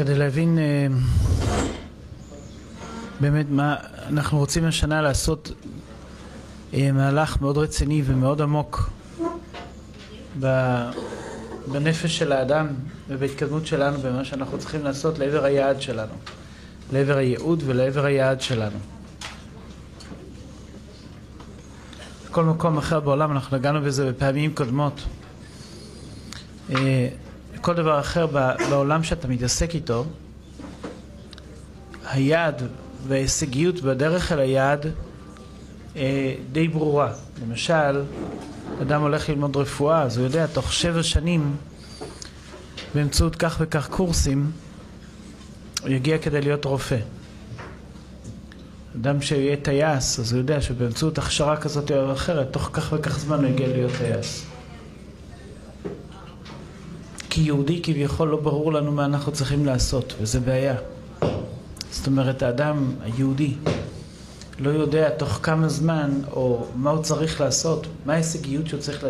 כדי להבין אה, באמת מה אנחנו רוצים השנה לעשות אה, מהלך מאוד רציני ומאוד עמוק בנפש של האדם ובהתקדמות שלנו במה שאנחנו צריכים לעשות לעבר היעד שלנו, לעבר הייעוד ולעבר היעד שלנו. בכל מקום אחר בעולם אנחנו נגענו בזה בפעמים קודמות. כל דבר אחר בעולם שאתה מתעסק איתו, היעד וההישגיות בדרך אל היעד אה, די ברורה. למשל, אדם הולך ללמוד רפואה, אז הוא יודע תוך שבע שנים באמצעות כך וכך קורסים הוא יגיע כדי להיות רופא. אדם שיהיה טייס, אז הוא יודע שבאמצעות הכשרה כזאת או אחרת, תוך כך וכך זמן הוא יגיע להיות טייס. כי יהודי כביכול לא ברור לנו מה אנחנו צריכים לעשות, וזה בעיה. זאת אומרת, האדם היהודי לא יודע תוך כמה זמן, או מה הוא צריך לעשות, מה ההישגיות שהוא צריך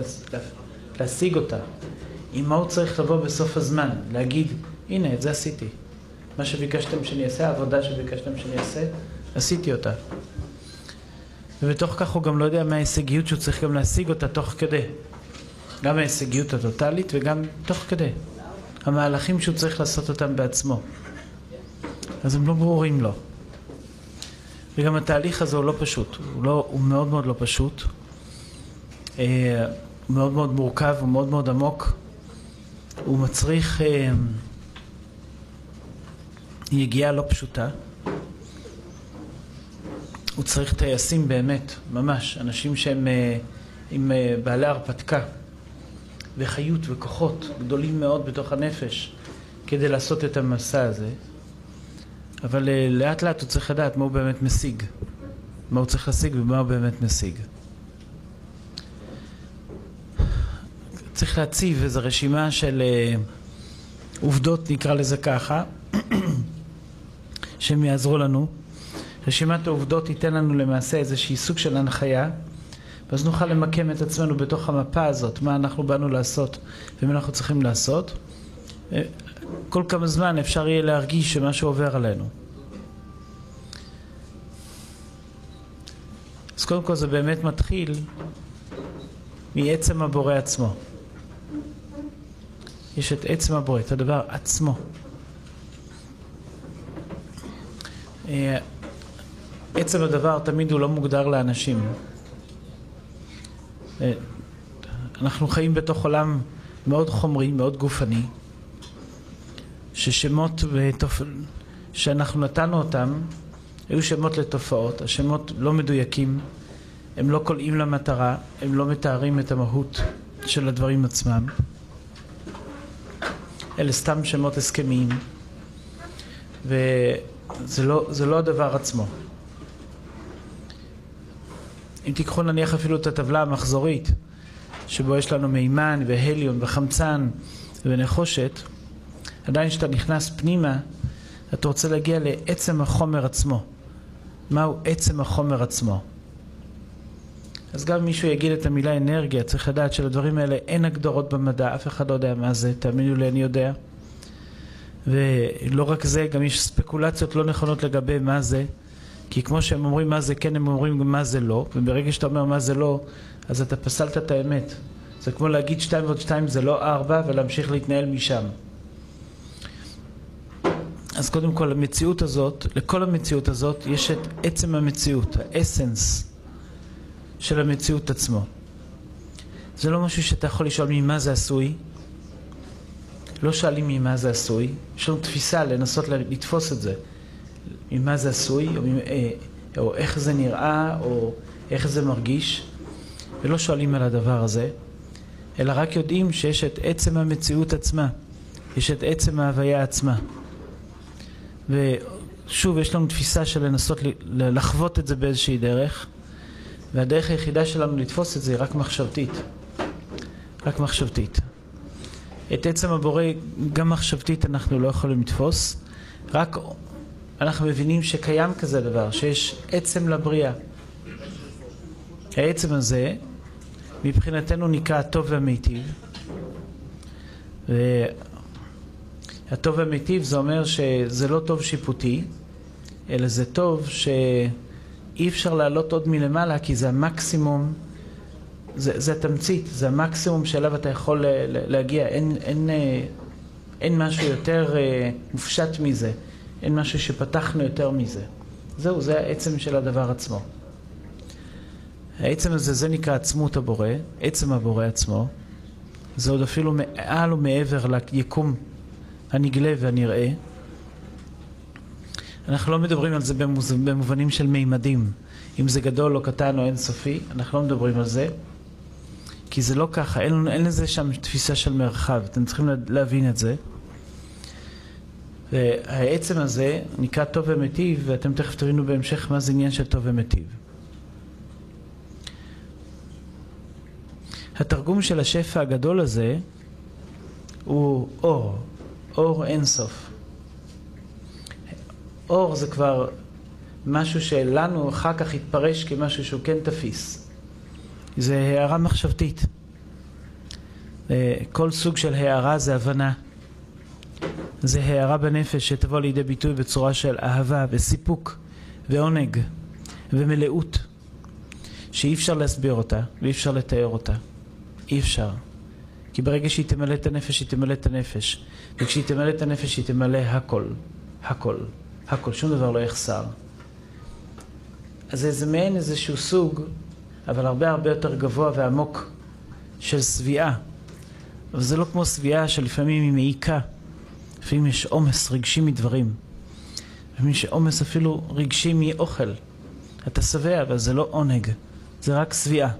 להשיג אותה, עם מה הוא צריך לבוא בסוף הזמן, להגיד, הנה, את זה עשיתי. מה שביקשתם שאני אעשה, העבודה שביקשתם שאני אעשה, עשיתי אותה. ובתוך כך הוא גם לא יודע מה ההישגיות שהוא צריך גם להשיג אותה תוך כדי. גם ההישגיות הטוטלית וגם תוך כדי. המהלכים שהוא צריך לעשות אותם בעצמו. אז הם לא ברורים לו. וגם התהליך הזה הוא לא פשוט, הוא, לא, הוא מאוד מאוד לא פשוט, אה, הוא מאוד מאוד מורכב, הוא מאוד מאוד עמוק, הוא מצריך אה, יגיעה לא פשוטה, הוא צריך טייסים באמת, ממש, אנשים שהם אה, עם בעלי הרפתקה וחיות וכוחות גדולים מאוד בתוך הנפש כדי לעשות את המסע הזה. אבל אה, לאט לאט הוא צריך לדעת מה הוא באמת משיג, מה הוא צריך להשיג ומה הוא באמת משיג. צריך להציב איזו רשימה של אה, עובדות, נקרא לזה ככה, שהם יעזרו לנו. רשימת העובדות תיתן לנו למעשה איזושהי סוג של הנחיה, ואז נוכל למקם את עצמנו בתוך המפה הזאת, מה אנחנו באנו לעשות ומה אנחנו צריכים לעשות. אה, כל כמה זמן אפשר יהיה להרגיש שמשהו עובר עלינו. אז קודם כל זה באמת מתחיל מעצם הבורא עצמו. יש את עצם הבורא, את הדבר עצמו. אה, עצם הדבר תמיד הוא לא מוגדר לאנשים. אנחנו חיים בתוך עולם מאוד חומרי, מאוד גופני. ששמות ותופ... שאנחנו נתנו אותם היו שמות לתופעות, השמות לא מדויקים, הם לא קולעים למטרה, הם לא מתארים את המהות של הדברים עצמם. אלה סתם שמות הסכמיים, וזה לא, לא הדבר עצמו. אם תיקחו נניח אפילו את הטבלה המחזורית, שבו יש לנו מימן והליון וחמצן ונחושת, עדיין כשאתה נכנס פנימה, אתה רוצה להגיע לעצם החומר עצמו. מהו עצם החומר עצמו? אז גם אם מישהו יגיד את המילה אנרגיה, צריך לדעת שלדברים האלה אין הגדרות במדע, אף אחד לא יודע מה זה, תאמינו לי, אני יודע. ולא רק זה, גם יש ספקולציות לא נכונות לגבי מה זה, כי כמו שהם אומרים מה זה כן, הם אומרים מה זה לא, וברגע שאתה אומר מה זה לא, אז אתה פסלת את האמת. זה כמו להגיד שתיים ועוד שתיים זה לא ארבע, ולהמשיך להתנהל משם. אז קודם כל המציאות הזאת, לכל המציאות הזאת יש את עצם המציאות, האסנס של המציאות עצמו. זה לא משהו שאתה יכול לשאול ממה זה עשוי, לא שואלים ממה זה עשוי, יש לנו תפיסה לנסות לתפוס את זה, ממה זה עשוי, או, אה, או איך זה נראה, או איך זה מרגיש, ולא שואלים על הדבר הזה, אלא רק יודעים שיש את עצם המציאות עצמה, יש את עצם ההוויה עצמה. ושוב, יש לנו תפיסה של לנסות לחוות את זה באיזושהי דרך, והדרך היחידה שלנו לתפוס את זה היא רק מחשבתית. רק מחשבתית. את עצם הבורא, גם מחשבתית אנחנו לא יכולים לתפוס, רק אנחנו מבינים שקיים כזה דבר, שיש עצם לבריאה. העצם הזה, מבחינתנו נקרא הטוב והמיטיב, הטוב המיטיב זה אומר שזה לא טוב שיפוטי, אלא זה טוב שאי אפשר לעלות עוד מלמעלה כי זה המקסימום, זה, זה התמצית, זה המקסימום שאליו אתה יכול להגיע, אין, אין, אה, אין משהו יותר אה, מופשט מזה, אין משהו שפתחנו יותר מזה. זהו, זה העצם של הדבר עצמו. העצם הזה, זה נקרא עצמות הבורא, עצם הבורא עצמו. זה עוד אפילו מעל ומעבר ליקום הנגלה והנראה. אנחנו לא מדברים על זה במובנים של מימדים, אם זה גדול או קטן או אינסופי, אנחנו לא מדברים על זה, כי זה לא ככה, אין, אין לזה שם תפיסה של מרחב, אתם צריכים להבין את זה. והעצם הזה נקרא טוב ומיטיב, ואתם תכף תבינו בהמשך מה זה עניין של טוב ומיטיב. התרגום של השפע הגדול הזה הוא אור, אור אינסוף. אור זה כבר משהו שלנו אחר כך יתפרש כמשהו שהוא כן תפיס. זה הערה מחשבתית. אה, כל סוג של הערה זה הבנה. זה הערה בנפש שתבוא לידי ביטוי בצורה של אהבה וסיפוק ועונג ומלאות שאי אפשר להסביר אותה ואי אפשר לתאר אותה. אי אפשר. כי ברגע שהיא תמלא את הנפש, היא תמלא את הנפש. וכשהיא תמלא את הנפש, היא תמלא הכל. הכל. הכל. שום דבר לא יחסר. אז זה מעין איזשהו סוג, אבל הרבה הרבה יותר גבוה ועמוק של שביעה. אבל זה לא כמו שביעה שלפעמים היא מעיקה. לפעמים יש עומס רגשי מדברים. לפעמים יש עומס אפילו רגשי מאוכל. אתה שבע, אבל זה לא עונג, זה רק שביעה.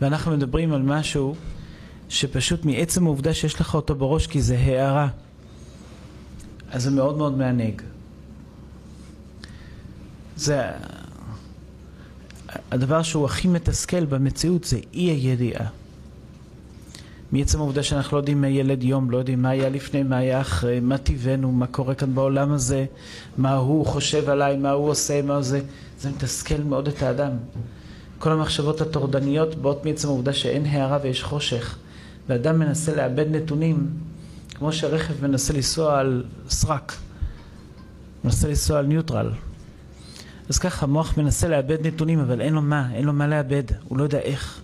ואנחנו מדברים על משהו שפשוט מעצם העובדה שיש לך אותו בראש כי זה הערה, אז זה מאוד מאוד מענג. זה... הדבר שהוא הכי מתסכל במציאות זה אי הידיעה. מעצם העובדה שאנחנו לא יודעים מה ילד יום, לא יודעים מה היה לפני, מה היה אחרי, מה טבענו, מה קורה כאן בעולם הזה, מה הוא חושב עליי, מה הוא עושה, מה זה, זה מתסכל מאוד את האדם. כל המחשבות הטורדניות באות מעצם העובדה שאין הערה ויש חושך, ואדם מנסה לאבד נתונים, כמו שרכב מנסה לנסוע על סרק, מנסה לנסוע על ניוטרל. אז ככה, המוח מנסה לאבד נתונים, אבל אין לו מה, אין לו מה לאבד, הוא לא יודע איך.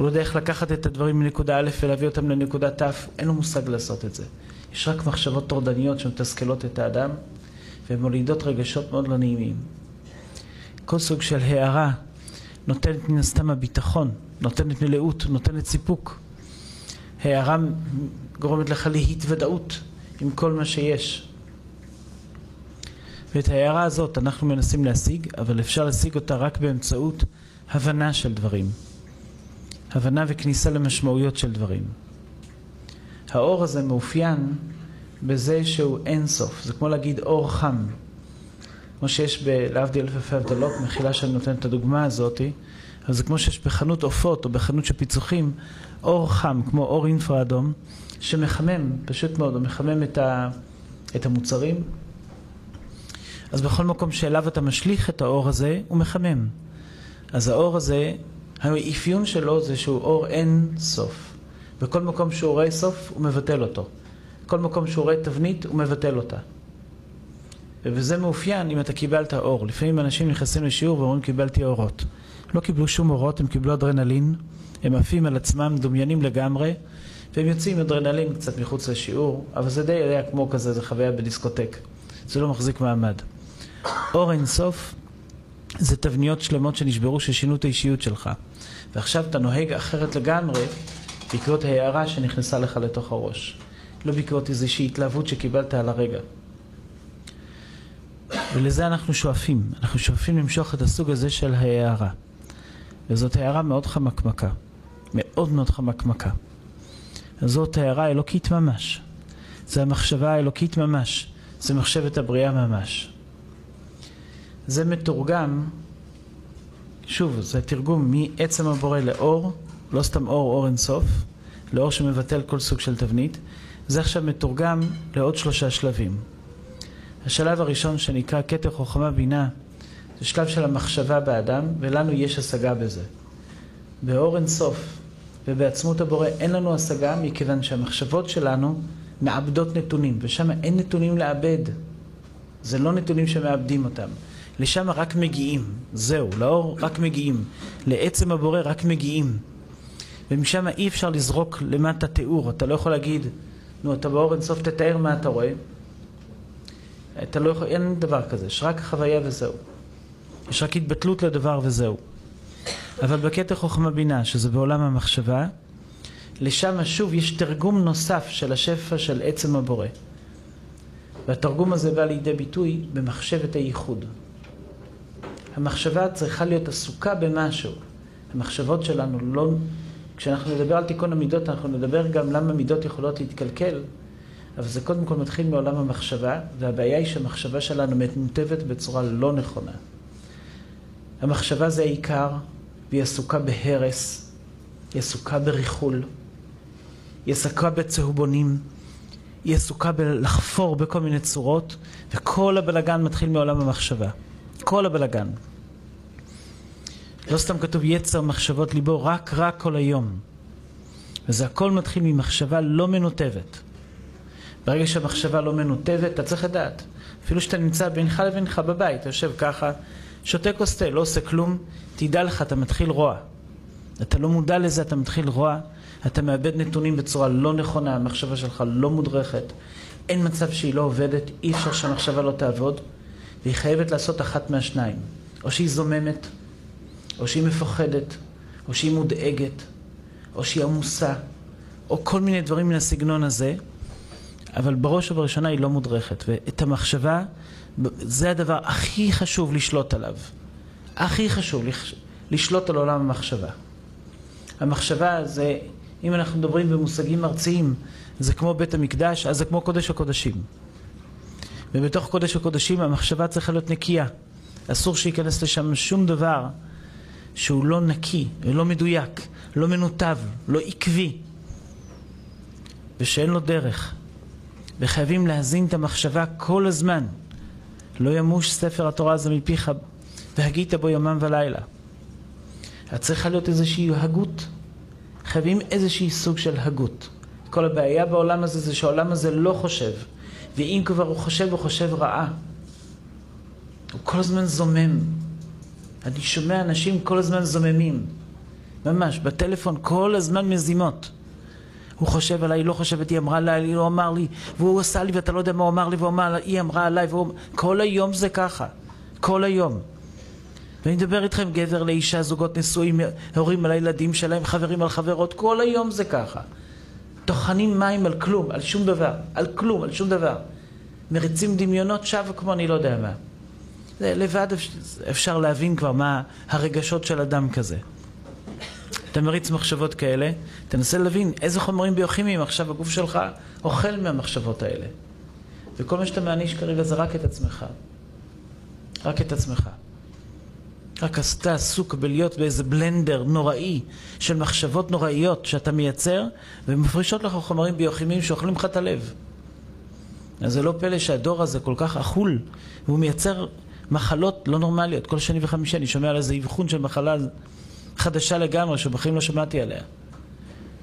הוא לא יודע איך לקחת את הדברים מנקודה א' ולהביא אותם לנקודה ת', אין לו מושג לעשות את זה. יש רק מחשבות טורדניות שמתסכלות את האדם ומולידות רגשות מאוד לא נעימים. כל סוג של הערה נותנת מן הסתם הביטחון, נותנת מלאות, נותנת סיפוק. הערה גורמת לך להתוודעות עם כל מה שיש. ואת ההערה הזאת אנחנו מנסים להשיג, אבל אפשר להשיג אותה רק באמצעות הבנה של דברים. הבנה וכניסה למשמעויות של דברים. האור הזה מאופיין בזה שהוא אין סוף, זה כמו להגיד אור חם. כמו שיש בלהבדיל אלף אלפי הבדלות, מחילה שאני נותן את הדוגמה הזאתי, אז זה כמו שיש בחנות עופות או בחנות של פיצוחים, אור חם, כמו אור אינפרה אדום, שמחמם, פשוט מאוד, הוא מחמם את, ה, את המוצרים. אז בכל מקום שאליו אתה משליך את האור הזה, הוא מחמם. אז האור הזה, האפיון שלו זה שהוא אור אין סוף. בכל מקום שהוא רואה סוף, הוא מבטל אותו. כל מקום שהוא רואה תבנית, הוא מבטל אותה. וזה מאופיין אם אתה קיבלת אור. לפעמים אנשים נכנסים לשיעור ואומרים קיבלתי אורות. לא קיבלו שום אורות, הם קיבלו אדרנלין, הם עפים על עצמם, מדומיינים לגמרי, והם יוצאים עם אדרנלין קצת מחוץ לשיעור, אבל זה די היה כמו כזה, זה חוויה בדיסקוטק. זה לא מחזיק מעמד. אור אינסוף זה תבניות שלמות שנשברו, ששינו את האישיות שלך. ועכשיו אתה נוהג אחרת לגמרי בעקבות ההערה שנכנסה לך לתוך הראש. לא בעקבות איזושהי התלהבות שקיבלת על הרגע. ולזה אנחנו שואפים. אנחנו שואפים למשוך את הסוג הזה של ההערה. וזאת הערה מאוד חמקמקה. מאוד מאוד חמקמקה. זאת הערה אלוקית ממש. זו המחשבה האלוקית ממש. זה מחשבת הבריאה ממש. זה מתורגם, שוב, זה תרגום מעצם הבורא לאור, לא סתם אור, אור אינסוף, לאור שמבטל כל סוג של תבנית. זה עכשיו מתורגם לעוד שלושה שלבים. השלב הראשון שנקרא כתר חוכמה בינה זה שלב של המחשבה באדם ולנו יש השגה בזה. באור אין סוף ובעצמות הבורא אין לנו השגה מכיוון שהמחשבות שלנו מעבדות נתונים, ושם אין נתונים לעבד. זה לא נתונים שמאבדים אותם. לשם רק מגיעים, זהו, לאור רק מגיעים. לעצם הבורא רק מגיעים. ומשם אי אפשר לזרוק למטה תיאור, אתה לא יכול להגיד, נו, אתה באור אינסוף תתאר מה אתה רואה. אתה לא יכול, אין דבר כזה, יש רק חוויה וזהו. יש רק התבטלות לדבר וזהו. אבל בקטע חוכמה בינה, שזה בעולם המחשבה, לשם שוב יש תרגום נוסף של השפע של עצם הבורא. והתרגום הזה בא לידי ביטוי במחשבת הייחוד. המחשבה צריכה להיות עסוקה במשהו. המחשבות שלנו לא... כשאנחנו נדבר על תיקון המידות, אנחנו נדבר גם למה מידות יכולות להתקלקל, אבל זה קודם כל מתחיל מעולם המחשבה, והבעיה היא שהמחשבה שלנו מנותבת בצורה לא נכונה. המחשבה זה העיקר, והיא עסוקה בהרס, היא עסוקה בריחול, היא עסוקה בצהובונים, היא עסוקה בלחפור בכל מיני צורות, וכל הבלגן מתחיל מעולם המחשבה. כל הבלגן. לא סתם כתוב יצר מחשבות ליבו רק רק כל היום. וזה הכל מתחיל ממחשבה לא מנותבת. ברגע שהמחשבה לא מנותבת, אתה צריך לדעת. אפילו שאתה נמצא בינך לבינך בבית, יושב ככה, שותה כוס תה, לא עושה כלום, תדע לך, אתה מתחיל רוע. אתה לא מודע לזה, אתה מתחיל רוע, אתה מאבד נתונים בצורה לא נכונה, המחשבה שלך לא מודרכת, אין מצב שהיא לא עובדת, אי אפשר שהמחשבה לא תעבוד, והיא חייבת לעשות אחת מהשניים. או שהיא זוממת, או שהיא מפוחדת, או שהיא מודאגת, או שהיא עמוסה, או כל מיני דברים מן הסגנון הזה, אבל בראש ובראשונה היא לא מודרכת. ואת המחשבה, זה הדבר הכי חשוב לשלוט עליו. הכי חשוב, לשלוט על עולם המחשבה. המחשבה זה, אם אנחנו מדברים במושגים ארציים, זה כמו בית המקדש, אז זה כמו קודש הקודשים. ובתוך קודש הקודשים המחשבה צריכה להיות נקייה. אסור שייכנס לשם שום דבר שהוא לא נקי ולא מדויק, לא מנותב, לא עקבי, ושאין לו דרך. וחייבים להזין את המחשבה כל הזמן. לא ימוש ספר התורה הזה מפיך, והגית בו יומם ולילה. אז צריכה להיות איזושהי הגות. חייבים איזושהי סוג של הגות. כל הבעיה בעולם הזה זה שהעולם הזה לא חושב. ואם כבר הוא חושב, הוא חושב רעה. הוא כל הזמן זומם. אני שומע אנשים כל הזמן זוממים. ממש, בטלפון כל הזמן מזימות. הוא חושב עליי, היא לא חושבת, היא אמרה עליי, היא לא אמר לי, והוא עשה לי ואתה לא יודע מה הוא אמר לי, והוא אמר, היא אמרה עליי, והוא... כל היום זה ככה. כל היום. ואני מדבר איתכם גבר לאישה, זוגות נשואים, הורים על הילדים שלהם, חברים על חברות, כל היום זה ככה. טוחנים מים על כלום, על שום דבר, על כלום, על שום דבר. מריצים דמיונות שווא כמו אני לא יודע מה. לבד אפשר להבין כבר מה הרגשות של אדם כזה. אתה מריץ מחשבות כאלה, תנסה להבין איזה חומרים ביוכימיים עכשיו הגוף שלך אוכל מהמחשבות האלה. וכל מה שאתה מעניש כרגע זה רק את עצמך. רק את עצמך. רק אתה עסוק בלהיות באיזה בלנדר נוראי של מחשבות נוראיות שאתה מייצר ומפרישות לך חומרים ביוכימיים שאוכלים לך את הלב. אז זה לא פלא שהדור הזה כל כך אכול והוא מייצר מחלות לא נורמליות. כל שני וחמישי אני שומע על איזה אבחון של מחלה חדשה לגמרי שבחיים לא שמעתי עליה.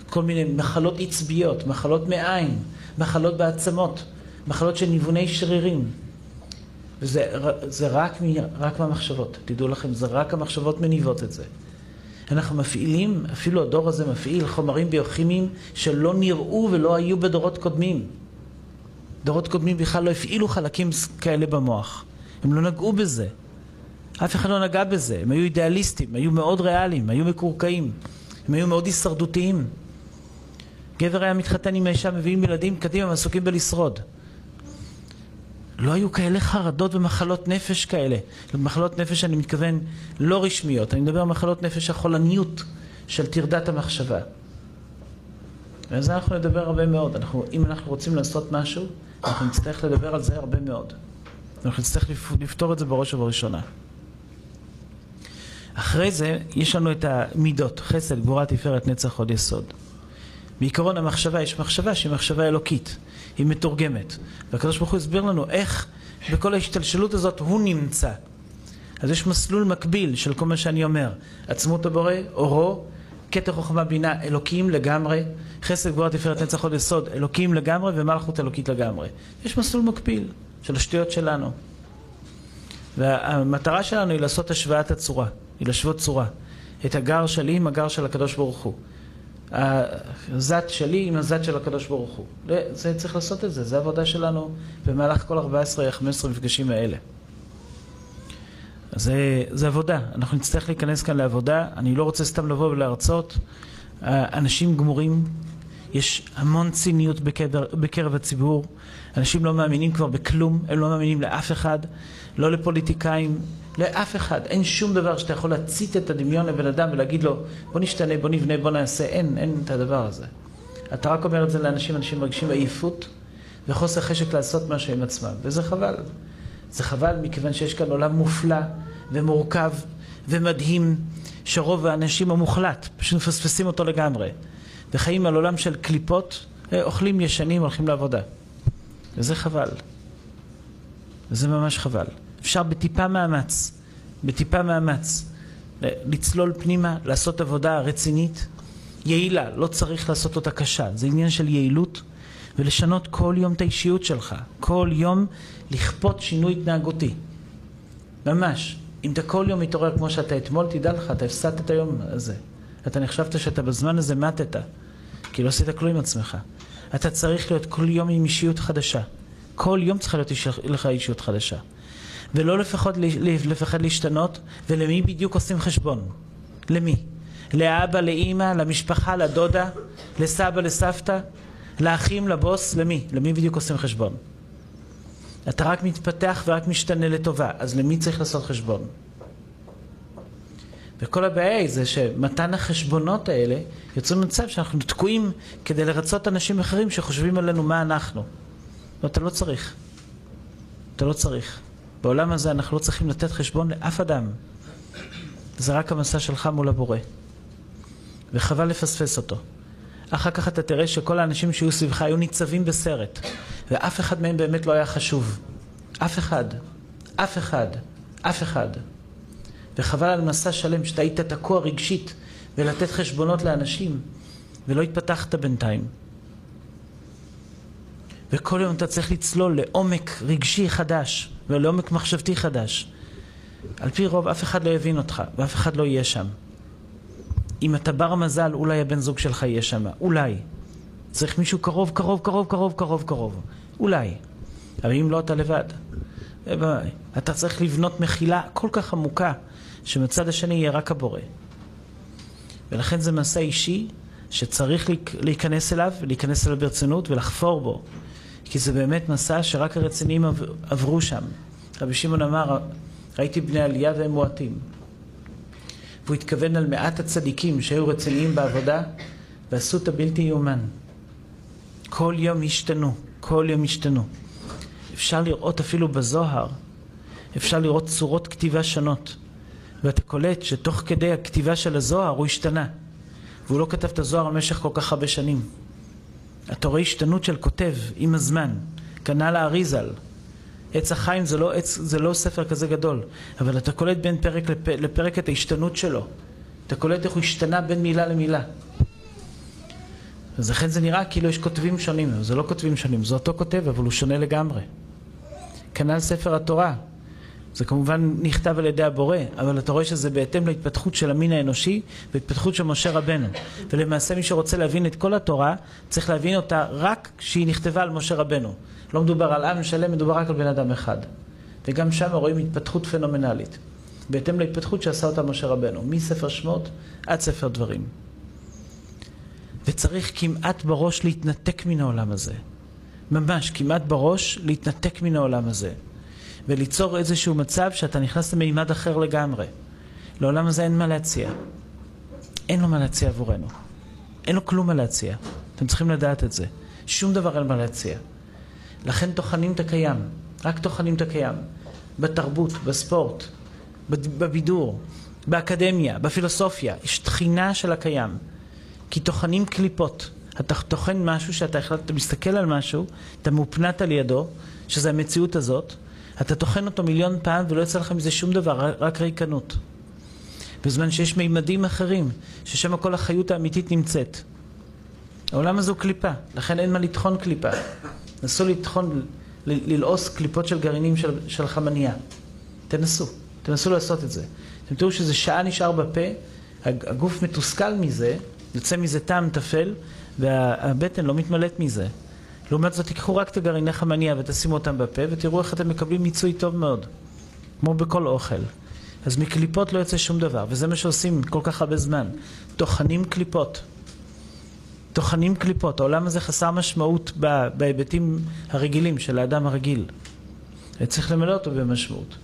כל מיני מחלות עצביות, מחלות מעיים, מחלות בעצמות, מחלות של ניווני שרירים. וזה רק, רק מהמחשבות, תדעו לכם, זה רק המחשבות מניבות את זה. אנחנו מפעילים, אפילו הדור הזה מפעיל חומרים ביוכימיים שלא נראו ולא היו בדורות קודמים. דורות קודמים בכלל לא הפעילו חלקים כאלה במוח. הם לא נגעו בזה. אף אחד לא נגע בזה. הם היו אידיאליסטים, היו מאוד ריאליים, היו מקורקעים. הם היו מאוד הישרדותיים. גבר היה מתחתן עם האישה, מביאים ילדים, קדימה, הם עסוקים בלשרוד. לא היו כאלה חרדות ומחלות נפש כאלה. מחלות נפש אני מתכוון לא רשמיות, אני מדבר על מחלות נפש החולניות של טרדת המחשבה. ועל זה אנחנו נדבר הרבה מאוד. אנחנו, אם אנחנו רוצים לעשות משהו, אנחנו נצטרך לדבר על זה הרבה מאוד. אנחנו נצטרך לפתור את זה בראש ובראשונה. אחרי זה יש לנו את המידות, חסד, גבורה, תפארת, נצח, עוד יסוד. בעיקרון המחשבה, יש מחשבה שהיא מחשבה אלוקית, היא מתורגמת. והקדוש ברוך הוא הסביר לנו איך בכל ההשתלשלות הזאת הוא נמצא. אז יש מסלול מקביל של כל מה שאני אומר. עצמות הבורא, אורו, כתר חוכמה בינה אלוקים לגמרי, חסד גבוהה תפארת נצח עוד יסוד, אלוקים לגמרי ומלכות אלוקית לגמרי. יש מסלול מקביל של השטויות שלנו. והמטרה שלנו היא לעשות השוואת הצורה, היא להשוות צורה. את הגר שלי עם הגר של הקדוש ברוך הוא. הזת שלי עם הזת של הקדוש ברוך הוא. זה צריך לעשות את זה, זה העבודה שלנו במהלך כל 14-15 מפגשים האלה. זה, זה עבודה, אנחנו נצטרך להיכנס כאן לעבודה, אני לא רוצה סתם לבוא ולהרצות. אנשים גמורים, יש המון ציניות בקרב, בקרב הציבור, אנשים לא מאמינים כבר בכלום, הם לא מאמינים לאף אחד, לא לפוליטיקאים, לאף אחד. אין שום דבר שאתה יכול להצית את הדמיון לבן אדם ולהגיד לו בוא נשתנה, בוא נבנה, בוא נעשה, אין, אין את הדבר הזה. אתה רק אומר את זה לאנשים, אנשים מרגישים עייפות וחוסר חשק לעשות משהו עם עצמם, וזה חבל. זה חבל מכיוון שיש כאן עולם מופלא ומורכב ומדהים, שרוב האנשים המוחלט פשוט מפספסים אותו לגמרי, וחיים על עולם של קליפות, אה, אוכלים ישנים, הולכים לעבודה. וזה חבל. וזה ממש חבל. אפשר בטיפה מאמץ, בטיפה מאמץ, לצלול פנימה, לעשות עבודה רצינית, יעילה, לא צריך לעשות אותה קשה, זה עניין של יעילות, ולשנות כל יום את האישיות שלך, כל יום לכפות שינוי התנהגותי. ממש. אם אתה כל יום מתעורר כמו שאתה אתמול, תדע לך, אתה הפסדת את היום הזה. אתה נחשבת שאתה בזמן הזה מתת, כי לא עשית כלום עם עצמך. אתה צריך להיות כל יום עם אישיות חדשה. כל יום צריכה להיות לך אישיות חדשה. ולא לפחות, לפחד להשתנות, ולמי בדיוק עושים חשבון? למי? לאבא, לאימא, למשפחה, לדודה, לסבא, לסבתא, לאחים, לבוס, למי? למי בדיוק עושים חשבון? אתה רק מתפתח ורק משתנה לטובה, אז למי צריך לעשות חשבון? וכל הבעיה היא זה שמתן החשבונות האלה יוצא מצב שאנחנו תקועים כדי לרצות אנשים אחרים שחושבים עלינו מה אנחנו. לא, אתה לא צריך. אתה לא צריך. בעולם הזה אנחנו לא צריכים לתת חשבון לאף אדם. זה רק המסע שלך מול הבורא. וחבל לפספס אותו. אחר כך אתה תראה שכל האנשים שהיו סביבך היו ניצבים בסרט, ואף אחד מהם באמת לא היה חשוב. אף אחד. אף אחד. אף אחד. וחבל על מסע שלם שאתה היית תקוע רגשית ולתת חשבונות לאנשים, ולא התפתחת בינתיים. וכל יום אתה צריך לצלול לעומק רגשי חדש ולעומק מחשבתי חדש. על פי רוב אף אחד לא יבין אותך ואף אחד לא יהיה שם. אם אתה בר מזל, אולי הבן זוג שלך יהיה שם. אולי. צריך מישהו קרוב, קרוב, קרוב, קרוב, קרוב, קרוב. אולי. אבל אם לא, אתה לבד. אתה צריך לבנות מחילה כל כך עמוקה, שמצד השני יהיה רק הבורא. ולכן זה מסע אישי שצריך להיכנס אליו, להיכנס אליו ברצינות ולחפור בו. כי זה באמת מסע שרק הרציניים עברו שם. רבי שמעון אמר, ראיתי בני עלייה והם מועטים. והוא התכוון על מעט הצדיקים שהיו רציניים בעבודה ועשו את הבלתי יאומן. כל יום השתנו, כל יום השתנו. אפשר לראות אפילו בזוהר, אפשר לראות צורות כתיבה שונות. ואתה קולט שתוך כדי הכתיבה של הזוהר הוא השתנה. והוא לא כתב את הזוהר במשך כל כך הרבה שנים. אתה רואה השתנות של כותב עם הזמן. כנ"ל האריזל. עץ החיים זה לא, עץ, זה לא ספר כזה גדול, אבל אתה קולט בין פרק לפ, לפרק את ההשתנות שלו. אתה קולט איך הוא השתנה בין מילה למילה. אז לכן זה נראה כאילו יש כותבים שונים, זה לא כותבים שונים, זה אותו כותב, אבל הוא שונה לגמרי. כנ"ל ספר התורה. זה כמובן נכתב על ידי הבורא, אבל אתה רואה שזה בהתאם להתפתחות של המין האנושי והתפתחות של משה רבנו. ולמעשה מי שרוצה להבין את כל התורה, צריך להבין אותה רק כשהיא נכתבה על משה רבנו. לא מדובר על עם שלם, מדובר רק על בן אדם אחד. וגם שם רואים התפתחות פנומנלית. בהתאם להתפתחות שעשה אותה משה רבנו, מספר שמות עד ספר דברים. וצריך כמעט בראש להתנתק מן העולם הזה. ממש, כמעט בראש להתנתק מן העולם הזה. וליצור איזשהו מצב שאתה נכנס למימד אחר לגמרי. לעולם הזה אין מה להציע. אין לו מה להציע עבורנו. אין לו כלום מה להציע. אתם צריכים לדעת את זה. שום דבר אין מה להציע. לכן טוחנים את הקיים. רק טוחנים את הקיים. בתרבות, בספורט, בבידור, באקדמיה, בפילוסופיה. יש תחינה של הקיים. כי טוחנים קליפות. אתה טוחן משהו שאתה החלטת, אתה מסתכל על משהו, אתה מאופנת על ידו, שזה המציאות הזאת, אתה טוחן אותו מיליון פעם ולא יוצא לך מזה שום דבר, רק ריקנות. בזמן שיש מימדים אחרים, ששם כל החיות האמיתית נמצאת. העולם הזה הוא קליפה, לכן אין מה לטחון קליפה. נסו לטחון, ללעוס קליפות של גרעינים של, של חמניה. תנסו, תנסו לעשות את זה. אתם תראו שזה שעה נשאר בפה, הגוף מתוסכל מזה, יוצא מזה טעם טפל, והבטן לא מתמלאת מזה. לעומת זאת, תיקחו רק את הגרעיני חמניה ותשימו אותם בפה, ותראו איך אתם מקבלים מיצוי טוב מאוד, כמו בכל אוכל. אז מקליפות לא יוצא שום דבר, וזה מה שעושים כל כך הרבה זמן. טוחנים קליפות. טוחנים קליפות. העולם הזה חסר משמעות בהיבטים הרגילים של האדם הרגיל. וצריך למלא אותו במשמעות.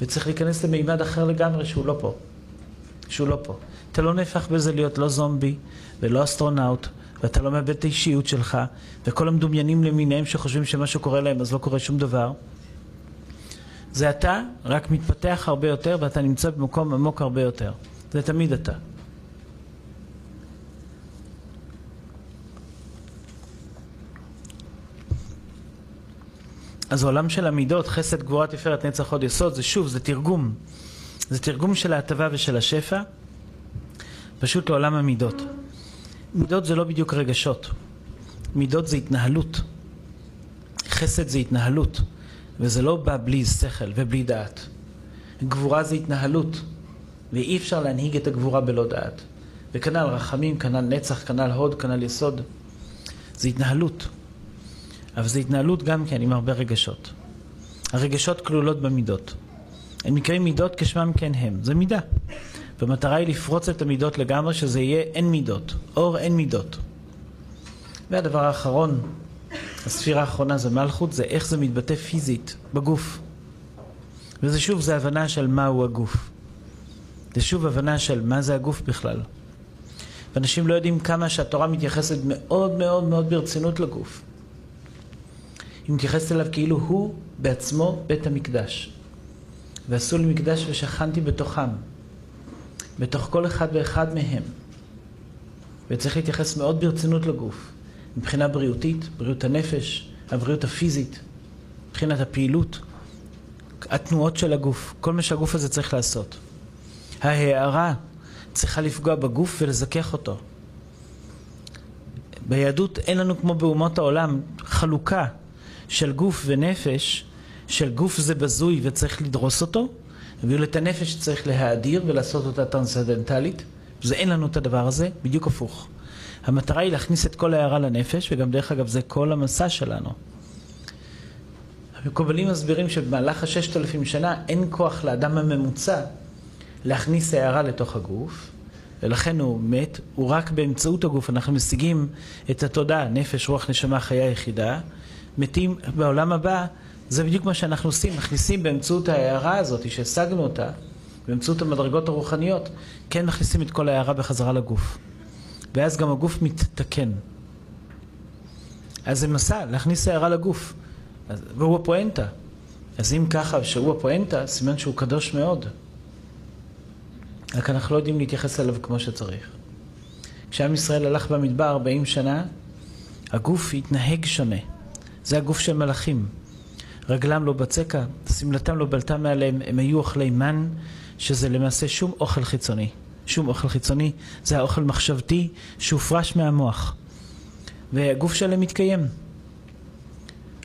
וצריך להיכנס למימד אחר לגמרי שהוא לא פה. שהוא לא פה. אתה לא נהפך בזה להיות לא זומבי ולא אסטרונאוט, ואתה לא מאבד את האישיות שלך, וכל המדומיינים למיניהם שחושבים שמשהו קורה להם אז לא קורה שום דבר. זה אתה, רק מתפתח הרבה יותר ואתה נמצא במקום עמוק הרבה יותר. זה תמיד אתה. אז העולם של המידות, חסד, גבורה, תפארת, נצח, עוד יסוד, זה שוב, זה תרגום. זה תרגום של ההטבה ושל השפע, פשוט לעולם המידות. מידות זה לא בדיוק רגשות. מידות זה התנהלות. חסד זה התנהלות, וזה לא בא בלי שכל ובלי דעת. גבורה זה התנהלות, ואי אפשר להנהיג את הגבורה בלא דעת. וכנ"ל רחמים, כנ"ל נצח, כנ"ל הוד, כנ"ל יסוד. זה התנהלות. אבל זה התנהלות גם כן עם הרבה רגשות. הרגשות כלולות במידות. הם נקראים מידות כשמם כן הם, זה מידה. והמטרה היא לפרוץ את המידות לגמרי, שזה יהיה אין מידות, אור אין מידות. והדבר האחרון, הספירה האחרונה זה מלכות, זה איך זה מתבטא פיזית, בגוף. וזה שוב, זה הבנה של מהו הגוף. זה שוב הבנה של מה זה הגוף בכלל. ואנשים לא יודעים כמה שהתורה מתייחסת מאוד מאוד מאוד ברצינות לגוף. היא מתייחסת אליו כאילו הוא בעצמו בית המקדש. ועשו לי מקדש ושכנתי בתוכם, בתוך כל אחד ואחד מהם. וצריך להתייחס מאוד ברצינות לגוף, מבחינה בריאותית, בריאות הנפש, הבריאות הפיזית, מבחינת הפעילות, התנועות של הגוף, כל מה שהגוף הזה צריך לעשות. ההערה צריכה לפגוע בגוף ולזכך אותו. ביהדות אין לנו כמו באומות העולם חלוקה של גוף ונפש, של גוף זה בזוי וצריך לדרוס אותו, ואילו את הנפש צריך להאדיר ולעשות אותה טרנסדנטלית. זה אין לנו את הדבר הזה, בדיוק הפוך. המטרה היא להכניס את כל ההערה לנפש, וגם דרך אגב זה כל המסע שלנו. המקובלים מסבירים שבמהלך הששת אלפים שנה אין כוח לאדם הממוצע להכניס הערה לתוך הגוף, ולכן הוא מת, הוא רק באמצעות הגוף אנחנו משיגים את התודעה, נפש, רוח, נשמה, חיה יחידה, מתים בעולם הבא, זה בדיוק מה שאנחנו עושים, מכניסים באמצעות ההערה הזאת שהשגנו אותה, באמצעות המדרגות הרוחניות, כן מכניסים את כל ההערה בחזרה לגוף. ואז גם הגוף מתתקן. אז זה מסע, להכניס הערה לגוף. והוא הפואנטה. אז אם ככה, שהוא הפואנטה, סימן שהוא קדוש מאוד. רק אנחנו לא יודעים להתייחס אליו כמו שצריך. כשעם ישראל הלך במדבר 40 שנה, הגוף התנהג שונה. זה הגוף של מלאכים. רגלם לא בצקה, שמלתם לא בלטה מעליהם, הם היו אוכלי מן, שזה למעשה שום אוכל חיצוני. שום אוכל חיצוני, זה האוכל מחשבתי שהופרש מהמוח. והגוף שלהם מתקיים.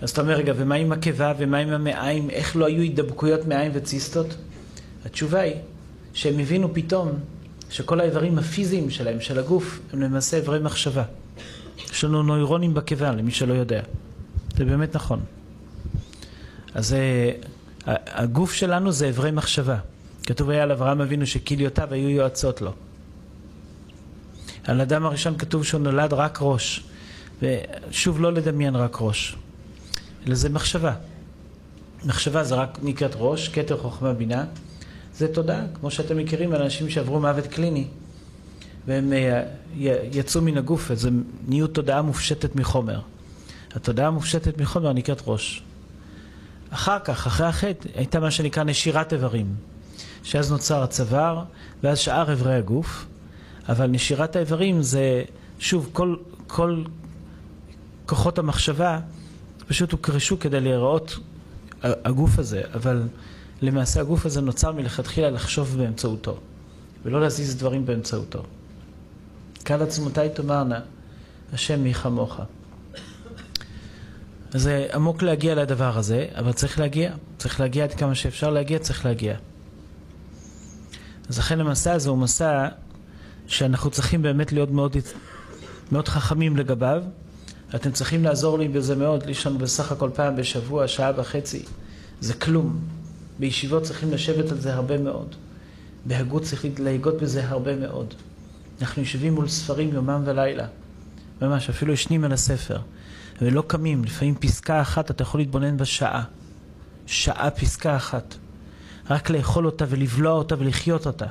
אז אתה אומר, רגע, ומה עם הקיבה ומה עם המעיים? איך לא היו הידבקויות מעיים וציסטות? התשובה היא שהם הבינו פתאום שכל האיברים הפיזיים שלהם, של הגוף, הם למעשה איברי מחשבה. יש לנו נוירונים בקיבה, למי שלא יודע. זה באמת נכון. אז הגוף שלנו זה אברי מחשבה. כתוב היה על אברהם אבינו שכליותיו היו יועצות לו. על אדם הראשון כתוב שהוא נולד רק ראש. ושוב, לא לדמיין רק ראש, אלא זה מחשבה. מחשבה זה רק נקראת ראש, כתר חוכמה בינה. זה תודעה, כמו שאתם מכירים אנשים שעברו מוות קליני, והם אה, יצאו מן הגוף, אז הם נהיו תודעה מופשטת מחומר. התודעה המופשטת מחומר נקראת ראש. אחר כך, אחרי החטא, הייתה מה שנקרא נשירת איברים, שאז נוצר הצוואר, ואז שאר איברי הגוף, אבל נשירת האיברים זה, שוב, כל, כל כוחות המחשבה פשוט הוקרשו כדי להיראות הגוף הזה, אבל למעשה הגוף הזה נוצר מלכתחילה לחשוב באמצעותו, ולא להזיז דברים באמצעותו. קל עצמותיי תאמרנה, השם מי כמוך. זה עמוק להגיע לדבר הזה, אבל צריך להגיע. צריך להגיע עד כמה שאפשר להגיע, צריך להגיע. אז לכן המסע הזה הוא מסע שאנחנו צריכים באמת להיות מאוד, מאוד חכמים לגביו. אתם צריכים לעזור לי בזה מאוד, יש לנו בסך הכל פעם בשבוע, שעה וחצי. זה כלום. בישיבות צריכים לשבת על זה הרבה מאוד. בהגות צריך להגות בזה הרבה מאוד. אנחנו יושבים מול ספרים יומם ולילה. ממש, אפילו ישנים על הספר. ולא קמים, לפעמים פסקה אחת אתה יכול להתבונן בשעה. שעה פסקה אחת. רק לאכול אותה ולבלוע אותה ולחיות אותה.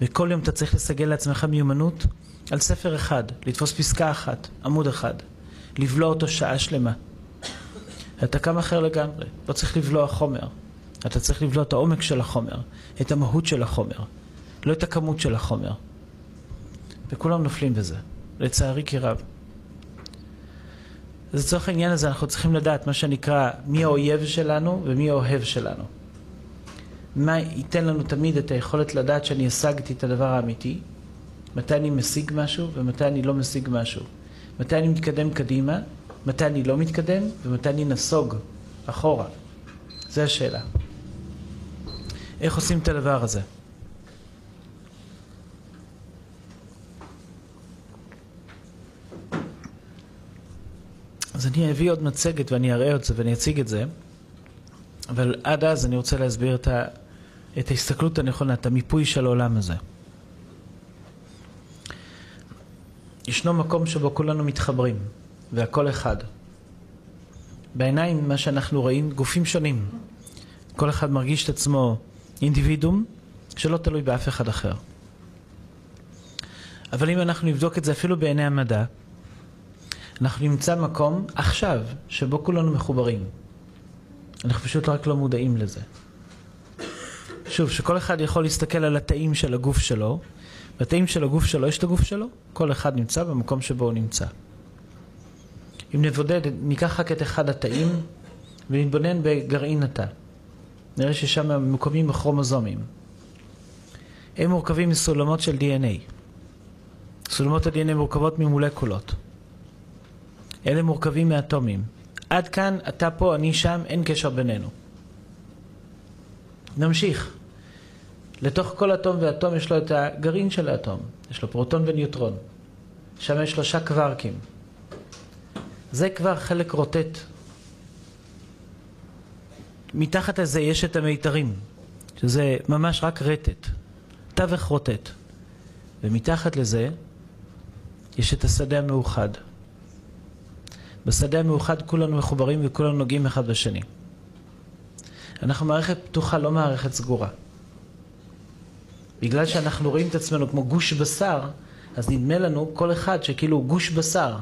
וכל יום אתה צריך לסגל לעצמך מיומנות על ספר אחד, לתפוס פסקה אחת, עמוד אחד, לבלוע אותו שעה שלמה. אתה קם אחר לגמרי, לא צריך לבלוע חומר. אתה צריך לבלוע את העומק של החומר, את המהות של החומר, לא את הכמות של החומר. וכולם נופלים בזה, לצערי כי רב. אז לצורך העניין הזה אנחנו צריכים לדעת מה שנקרא מי האויב שלנו ומי האוהב שלנו. מה ייתן לנו תמיד את היכולת לדעת שאני השגתי את הדבר האמיתי, מתי אני משיג משהו ומתי אני לא משיג משהו. מתי אני מתקדם קדימה, מתי אני לא מתקדם ומתי אני נסוג אחורה. זו השאלה. איך עושים את הדבר הזה? אז אני אביא עוד מצגת ואני אראה את זה ואני אציג את זה, אבל עד אז אני רוצה להסביר את, ה, את ההסתכלות הנכונה, את המיפוי של העולם הזה. ישנו מקום שבו כולנו מתחברים, והכל אחד. בעיניים, מה שאנחנו רואים, גופים שונים. כל אחד מרגיש את עצמו אינדיבידום שלא תלוי באף אחד אחר. אבל אם אנחנו נבדוק את זה אפילו בעיני המדע, אנחנו נמצא מקום עכשיו שבו כולנו מחוברים. אנחנו פשוט רק לא מודעים לזה. שוב, שכל אחד יכול להסתכל על התאים של הגוף שלו, בתאים של הגוף שלו יש את הגוף שלו, כל אחד נמצא במקום שבו הוא נמצא. אם נבודד, ניקח רק את אחד התאים ונתבונן בגרעין התא. נראה ששם ממוקמים הכרומוזומים. הם מורכבים מסולמות של DNA. סולמות ה-DNA מורכבות ממולקולות. אלה מורכבים מאטומים. עד כאן, אתה פה, אני שם, אין קשר בינינו. נמשיך. לתוך כל אטום ואטום יש לו את הגרעין של האטום. יש לו פרוטון וניוטרון. שם יש שלושה קווארקים. זה כבר חלק רוטט מתחת לזה יש את המיתרים, שזה ממש רק רטט, תווך רוטט. ומתחת לזה יש את השדה המאוחד. בשדה המאוחד כולנו מחוברים וכולנו נוגעים אחד בשני. אנחנו מערכת פתוחה, לא מערכת סגורה. בגלל שאנחנו רואים את עצמנו כמו גוש בשר, אז נדמה לנו כל אחד שכאילו הוא גוש בשר.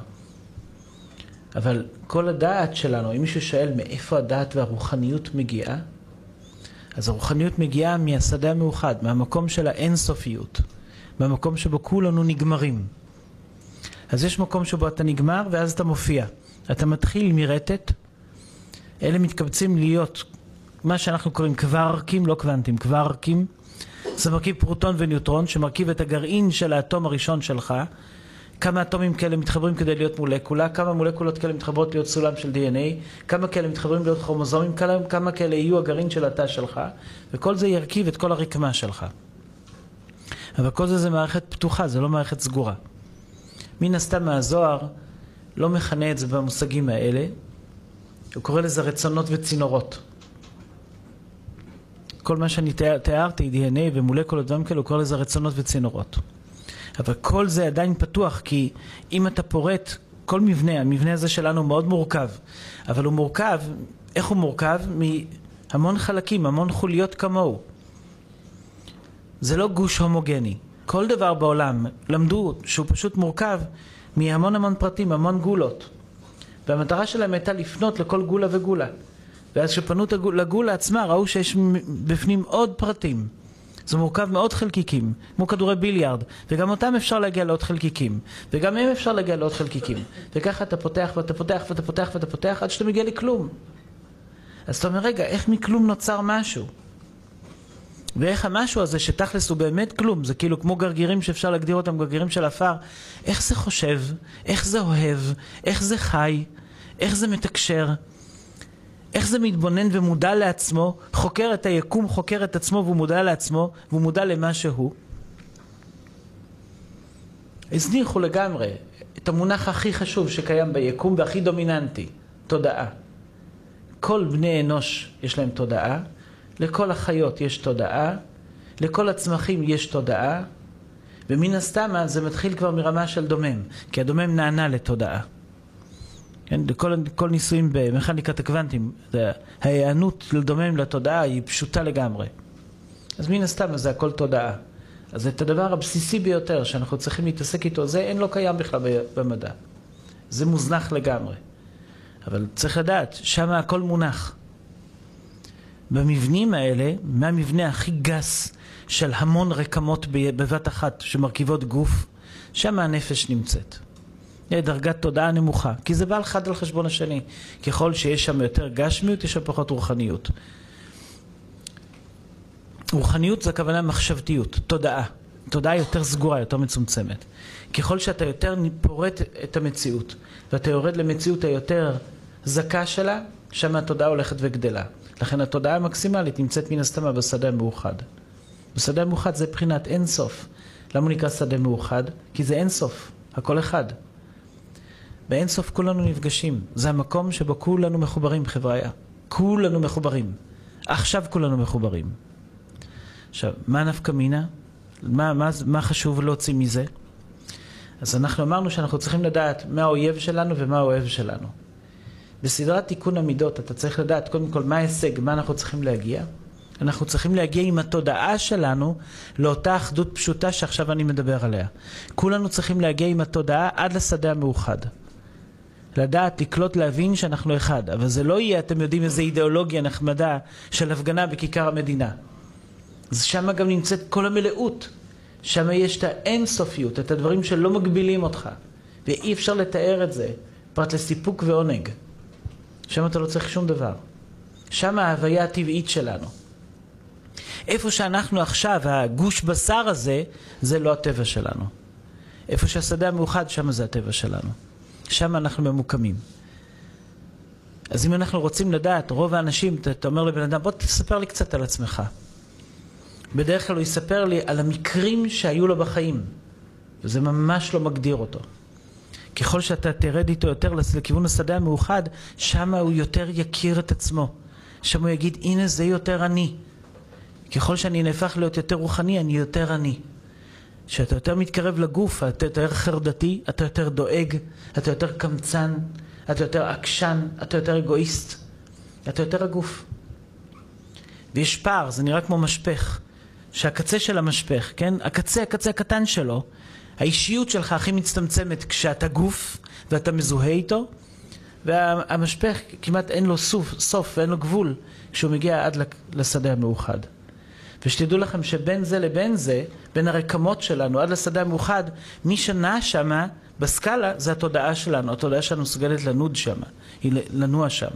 אבל כל הדעת שלנו, אם מישהו שואל מאיפה הדעת והרוחניות מגיעה, אז הרוחניות מגיעה מהשדה המאוחד, מהמקום של האינסופיות, מהמקום שבו כולנו נגמרים. אז יש מקום שבו אתה נגמר ואז אתה מופיע. אתה מתחיל מרטט, אלה מתקבצים להיות מה שאנחנו קוראים קווארקים, לא קוונטים, קווארקים. זה מרכיב פרוטון וניוטרון שמרכיב את הגרעין של האטום הראשון שלך, כמה אטומים כאלה מתחברים כדי להיות מולקולה, כמה מולקולות כאלה מתחברות להיות סולם של DNA, כמה כאלה מתחברים להיות כרומוזומים, כמה, כאלה יהיו הגרעין של התא שלך, וכל זה ירכיב את כל הרקמה שלך. אבל כל זה זה מערכת פתוחה, זה לא מערכת סגורה. מן הסתם מהזוהר לא מכנה את זה במושגים האלה, הוא קורא לזה רצונות וצינורות. כל מה שאני תיארתי, DNA ומולקולות ודברים כאלה, הוא קורא לזה רצונות וצינורות. אבל כל זה עדיין פתוח, כי אם אתה פורט כל מבנה, המבנה הזה שלנו מאוד מורכב, אבל הוא מורכב, איך הוא מורכב? מהמון חלקים, המון חוליות כמוהו. זה לא גוש הומוגני. כל דבר בעולם, למדו שהוא פשוט מורכב מהמון המון פרטים, המון גולות. והמטרה שלהם הייתה לפנות לכל גולה וגולה. ואז כשפנו לגולה עצמה ראו שיש בפנים עוד פרטים. זה מורכב מעוד חלקיקים, כמו כדורי ביליארד, וגם אותם אפשר להגיע לעוד חלקיקים, וגם מהם אפשר להגיע לעוד חלקיקים. וככה אתה פותח ואתה פותח ואתה פותח ואתה פותח עד שאתה מגיע לכלום. אז אתה אומר, רגע, איך מכלום נוצר משהו? ואיך המשהו הזה שתכלס הוא באמת כלום, זה כאילו כמו גרגירים שאפשר להגדיר אותם גרגירים של עפר, איך זה חושב, איך זה אוהב, איך זה חי, איך זה מתקשר, איך זה מתבונן ומודע לעצמו, חוקר את היקום, חוקר את עצמו והוא מודע לעצמו והוא מודע למה שהוא. הזניחו לגמרי את המונח הכי חשוב שקיים ביקום והכי דומיננטי, תודעה. כל בני אנוש יש להם תודעה, לכל החיות יש תודעה, לכל הצמחים יש תודעה, ומן הסתם זה מתחיל כבר מרמה של דומם, כי הדומם נענה לתודעה. כן, לכל, כל ניסויים במכניקת הקוונטים, ההיענות לדומם לתודעה היא פשוטה לגמרי. אז מן הסתם זה הכל תודעה. אז את הדבר הבסיסי ביותר שאנחנו צריכים להתעסק איתו, זה אין לו קיים בכלל במדע. זה מוזנח לגמרי. אבל צריך לדעת, שם הכל מונח. במבנים האלה, מהמבנה הכי גס של המון רקמות בבת אחת שמרכיבות גוף, שם הנפש נמצאת. דרגת תודעה נמוכה, כי זה בא אחד על חשבון השני. ככל שיש שם יותר גשמיות, יש שם פחות רוחניות. רוחניות זה הכוונה מחשבתיות, תודעה. תודעה יותר סגורה, יותר מצומצמת. ככל שאתה יותר פורט את המציאות, ואתה יורד למציאות היותר זכה שלה, שם התודעה הולכת וגדלה. לכן התודעה המקסימלית נמצאת מן הסתם בשדה המאוחד. בשדה המאוחד זה בחינת אין סוף. למה הוא נקרא שדה מאוחד? כי זה אין סוף, הכל אחד. באין סוף כולנו נפגשים. זה המקום שבו כולנו מחוברים, חבריה. כולנו מחוברים. עכשיו כולנו מחוברים. עכשיו, מה נפקא מינה? מה, מה, מה חשוב להוציא מזה? אז אנחנו אמרנו שאנחנו צריכים לדעת מה האויב שלנו ומה האוהב שלנו. בסדרת תיקון המידות אתה צריך לדעת קודם כל מה ההישג, מה אנחנו צריכים להגיע. אנחנו צריכים להגיע עם התודעה שלנו לאותה אחדות פשוטה שעכשיו אני מדבר עליה. כולנו צריכים להגיע עם התודעה עד לשדה המאוחד. לדעת, לקלוט, להבין שאנחנו אחד. אבל זה לא יהיה, אתם יודעים, איזו אידיאולוגיה נחמדה של הפגנה בכיכר המדינה. אז שם גם נמצאת כל המלאות. שם יש את האינסופיות, את הדברים שלא מגבילים אותך. ואי אפשר לתאר את זה, פרט לסיפוק ועונג. שם אתה לא צריך שום דבר. שם ההוויה הטבעית שלנו. איפה שאנחנו עכשיו, הגוש בשר הזה, זה לא הטבע שלנו. איפה שהשדה המאוחד, שם זה הטבע שלנו. שם אנחנו ממוקמים. אז אם אנחנו רוצים לדעת, רוב האנשים, אתה אומר לבן אדם, בוא תספר לי קצת על עצמך. בדרך כלל הוא יספר לי על המקרים שהיו לו בחיים, וזה ממש לא מגדיר אותו. ככל שאתה תרד איתו יותר לכיוון השדה המאוחד, שם הוא יותר יכיר את עצמו. שם הוא יגיד, הנה זה יותר אני. ככל שאני נהפך להיות יותר רוחני, אני יותר אני. כשאתה יותר מתקרב לגוף, אתה יותר חרדתי, אתה יותר דואג, אתה יותר קמצן, אתה יותר עקשן, אתה יותר אגואיסט, אתה יותר הגוף. ויש פער, זה נראה כמו משפך, שהקצה של המשפך, כן? הקצה, הקצה הקטן שלו, האישיות שלך הכי מצטמצמת כשאתה גוף ואתה מזוהה איתו, והמשפך כמעט אין לו סוף, סוף ואין לו גבול כשהוא מגיע עד לשדה המאוחד. ושתדעו לכם שבין זה לבין זה, בין הרקמות שלנו עד לשדה המאוחד, מי שנע שמה בסקאלה זה התודעה שלנו, התודעה שלנו מסוגלת לנוד שמה, היא לנוע שם.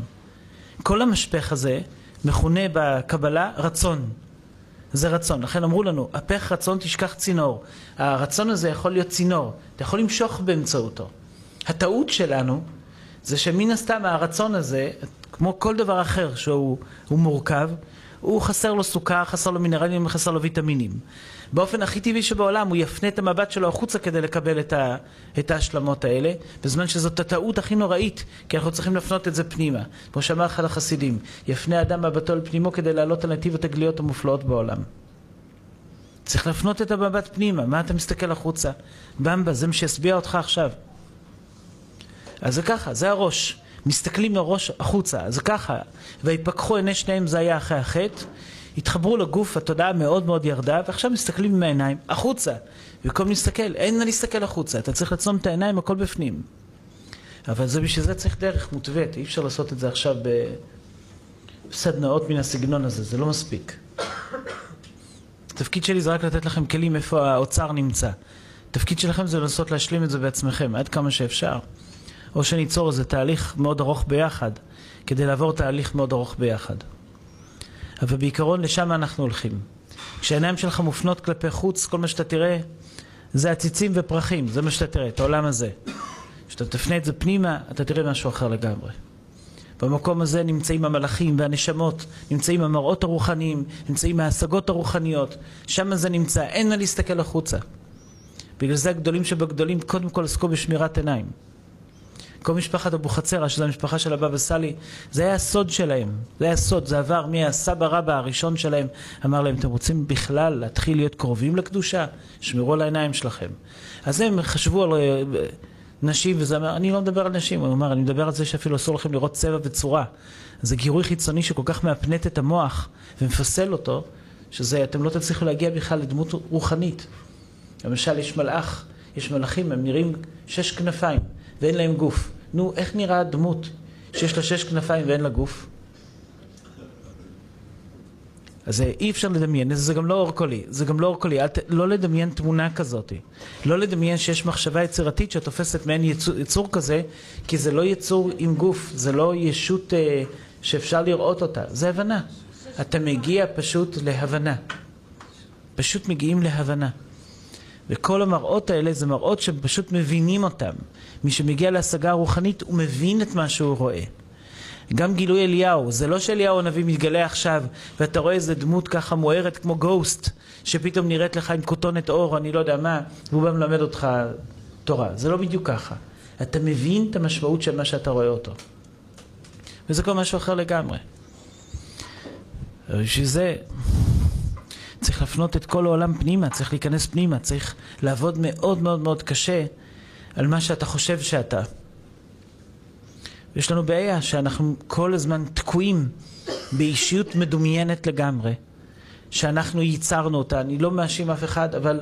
כל המשפך הזה מכונה בקבלה רצון. זה רצון. לכן אמרו לנו, הפך רצון תשכח צינור. הרצון הזה יכול להיות צינור, אתה יכול למשוך באמצעותו. הטעות שלנו זה שמן הסתם הרצון הזה, כמו כל דבר אחר שהוא מורכב, הוא חסר לו סוכר, חסר לו מינרלים, חסר לו ויטמינים. באופן הכי טבעי שבעולם הוא יפנה את המבט שלו החוצה כדי לקבל את, ה, את ההשלמות האלה, בזמן שזאת הטעות הכי נוראית, כי אנחנו צריכים להפנות את זה פנימה. כמו שאמר אחד החסידים, יפנה אדם מבטו לפנימו כדי לעלות על נתיב התגליות המופלאות בעולם. צריך להפנות את המבט פנימה, מה אתה מסתכל החוצה? במבה, זה מה שישביע אותך עכשיו. אז זה ככה, זה הראש. מסתכלים לראש החוצה, זה ככה, ויפקחו עיני שניהם זה היה אחרי החטא, התחברו לגוף, התודעה מאוד מאוד ירדה, ועכשיו מסתכלים עם העיניים החוצה. במקום להסתכל, אין מה להסתכל החוצה, אתה צריך לעצום את העיניים, הכל בפנים. אבל זה בשביל זה צריך דרך מותווית, אי אפשר לעשות את זה עכשיו בסדנאות מן הסגנון הזה, זה לא מספיק. התפקיד שלי זה רק לתת לכם כלים איפה האוצר נמצא. התפקיד שלכם זה לנסות להשלים את זה בעצמכם, עד כמה שאפשר. או שניצור איזה תהליך מאוד ארוך ביחד, כדי לעבור תהליך מאוד ארוך ביחד. אבל בעיקרון לשם אנחנו הולכים. כשהעיניים שלך מופנות כלפי חוץ, כל מה שאתה תראה זה עציצים ופרחים, זה מה שאתה תראה, את העולם הזה. כשאתה תפנה את זה פנימה, אתה תראה משהו אחר לגמרי. במקום הזה נמצאים המלאכים והנשמות, נמצאים המראות הרוחניים, נמצאים ההשגות הרוחניות, שם זה נמצא, אין מה להסתכל החוצה. בגלל זה הגדולים שבגדולים קודם כל עסקו בשמירת עיניים. כל משפחת אבוחצירא, שזו המשפחה של הבבא סאלי, זה היה הסוד שלהם, זה היה הסוד, זה עבר מהסבא רבא הראשון שלהם, אמר להם, אתם רוצים בכלל להתחיל להיות קרובים לקדושה? שמרו על העיניים שלכם. אז הם חשבו על אה, נשים, וזה אמר, אני לא מדבר על נשים, הוא אמר, אני מדבר על זה שאפילו אסור לכם לראות צבע וצורה. זה גירוי חיצוני שכל כך מאפנט את המוח ומפסל אותו, שזה, אתם לא תצליחו להגיע בכלל לדמות רוחנית. למשל, יש מלאך, יש מלאכים, הם נראים שש כנפיים. ואין להם גוף. נו, איך נראה דמות שיש לה שש כנפיים ואין לה גוף? אז אי אפשר לדמיין, זה גם לא אורקולי, זה גם לא אורקולי, ת, לא לדמיין תמונה כזאת, לא לדמיין שיש מחשבה יצירתית שתופסת מעין יצור, יצור כזה, כי זה לא יצור עם גוף, זה לא ישות אה, שאפשר לראות אותה, זה הבנה. אתה מגיע פשוט להבנה, פשוט מגיעים להבנה. וכל המראות האלה זה מראות שפשוט מבינים אותם. מי שמגיע להשגה הרוחנית הוא מבין את מה שהוא רואה. גם גילוי אליהו, זה לא שאליהו הנביא מתגלה עכשיו ואתה רואה איזה דמות ככה מוארת כמו גוסט שפתאום נראית לך עם כותונת אור, אני לא יודע מה, והוא בא מלמד אותך תורה. זה לא בדיוק ככה. אתה מבין את המשמעות של מה שאתה רואה אותו. וזה כבר משהו אחר לגמרי. בשביל זה צריך להפנות את כל העולם פנימה, צריך להיכנס פנימה, צריך לעבוד מאוד מאוד מאוד קשה על מה שאתה חושב שאתה. יש לנו בעיה שאנחנו כל הזמן תקועים באישיות מדומיינת לגמרי, שאנחנו ייצרנו אותה. אני לא מאשים אף אחד, אבל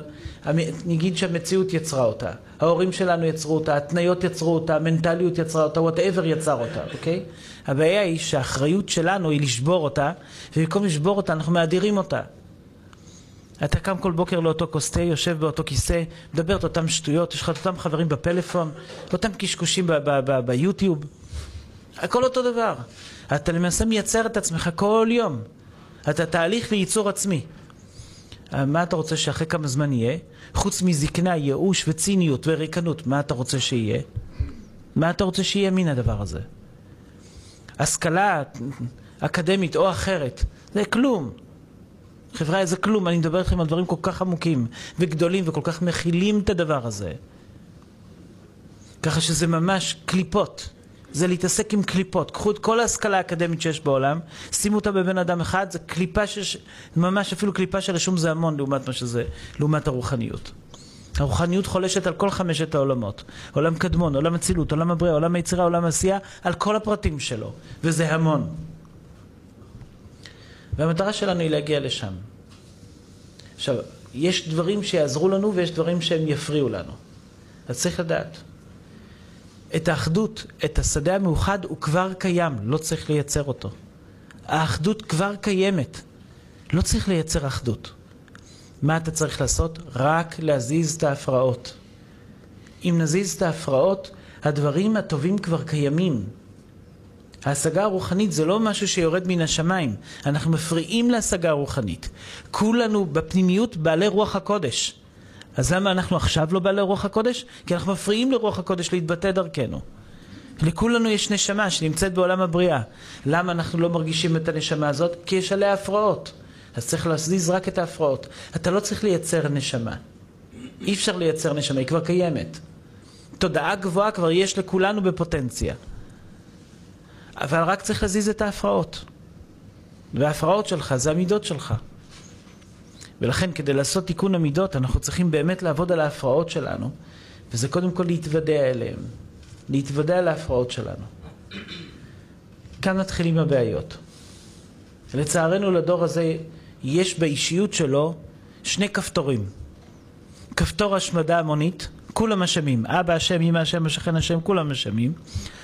נגיד שהמציאות יצרה אותה. ההורים שלנו יצרו אותה, התניות יצרו אותה, המנטליות יצרה אותה, וואטאבר יצר אותה, אוקיי? הבעיה היא שהאחריות שלנו היא לשבור אותה, ובמקום לשבור אותה אנחנו מאדירים אותה. אתה קם כל בוקר לאותו כוס תה, יושב באותו כיסא, מדבר את אותם שטויות, יש לך את אותם חברים בפלאפון, אותם קשקושים ביוטיוב. הכל אותו דבר. אתה למעשה מייצר את עצמך כל יום. אתה תהליך לייצור עצמי. מה אתה רוצה שאחרי כמה זמן יהיה? חוץ מזקנה, ייאוש וציניות וריקנות, מה אתה רוצה שיהיה? מה אתה רוצה שיהיה מן הדבר הזה? השכלה אקדמית או אחרת, זה כלום. חבר'ה, זה כלום, אני מדבר איתכם על דברים כל כך עמוקים וגדולים וכל כך מכילים את הדבר הזה. ככה שזה ממש קליפות. זה להתעסק עם קליפות. קחו את כל ההשכלה האקדמית שיש בעולם, שימו אותה בבן אדם אחד, זה קליפה ש... ממש אפילו קליפה של השום זה המון לעומת מה שזה, לעומת הרוחניות. הרוחניות חולשת על כל חמשת העולמות. עולם קדמון, עולם אצילות, עולם הבריאה, עולם היצירה, עולם העשייה, על כל הפרטים שלו. וזה המון. והמטרה שלנו היא להגיע לשם. עכשיו, יש דברים שיעזרו לנו ויש דברים שהם יפריעו לנו. אז צריך לדעת. את האחדות, את השדה המאוחד, הוא כבר קיים, לא צריך לייצר אותו. האחדות כבר קיימת, לא צריך לייצר אחדות. מה אתה צריך לעשות? רק להזיז את ההפרעות. אם נזיז את ההפרעות, הדברים הטובים כבר קיימים. ההשגה הרוחנית זה לא משהו שיורד מן השמיים, אנחנו מפריעים להשגה הרוחנית. כולנו בפנימיות בעלי רוח הקודש. אז למה אנחנו עכשיו לא בעלי רוח הקודש? כי אנחנו מפריעים לרוח הקודש להתבטא דרכנו. לכולנו יש נשמה שנמצאת בעולם הבריאה. למה אנחנו לא מרגישים את הנשמה הזאת? כי יש עליה הפרעות. אז צריך להזיז רק את ההפרעות. אתה לא צריך לייצר נשמה. אי אפשר לייצר נשמה, היא כבר קיימת. תודעה גבוהה כבר יש לכולנו בפוטנציה. אבל רק צריך להזיז את ההפרעות. וההפרעות שלך זה המידות שלך. ולכן כדי לעשות תיקון המידות אנחנו צריכים באמת לעבוד על ההפרעות שלנו, וזה קודם כל להתוודע אליהן, להתוודע על ההפרעות שלנו. כאן נתחיל עם הבעיות. לצערנו לדור הזה יש באישיות שלו שני כפתורים. כפתור השמדה המונית, כולם אשמים, אבא אשם, אמא אשם, השכן אשם, כולם אשמים.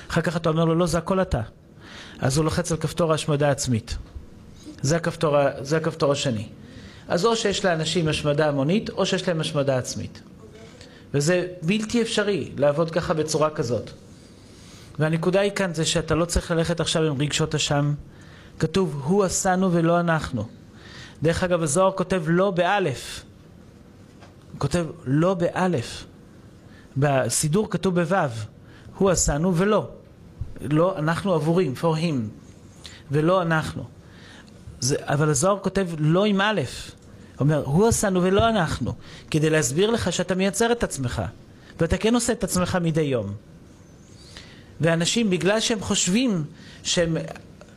אחר כך אתה אומר לו, לא, זה הכל אתה. אז הוא לוחץ על כפתור ההשמדה העצמית. זה הכפתור, זה הכפתור השני. אז או שיש לאנשים השמדה המונית, או שיש להם השמדה עצמית. וזה בלתי אפשרי לעבוד ככה בצורה כזאת. והנקודה היא כאן זה שאתה לא צריך ללכת עכשיו עם רגשות אשם. כתוב, הוא עשנו ולא אנחנו. דרך אגב, הזוהר כותב לא באלף. הוא כותב לא באלף. בסידור כתוב בוו. הוא עשנו ולא. לא אנחנו עבורים, for him. ולא אנחנו. זה, אבל הזוהר כותב לא עם א', אומר, הוא עשנו ולא אנחנו, כדי להסביר לך שאתה מייצר את עצמך, ואתה כן עושה את עצמך מדי יום. ואנשים, בגלל שהם חושבים שהם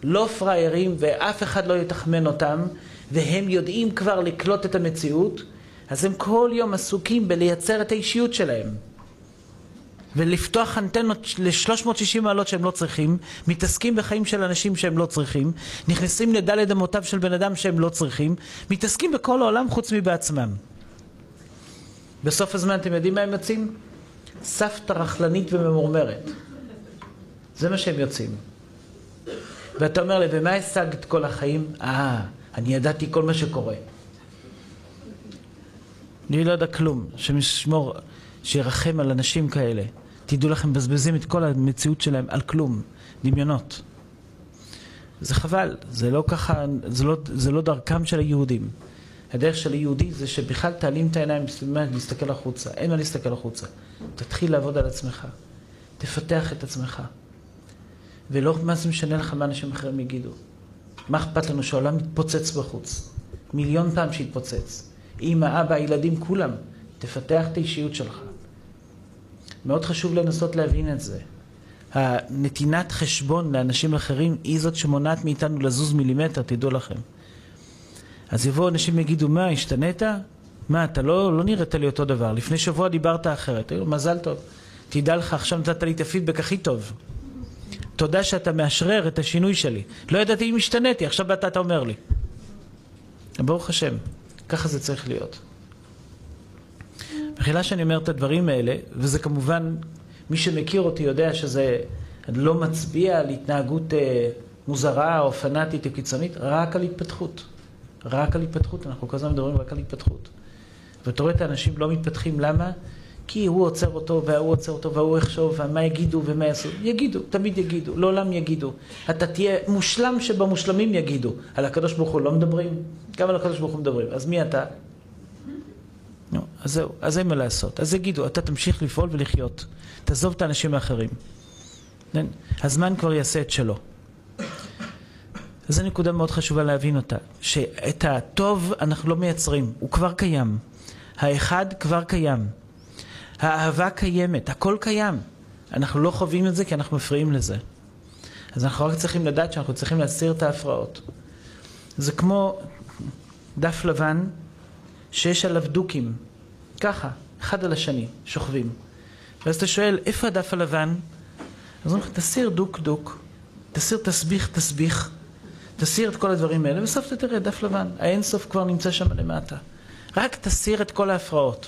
לא פראיירים ואף אחד לא יתחמן אותם, והם יודעים כבר לקלוט את המציאות, אז הם כל יום עסוקים בלייצר את האישיות שלהם. ולפתוח אנטנות ל-360 מעלות שהם לא צריכים, מתעסקים בחיים של אנשים שהם לא צריכים, נכנסים לדלת אמותיו של בן אדם שהם לא צריכים, מתעסקים בכל העולם חוץ מבעצמם. בסוף הזמן אתם יודעים מה הם יוצאים? סבתא רכלנית וממורמרת. זה מה שהם יוצאים. ואתה אומר לי, ומה השגת כל החיים? אה, אני ידעתי כל מה שקורה. אני לא יודע כלום, שמשמור, שירחם על אנשים כאלה. תדעו לכם, מבזבזים את כל המציאות שלהם על כלום, דמיונות. זה חבל, זה לא ככה, זה לא, זה לא דרכם של היהודים. הדרך של היהודי זה שבכלל תעלים את העיניים להסתכל החוצה, אין מה להסתכל החוצה. תתחיל לעבוד על עצמך, תפתח את עצמך. ולא מה זה משנה לך מה אנשים אחרים יגידו. מה אכפת לנו שהעולם מתפוצץ בחוץ? מיליון פעם שיתפוצץ. אמא, אבא, הילדים, כולם. תפתח את האישיות שלך. מאוד חשוב לנסות להבין את זה. הנתינת חשבון לאנשים אחרים היא זאת שמונעת מאיתנו לזוז מילימטר, תדעו לכם. אז יבואו אנשים ויגידו, מה, השתנית? מה, אתה לא, לא נראית לי אותו דבר. לפני שבוע דיברת אחרת. תגידו, מזל טוב. תדע לך, עכשיו נתת לי את הפידבק הכי טוב. תודה שאתה מאשרר את השינוי שלי. לא ידעתי אם השתניתי, עכשיו אתה אומר לי. ברוך השם, ככה זה צריך להיות. מחילה שאני אומר את הדברים האלה, וזה כמובן, מי שמכיר אותי יודע שזה לא מצביע על התנהגות אה, מוזרה או פנאטית או קיצונית, רק על התפתחות. רק על התפתחות, אנחנו כל הזמן מדברים רק על התפתחות. ואתה רואה את האנשים לא מתפתחים, למה? כי הוא עוצר אותו, וההוא עוצר אותו, וההוא יחשוב, ומה יגידו ומה יעשו. יגידו, תמיד יגידו, לעולם יגידו. אתה תהיה מושלם שבמושלמים יגידו. על הקדוש ברוך הוא לא מדברים, גם על הקדוש ברוך הוא מדברים. אז מי אתה? נו, אז זהו, אז אין מה לעשות. אז יגידו, אתה תמשיך לפעול ולחיות. תעזוב את האנשים האחרים. כן? הזמן כבר יעשה את שלו. זו נקודה מאוד חשובה להבין אותה, שאת הטוב אנחנו לא מייצרים, הוא כבר קיים. האחד כבר קיים. האהבה קיימת, הכל קיים. אנחנו לא חווים את זה כי אנחנו מפריעים לזה. אז אנחנו רק צריכים לדעת שאנחנו צריכים להסיר את ההפרעות. זה כמו דף לבן שיש עליו דוקים, ככה, אחד על השני, שוכבים. ואז אתה שואל, איפה הדף הלבן? אז אומרים לך, תסיר דוק דוק, תסיר תסביך תסביך, תסיר את כל הדברים האלה, בסוף אתה תראה דף לבן. האינסוף כבר נמצא שם למטה. רק תסיר את כל ההפרעות.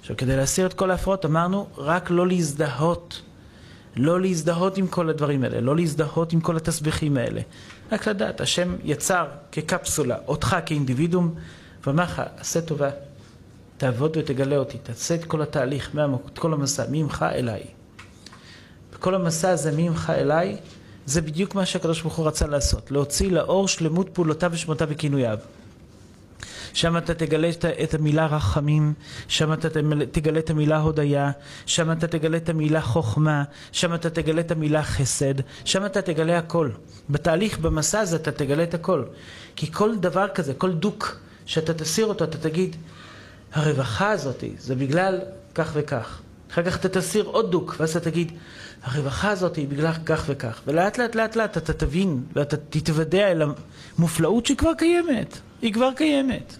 עכשיו, כדי להסיר את כל ההפרעות, אמרנו, רק לא להזדהות. לא להזדהות עם כל הדברים האלה, לא להזדהות עם כל התסביכים האלה. רק לדעת, השם יצר כקפסולה אותך כאינדיבידום, ואמר לך, עשה טובה, תעבוד ותגלה אותי, תעשה את כל התהליך, את כל המסע, ממך אליי. וכל המסע הזה ממך אליי, זה בדיוק מה שהקדוש ברוך הוא רצה לעשות, להוציא לאור שלמות פעולותיו ושמותיו וכינוייו. שם אתה תגלה את המילה רחמים, שם אתה תגלה את המילה הודיה, שם אתה תגלה את המילה חוכמה, שם אתה תגלה את המילה חסד, שם אתה תגלה הכל. בתהליך, במסע הזה אתה תגלה את הכל. כי כל דבר כזה, כל דוק שאתה תסיר אותו, אתה תגיד, הרווחה הזאת זה בגלל כך וכך. אחר כך אתה תסיר עוד דוק, ואז אתה תגיד, הרווחה הזאת היא בגלל כך וכך. ולאט לאט לאט לאט אתה תבין ואתה תתוודע אל המופלאות שכבר קיימת. היא כבר קיימת.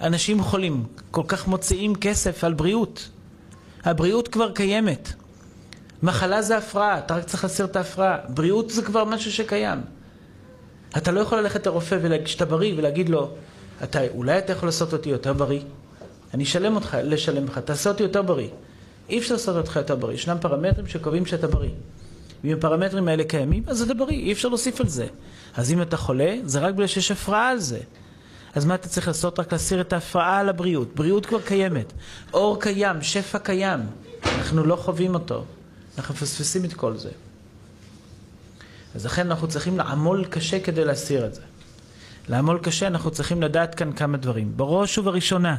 אנשים חולים, כל כך מוציאים כסף על בריאות. הבריאות כבר קיימת. מחלה זה הפרעה, אתה רק צריך להסיר את ההפרעה. בריאות זה כבר משהו שקיים. אתה לא יכול ללכת לרופא כשאתה בריא ולהגיד לו, אתה, אולי אתה יכול לעשות אותי יותר בריא? אני אשלם אותך, לשלם לך, תעשה אותי יותר בריא. אי אפשר לעשות אותך יותר בריא. ישנם פרמטרים שקובעים שאתה בריא. ואם הפרמטרים האלה קיימים, אז אתה בריא, אי אפשר להוסיף על זה. אז אם אתה חולה, זה רק בגלל שיש הפרעה על זה. אז מה אתה צריך לעשות? רק להסיר את ההפרעה על הבריאות. בריאות כבר קיימת. אור קיים, שפע קיים. אנחנו לא חווים אותו. אנחנו מפספסים את כל זה. אז לכן אנחנו צריכים לעמול קשה כדי להסיר את זה. לעמול קשה אנחנו צריכים לדעת כאן כמה דברים. בראש ובראשונה,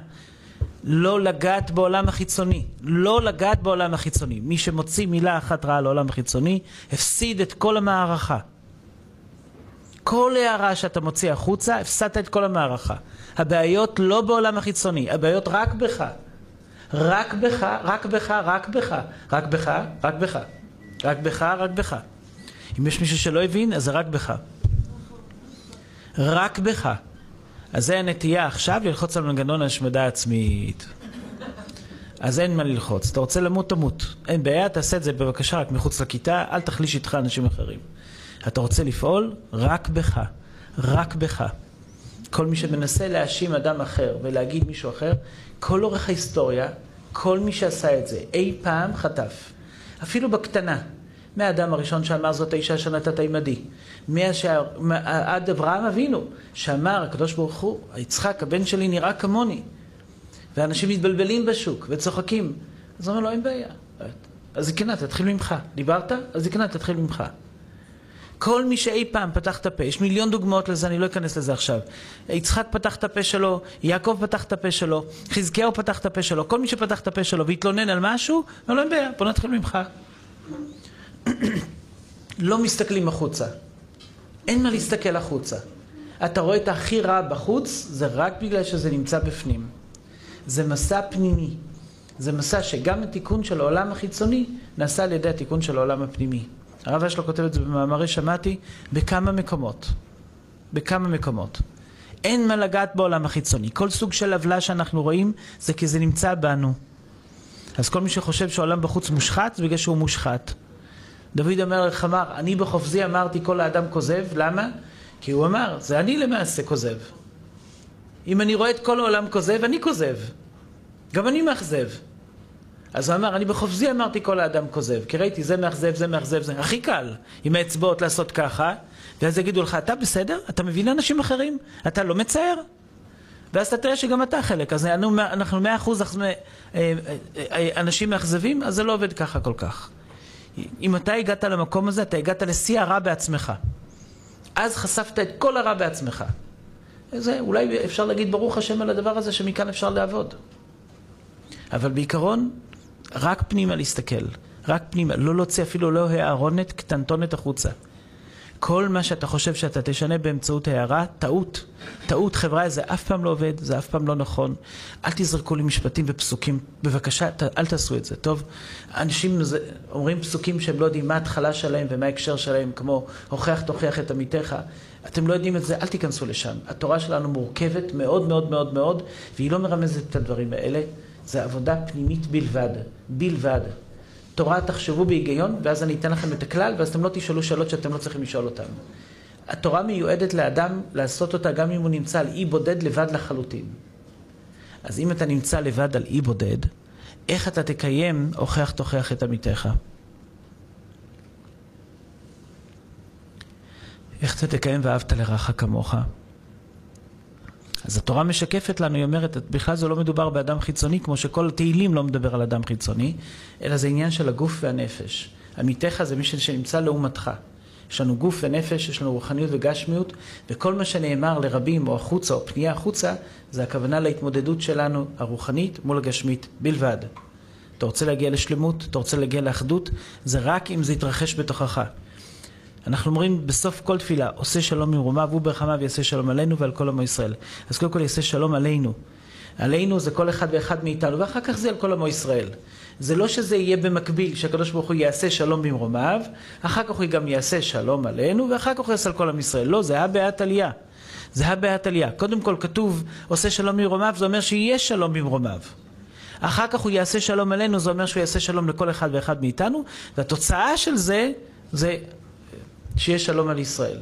לא לגעת בעולם החיצוני. לא לגעת בעולם החיצוני. מי שמוציא מילה אחת רעה לעולם החיצוני, הפסיד את כל המערכה. כל הערה שאתה מוציא החוצה, הפסדת את כל המערכה. הבעיות לא בעולם החיצוני, הבעיות רק בך. רק בך, רק בך, רק בך, רק בך, רק בך, רק בך, רק בך. אם יש מישהו שלא הבין, אז זה רק בך. רק בך. אז זה הנטייה עכשיו ללחוץ על מנגנון ההשמדה עצמית. אז אין מה ללחוץ. אתה רוצה למות, תמות. אין בעיה, תעשה את זה בבקשה רק מחוץ לכיתה, אל תחליש איתך אנשים אחרים. אתה רוצה לפעול? רק בך. רק בך. כל מי שמנסה להאשים אדם אחר ולהגיד מישהו אחר, כל אורך ההיסטוריה, כל מי שעשה את זה אי פעם חטף. אפילו בקטנה. מהאדם הראשון שאמר זאת האישה שנתת עמדי. עד אברהם אבינו, שאמר הקדוש ברוך הוא, יצחק הבן שלי נראה כמוני. ואנשים מתבלבלים בשוק וצוחקים. אז הוא אומר לו, אין בעיה. הזקנה תתחיל ממך. דיברת? הזקנה תתחיל ממך. כל מי שאי פעם פתח את הפה, יש מיליון דוגמאות לזה, אני לא אכנס לזה עכשיו. יצחק פתח את הפה שלו, יעקב פתח את הפה שלו, חזקיהו פתח את הפה שלו, כל מי שפתח את הפה שלו והתלונן על משהו, אומר לו אין בעיה, בוא נתחיל ממך. לא מסתכלים החוצה. אין מה להסתכל החוצה. אתה רואה את הכי רע בחוץ, זה רק בגלל שזה נמצא בפנים. זה מסע פנימי. זה מסע שגם התיקון של העולם החיצוני נעשה על ידי התיקון של העולם הפנימי. הרב אשלו כותב את זה במאמרי שמעתי בכמה מקומות. בכמה מקומות. אין מה לגעת בעולם החיצוני. כל סוג של עוולה שאנחנו רואים זה כי זה נמצא בנו. אז כל מי שחושב שהעולם בחוץ מושחת זה בגלל שהוא מושחת. דוד המלך אמר, אני בחופזי אמרתי כל האדם כוזב, למה? כי הוא אמר, זה אני למעשה כוזב. אם אני רואה את כל העולם כוזב, אני כוזב. גם אני מאכזב. אז הוא אמר, אני בחופזי אמרתי כל האדם כוזב, כי ראיתי זה מאכזב, זה מאכזב, זה הכי קל עם האצבעות לעשות ככה, ואז יגידו לך, אתה בסדר? אתה מבין אנשים אחרים? אתה לא מצער? ואז אתה תראה שגם אתה חלק, אז אנחנו מאה אחוז אה, אה, אה, אנשים מאכזבים, אז זה לא עובד ככה כל כך. אם אתה הגעת למקום הזה, אתה הגעת לשיא הרע בעצמך. אז חשפת את כל הרע בעצמך. זה, אולי אפשר להגיד ברוך השם על הדבר הזה שמכאן אפשר לעבוד. אבל בעיקרון, רק פנימה להסתכל. רק פנימה, לא להוציא אפילו לא הערונת קטנטונת החוצה. כל מה שאתה חושב שאתה תשנה באמצעות הערה, טעות. טעות, חבריא, זה אף פעם לא עובד, זה אף פעם לא נכון. אל תזרקו לי משפטים ופסוקים, בבקשה, ת, אל תעשו את זה, טוב? אנשים זה, אומרים פסוקים שהם לא יודעים מה ההתחלה שלהם ומה ההקשר שלהם, כמו הוכח תוכיח את עמיתך. אתם לא יודעים את זה, אל תיכנסו לשם. התורה שלנו מורכבת מאוד מאוד מאוד מאוד, והיא לא מרמזת את הדברים האלה. זה עבודה פנימית בלבד, בלבד. תורה תחשבו בהיגיון, ואז אני אתן לכם את הכלל, ואז אתם לא תשאלו שאלות שאתם לא צריכים לשאול אותן. התורה מיועדת לאדם לעשות אותה גם אם הוא נמצא על אי בודד לבד לחלוטין. אז אם אתה נמצא לבד על אי בודד, איך אתה תקיים הוכח תוכיח את עמיתך? איך אתה תקיים ואהבת לרעך כמוך? אז התורה משקפת לנו, היא אומרת, בכלל זה לא מדובר באדם חיצוני, כמו שכל התהילים לא מדבר על אדם חיצוני, אלא זה עניין של הגוף והנפש. עמיתך זה מי שנמצא לעומתך. יש לנו גוף ונפש, יש לנו רוחניות וגשמיות, וכל מה שנאמר לרבים או החוצה או פנייה החוצה, זה הכוונה להתמודדות שלנו הרוחנית מול הגשמית בלבד. אתה רוצה להגיע לשלמות, אתה רוצה להגיע לאחדות, זה רק אם זה יתרחש בתוכך. אנחנו אומרים בסוף כל תפילה, עושה שלום ממרומיו וברחמיו יעשה שלום עלינו ועל כל עמו ישראל. אז קודם כל יעשה שלום עלינו. עלינו זה כל אחד ואחד מאיתנו, ואחר כך זה על כל עמו ישראל. זה לא שזה יהיה במקביל, שהקדוש ברוך הוא יעשה שלום במרומיו, אחר כך הוא גם יעשה שלום עלינו, ואחר כך הוא יעשה על כל עם ישראל. לא, זה הבעת עלייה. זה הבעת עלייה. קודם כל כתוב, עושה שלום במרומיו, זה אומר שיהיה שלום במרומיו. אחר כך הוא יעשה שלום עלינו, זה אומר שהוא יעשה שלום לכל אחד ואחד מאיתנו, והתוצאה של זה, זה שיש שלום על ישראל.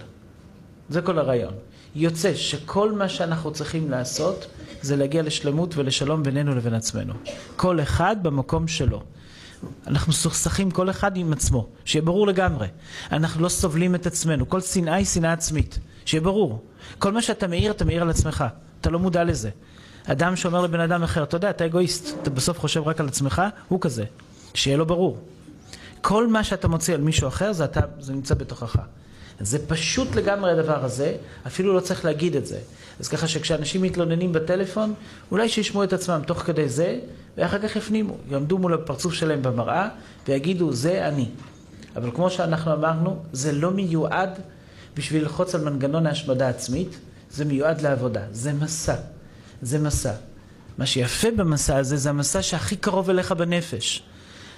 זה כל הרעיון. יוצא שכל מה שאנחנו צריכים לעשות זה להגיע לשלמות ולשלום בינינו לבין עצמנו. כל אחד במקום שלו. אנחנו סוכסכים כל אחד עם עצמו, שיהיה ברור לגמרי. אנחנו לא סובלים את עצמנו. כל שנאה היא שנאה עצמית, שיהיה ברור. כל מה שאתה מאיר, אתה מאיר על עצמך. אתה לא מודע לזה. אדם שאומר לבן אדם אחר, אתה יודע, אתה אגואיסט, אתה בסוף חושב רק על עצמך, הוא כזה. שיהיה לו ברור. כל מה שאתה מוציא על מישהו אחר, זה, אתה, זה נמצא בתוכך. זה פשוט לגמרי הדבר הזה, אפילו לא צריך להגיד את זה. אז ככה שכשאנשים מתלוננים בטלפון, אולי שישמעו את עצמם תוך כדי זה, ואחר כך יפנימו, יעמדו מול הפרצוף שלהם במראה, ויגידו, זה אני. אבל כמו שאנחנו אמרנו, זה לא מיועד בשביל ללחוץ על מנגנון ההשמדה עצמית, זה מיועד לעבודה, זה מסע. זה מסע. מה שיפה במסע הזה, זה המסע שהכי קרוב אליך בנפש.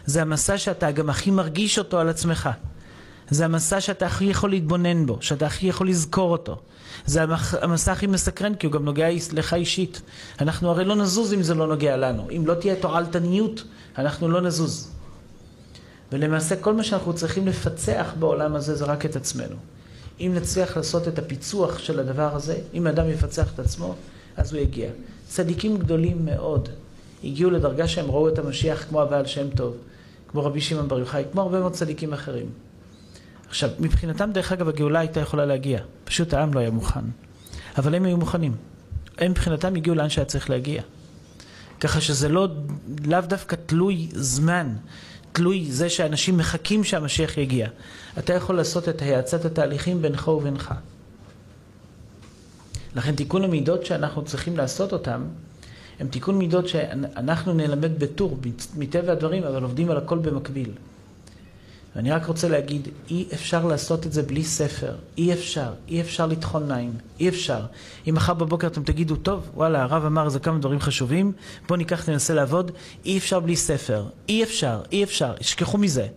זה המסע שאתה גם הכי מרגיש אותו על עצמך. זה המסע שאתה הכי יכול להתבונן בו, שאתה הכי יכול לזכור אותו. זה המסע הכי מסקרן, כי הוא גם נוגע לך אישית. אנחנו הרי לא נזוז אם זה לא נוגע לנו. אם לא תהיה תועלתניות, אנחנו לא נזוז. ולמעשה כל מה שאנחנו צריכים לפצח בעולם הזה זה רק את עצמנו. אם נצליח לעשות את הפיצוח של הדבר הזה, אם אדם יפצח את עצמו, אז הוא יגיע. צדיקים גדולים מאוד הגיעו לדרגה שהם ראו את המשיח כמו הבעל שם טוב, כמו רבי שמעון בר יוחאי, כמו הרבה מאוד צדיקים אחרים. עכשיו, מבחינתם, דרך אגב, הגאולה הייתה יכולה להגיע. פשוט העם לא היה מוכן. אבל הם היו מוכנים. הם מבחינתם הגיעו לאן שהיה צריך להגיע. ככה שזה לא, לאו דווקא תלוי זמן, תלוי זה שאנשים מחכים שהמשיח יגיע. אתה יכול לעשות את האצת התהליכים בינך ובינך. לכן תיקון המידות שאנחנו צריכים לעשות אותם, הם תיקון מידות שאנחנו נלמד בטור, מטבע הדברים, אבל עובדים על הכל במקביל. ואני רק רוצה להגיד, אי אפשר לעשות את זה בלי ספר. אי אפשר. אי אפשר לטחון מים. אי אפשר. אם מחר בבוקר אתם תגידו, טוב, וואלה, הרב אמר איזה כמה דברים חשובים, בואו ניקח, ננסה לעבוד. אי אפשר בלי ספר. אי אפשר. אי אפשר. ישכחו מזה.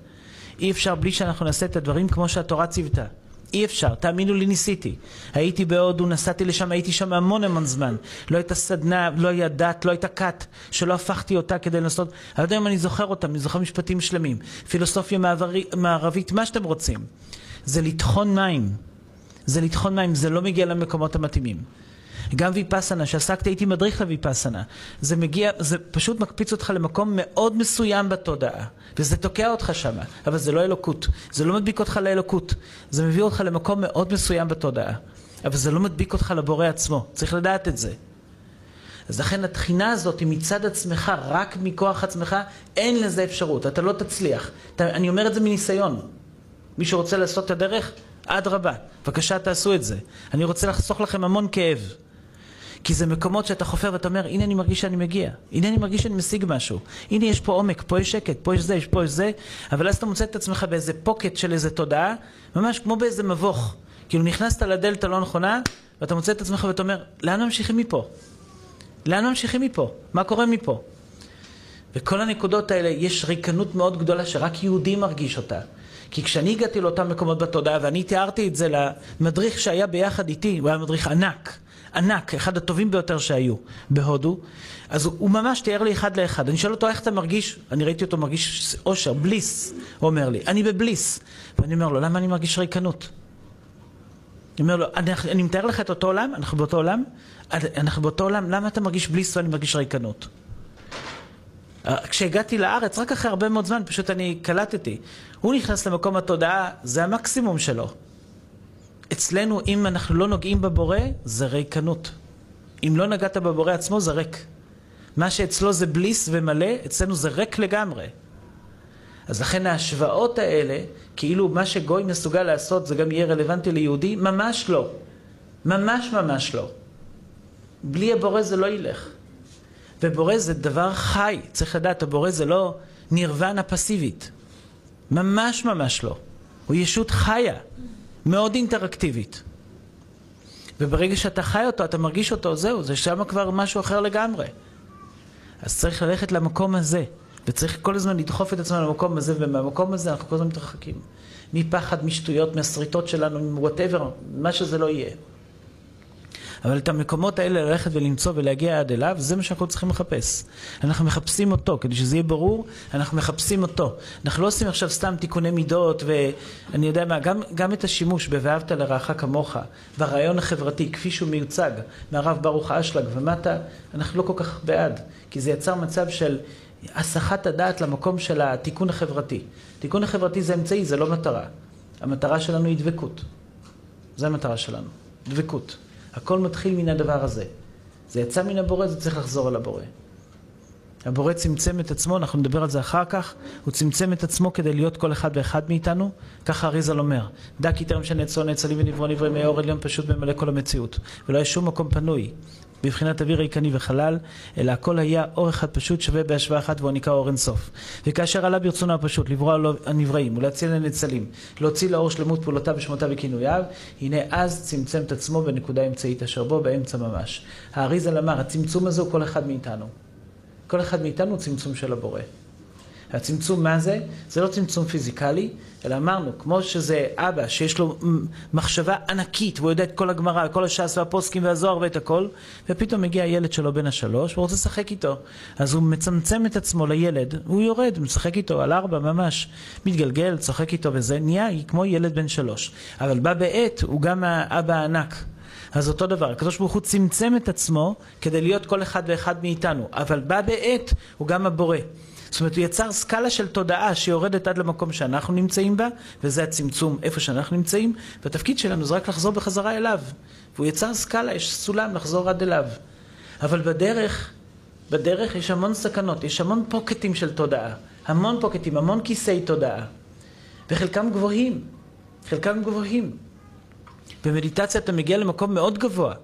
אי אפשר בלי שאנחנו נעשה את הדברים כמו שהתורה ציוותה. אי אפשר, תאמינו לי, ניסיתי. הייתי בהודו, נסעתי לשם, הייתי שם המון המון זמן. לא הייתה סדנה, לא היה דת, לא הייתה כת, שלא הפכתי אותה כדי לנסות. עד היום אני זוכר אותם, אני זוכר משפטים שלמים. פילוסופיה מעברי, מערבית, מה שאתם רוצים. זה לטחון מים. זה לטחון מים, זה לא מגיע למקומות המתאימים. גם ויפסנה, שעסקתי, הייתי מדריך לויפסנה. זה מגיע, זה פשוט מקפיץ אותך למקום מאוד מסוים בתודעה. וזה תוקע אותך שם, אבל זה לא אלוקות. זה לא מדביק אותך לאלוקות. זה מביא אותך למקום מאוד מסוים בתודעה. אבל זה לא מדביק אותך לבורא עצמו. צריך לדעת את זה. אז לכן התחינה הזאת היא מצד עצמך, רק מכוח עצמך, אין לזה אפשרות. אתה לא תצליח. אתה, אני אומר את זה מניסיון. מי שרוצה לעשות את הדרך, אדרבה. בבקשה תעשו את זה. אני רוצה לחסוך לכם המון כאב. כי זה מקומות שאתה חופר ואתה אומר, הנה אני מרגיש שאני מגיע, הנה אני מרגיש שאני משיג משהו, הנה יש פה עומק, פה יש שקט, פה יש זה, יש פה יש זה, אבל אז אתה מוצא את עצמך באיזה פוקט של איזה תודעה, ממש כמו באיזה מבוך. כאילו נכנסת לדלת הלא נכונה, ואתה מוצא את עצמך ואתה אומר, לאן ממשיכים מפה? לאן ממשיכים מפה? מה קורה מפה? וכל הנקודות האלה, יש ריקנות מאוד גדולה שרק יהודי מרגיש אותה. כי כשאני הגעתי לאותם מקומות בתודעה, ואני תיארתי את זה למדריך שהיה ביחד איתי, הוא היה מדריך ענק. ענק, אחד הטובים ביותר שהיו בהודו, אז הוא, הוא ממש תיאר לי אחד לאחד. אני שואל אותו איך אתה מרגיש, אני ראיתי אותו מרגיש אושר, בליס, הוא אומר לי, אני בבליס. ואני אומר לו, למה אני מרגיש ריקנות? אני אומר לו, אני, אני מתאר לך את אותו עולם, אנחנו באותו עולם, אנחנו באותו עולם, למה אתה מרגיש בליס ואני מרגיש ריקנות? כשהגעתי לארץ, רק אחרי הרבה מאוד זמן, פשוט אני קלטתי. הוא נכנס למקום התודעה, זה המקסימום שלו. אצלנו, אם אנחנו לא נוגעים בבורא, זה ריקנות. אם לא נגעת בבורא עצמו, זה ריק. מה שאצלו זה בליס ומלא, אצלנו זה ריק לגמרי. אז לכן ההשוואות האלה, כאילו מה שגוי מסוגל לעשות זה גם יהיה רלוונטי ליהודי, ממש לא. ממש ממש לא. בלי הבורא זה לא ילך. ובורא זה דבר חי, צריך לדעת, הבורא זה לא נירוונה פסיבית. ממש ממש לא. הוא ישות חיה. מאוד אינטראקטיבית. וברגע שאתה חי אותו, אתה מרגיש אותו, זהו, זה שם כבר משהו אחר לגמרי. אז צריך ללכת למקום הזה, וצריך כל הזמן לדחוף את עצמנו למקום הזה, ומהמקום הזה אנחנו כל הזמן מתרחקים. מפחד, משטויות, מהשריטות שלנו, מוואטאבר, מה שזה לא יהיה. אבל את המקומות האלה ללכת ולמצוא ולהגיע עד אליו, זה מה שאנחנו צריכים לחפש. אנחנו מחפשים אותו, כדי שזה יהיה ברור, אנחנו מחפשים אותו. אנחנו לא עושים עכשיו סתם תיקוני מידות, ואני יודע מה, גם, גם את השימוש ב"ואהבת לרעך כמוך", והרעיון החברתי, כפי שהוא מיוצג מהרב ברוך אשלג ומטה, אנחנו לא כל כך בעד, כי זה יצר מצב של הסחת הדעת למקום של התיקון החברתי. תיקון החברתי זה אמצעי, זה לא מטרה. המטרה שלנו היא דבקות. זו המטרה שלנו, דבקות. הכל מתחיל מן הדבר הזה. זה יצא מן הבורא, זה צריך לחזור אל הבורא. הבורא צמצם את עצמו, אנחנו נדבר על זה אחר כך, הוא צמצם את עצמו כדי להיות כל אחד ואחד מאיתנו, ככה אריזל אומר, דע כי טרם שנעצו נאצלים ונברו נברי מאור עליון פשוט ממלא כל המציאות, ולא היה שום מקום פנוי, בבחינת אוויר ריקני וחלל, אלא הכל היה אור אחד פשוט שווה בהשוואה אחת והוא נקרא אור אינסוף. וכאשר עלה ברצונו הפשוט לברוא על הנבראים ולהציל לנצלים, להוציא לאור שלמות פעולותיו ושמותיו וכינוייו, הנה אז צמצם את עצמו בנקודה אמצעית אשר בו באמצע ממש. האריזל אמר, הצמצום הזה הוא כל אחד מאיתנו. כל אחד מאיתנו הוא צמצום של הבורא. הצמצום מה זה? זה לא צמצום פיזיקלי, אלא אמרנו, כמו שזה אבא שיש לו מחשבה ענקית והוא יודע את כל הגמרא, כל הש"ס והפוסקים והזוהר ואת הכל, ופתאום מגיע הילד שלו בן השלוש והוא רוצה לשחק איתו. אז הוא מצמצם את עצמו לילד, הוא יורד, משחק איתו על ארבע ממש, מתגלגל, צוחק איתו וזה, נהיה כמו ילד בן שלוש. אבל בא בעת, הוא גם האבא הענק. אז אותו דבר, הקדוש ברוך הוא צמצם את עצמו כדי להיות כל אחד ואחד מאיתנו, אבל בא בעת הוא גם הבורא. זאת אומרת, הוא יצר סקאלה של תודעה שיורדת עד למקום שאנחנו נמצאים בה, וזה הצמצום איפה שאנחנו נמצאים, והתפקיד שלנו זה רק לחזור בחזרה אליו. והוא יצר סקאלה, יש סולם לחזור עד אליו. אבל בדרך, בדרך יש המון סכנות, יש המון פוקטים של תודעה. המון פוקטים, המון כיסי תודעה. וחלקם גבוהים, חלקם גבוהים. במדיטציה אתה מגיע למקום מאוד גבוה,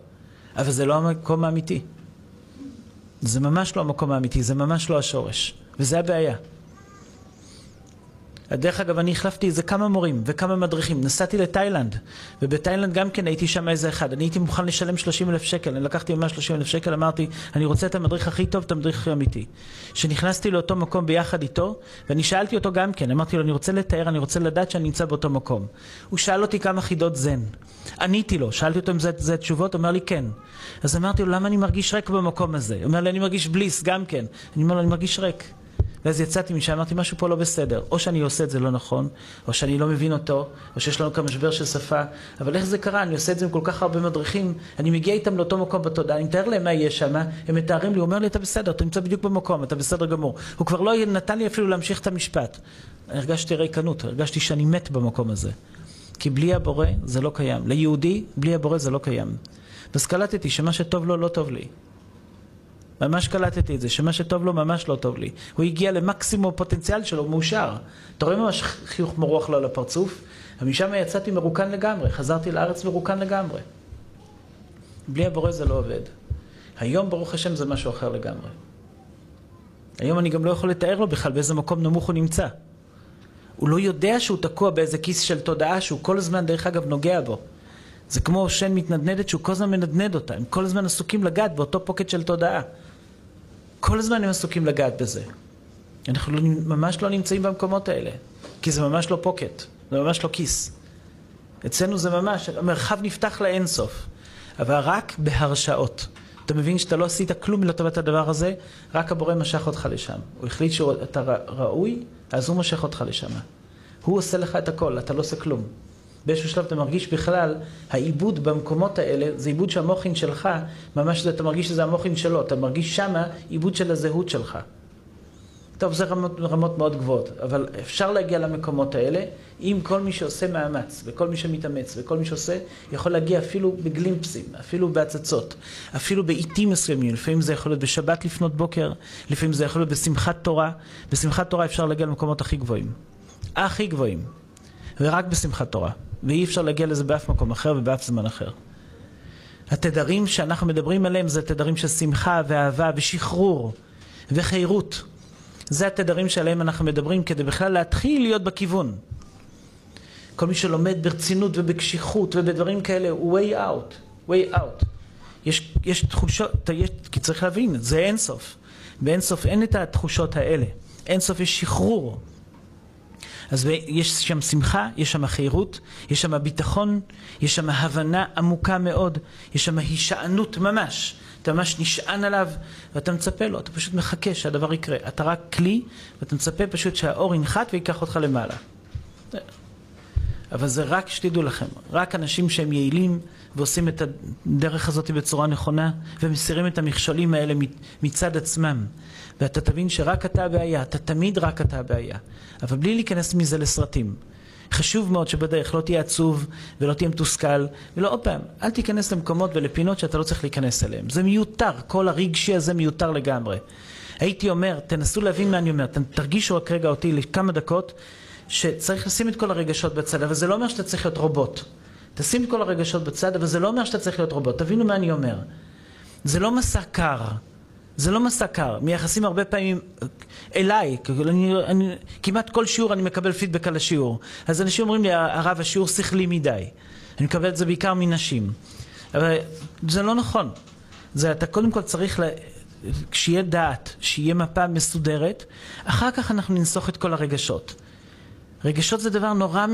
אבל זה לא המקום האמיתי. זה ממש לא המקום האמיתי, זה ממש לא השורש. וזה הבעיה. דרך אגב, אני החלפתי איזה כמה מורים וכמה מדריכים. נסעתי לתאילנד, ובתאילנד גם כן הייתי שם איזה אחד. אני הייתי מוכן לשלם 30 אלף שקל. אני לקחתי ממש 30 אלף שקל, אמרתי, אני רוצה את המדריך הכי טוב, את המדריך הכי אמיתי. כשנכנסתי לאותו מקום ביחד איתו, ואני שאלתי אותו גם כן, אמרתי לו, אני רוצה לתאר, אני רוצה לדעת שאני נמצא באותו מקום. הוא שאל אותי כמה חידות זן. עניתי לו, שאלתי אותו אם זה, זה תשובות, אומר לי כן. אז אמרתי לו, למה אני מרגיש ריק במקום הזה? הוא אומר לי, אני מרגיש בליס, גם כן. אני אומר לו, אני מרגיש ריק. ואז יצאתי משם, אמרתי, משהו פה לא בסדר. או שאני עושה את זה לא נכון, או שאני לא מבין אותו, או שיש לנו כאן משבר של שפה, אבל איך זה קרה? אני עושה את זה עם כל כך הרבה מדריכים, אני מגיע איתם לאותו מקום בתודעה, אני מתאר להם מה יהיה שם, הם מתארים לי, הוא אומר לי, אתה בסדר, אתה נמצא בדיוק במקום, אתה בסדר גמור. הוא כבר לא נתן לי אפילו להמשיך את המשפט. הרגשתי ריקנות, הרגשתי שאני מת במקום הזה. כי בלי הבורא זה לא קיים. ליהודי, בלי הבורא זה לא קיים. אז קלטתי שמה שטוב לו, לא טוב לי. ממש קלטתי את זה, שמה שטוב לו ממש לא טוב לי. הוא הגיע למקסימום פוטנציאל שלו, מאושר. אתה רואה ממש חיוך מרוח לו על הפרצוף? ומשם יצאתי מרוקן לגמרי, חזרתי לארץ מרוקן לגמרי. בלי הבורא זה לא עובד. היום, ברוך השם, זה משהו אחר לגמרי. היום אני גם לא יכול לתאר לו בכלל באיזה מקום נמוך הוא נמצא. הוא לא יודע שהוא תקוע באיזה כיס של תודעה שהוא כל הזמן, דרך אגב, נוגע בו. זה כמו שן מתנדנדת שהוא כל הזמן מנדנד אותה. הם כל הזמן עסוקים לגעת באותו פוקט של תודעה. כל הזמן הם עסוקים לגעת בזה. אנחנו לא, ממש לא נמצאים במקומות האלה, כי זה ממש לא פוקט, זה ממש לא כיס. אצלנו זה ממש, המרחב נפתח לאינסוף, אבל רק בהרשאות. אתה מבין שאתה לא עשית כלום לטובת הדבר הזה, רק הבורא משך אותך לשם. הוא החליט שאתה ראוי, אז הוא משך אותך לשם. הוא עושה לך את הכל, אתה לא עושה כלום. באיזשהו שלב אתה מרגיש בכלל, העיבוד במקומות האלה, זה עיבוד שהמוחין שלך, ממש אתה מרגיש שזה המוחין שלו, אתה מרגיש שמה עיבוד של הזהות שלך. טוב, זה רמות, רמות מאוד גבוהות, אבל אפשר להגיע למקומות האלה אם כל מי שעושה מאמץ, וכל מי שמתאמץ, וכל מי שעושה, יכול להגיע אפילו בגלימפסים, אפילו בהצצות, אפילו בעיתים מסוימים, לפעמים זה יכול להיות בשבת לפנות בוקר, לפעמים זה יכול להיות בשמחת תורה, בשמחת תורה אפשר להגיע למקומות הכי גבוהים. הכי גבוהים. ורק בשמחת תורה. ואי אפשר להגיע לזה באף מקום אחר ובאף זמן אחר. התדרים שאנחנו מדברים עליהם זה תדרים של שמחה ואהבה ושחרור וחירות. זה התדרים שעליהם אנחנו מדברים כדי בכלל להתחיל להיות בכיוון. כל מי שלומד ברצינות ובקשיחות ובדברים כאלה הוא way out, way out. יש, יש תחושות, יש, כי צריך להבין, זה אינסוף. באינסוף אין את התחושות האלה. אינסוף יש שחרור. אז יש שם שמחה, יש שם חירות, יש שם ביטחון, יש שם הבנה עמוקה מאוד, יש שם הישענות ממש. אתה ממש נשען עליו ואתה מצפה לו, אתה פשוט מחכה שהדבר יקרה. אתה רק כלי ואתה מצפה פשוט שהאור ינחת ויקח אותך למעלה. אבל זה רק שתדעו לכם, רק אנשים שהם יעילים ועושים את הדרך הזאת בצורה נכונה ומסירים את המכשולים האלה מצד עצמם. ואתה תבין שרק אתה הבעיה, אתה תמיד רק אתה הבעיה. אבל בלי להיכנס מזה לסרטים. חשוב מאוד שבדרך לא תהיה עצוב ולא תהיה מתוסכל, ולא עוד פעם, אל תיכנס למקומות ולפינות שאתה לא צריך להיכנס אליהם. זה מיותר, כל הרגשי הזה מיותר לגמרי. הייתי אומר, תנסו להבין מה אני אומר, תרגישו רק רגע אותי לכמה דקות, שצריך לשים את כל הרגשות בצד, אבל זה לא אומר שאתה צריך להיות רובוט. תשים את כל הרגשות בצד, אבל זה לא אומר שאתה צריך להיות רובוט. תבינו מה אני אומר. זה לא מסע קר. זה לא מסע קר. מייחסים הרבה פעמים אליי, אני, אני, כמעט כל שיעור אני מקבל פידבק על השיעור. אז אנשים אומרים לי, הרב, השיעור שכלי מדי. אני מקבל את זה בעיקר מנשים. אבל זה לא נכון. זה אתה קודם כל צריך, לה, כשיהיה דעת, שיהיה מפה מסודרת, אחר כך אנחנו ננסוך את כל הרגשות. רגשות זה דבר נורא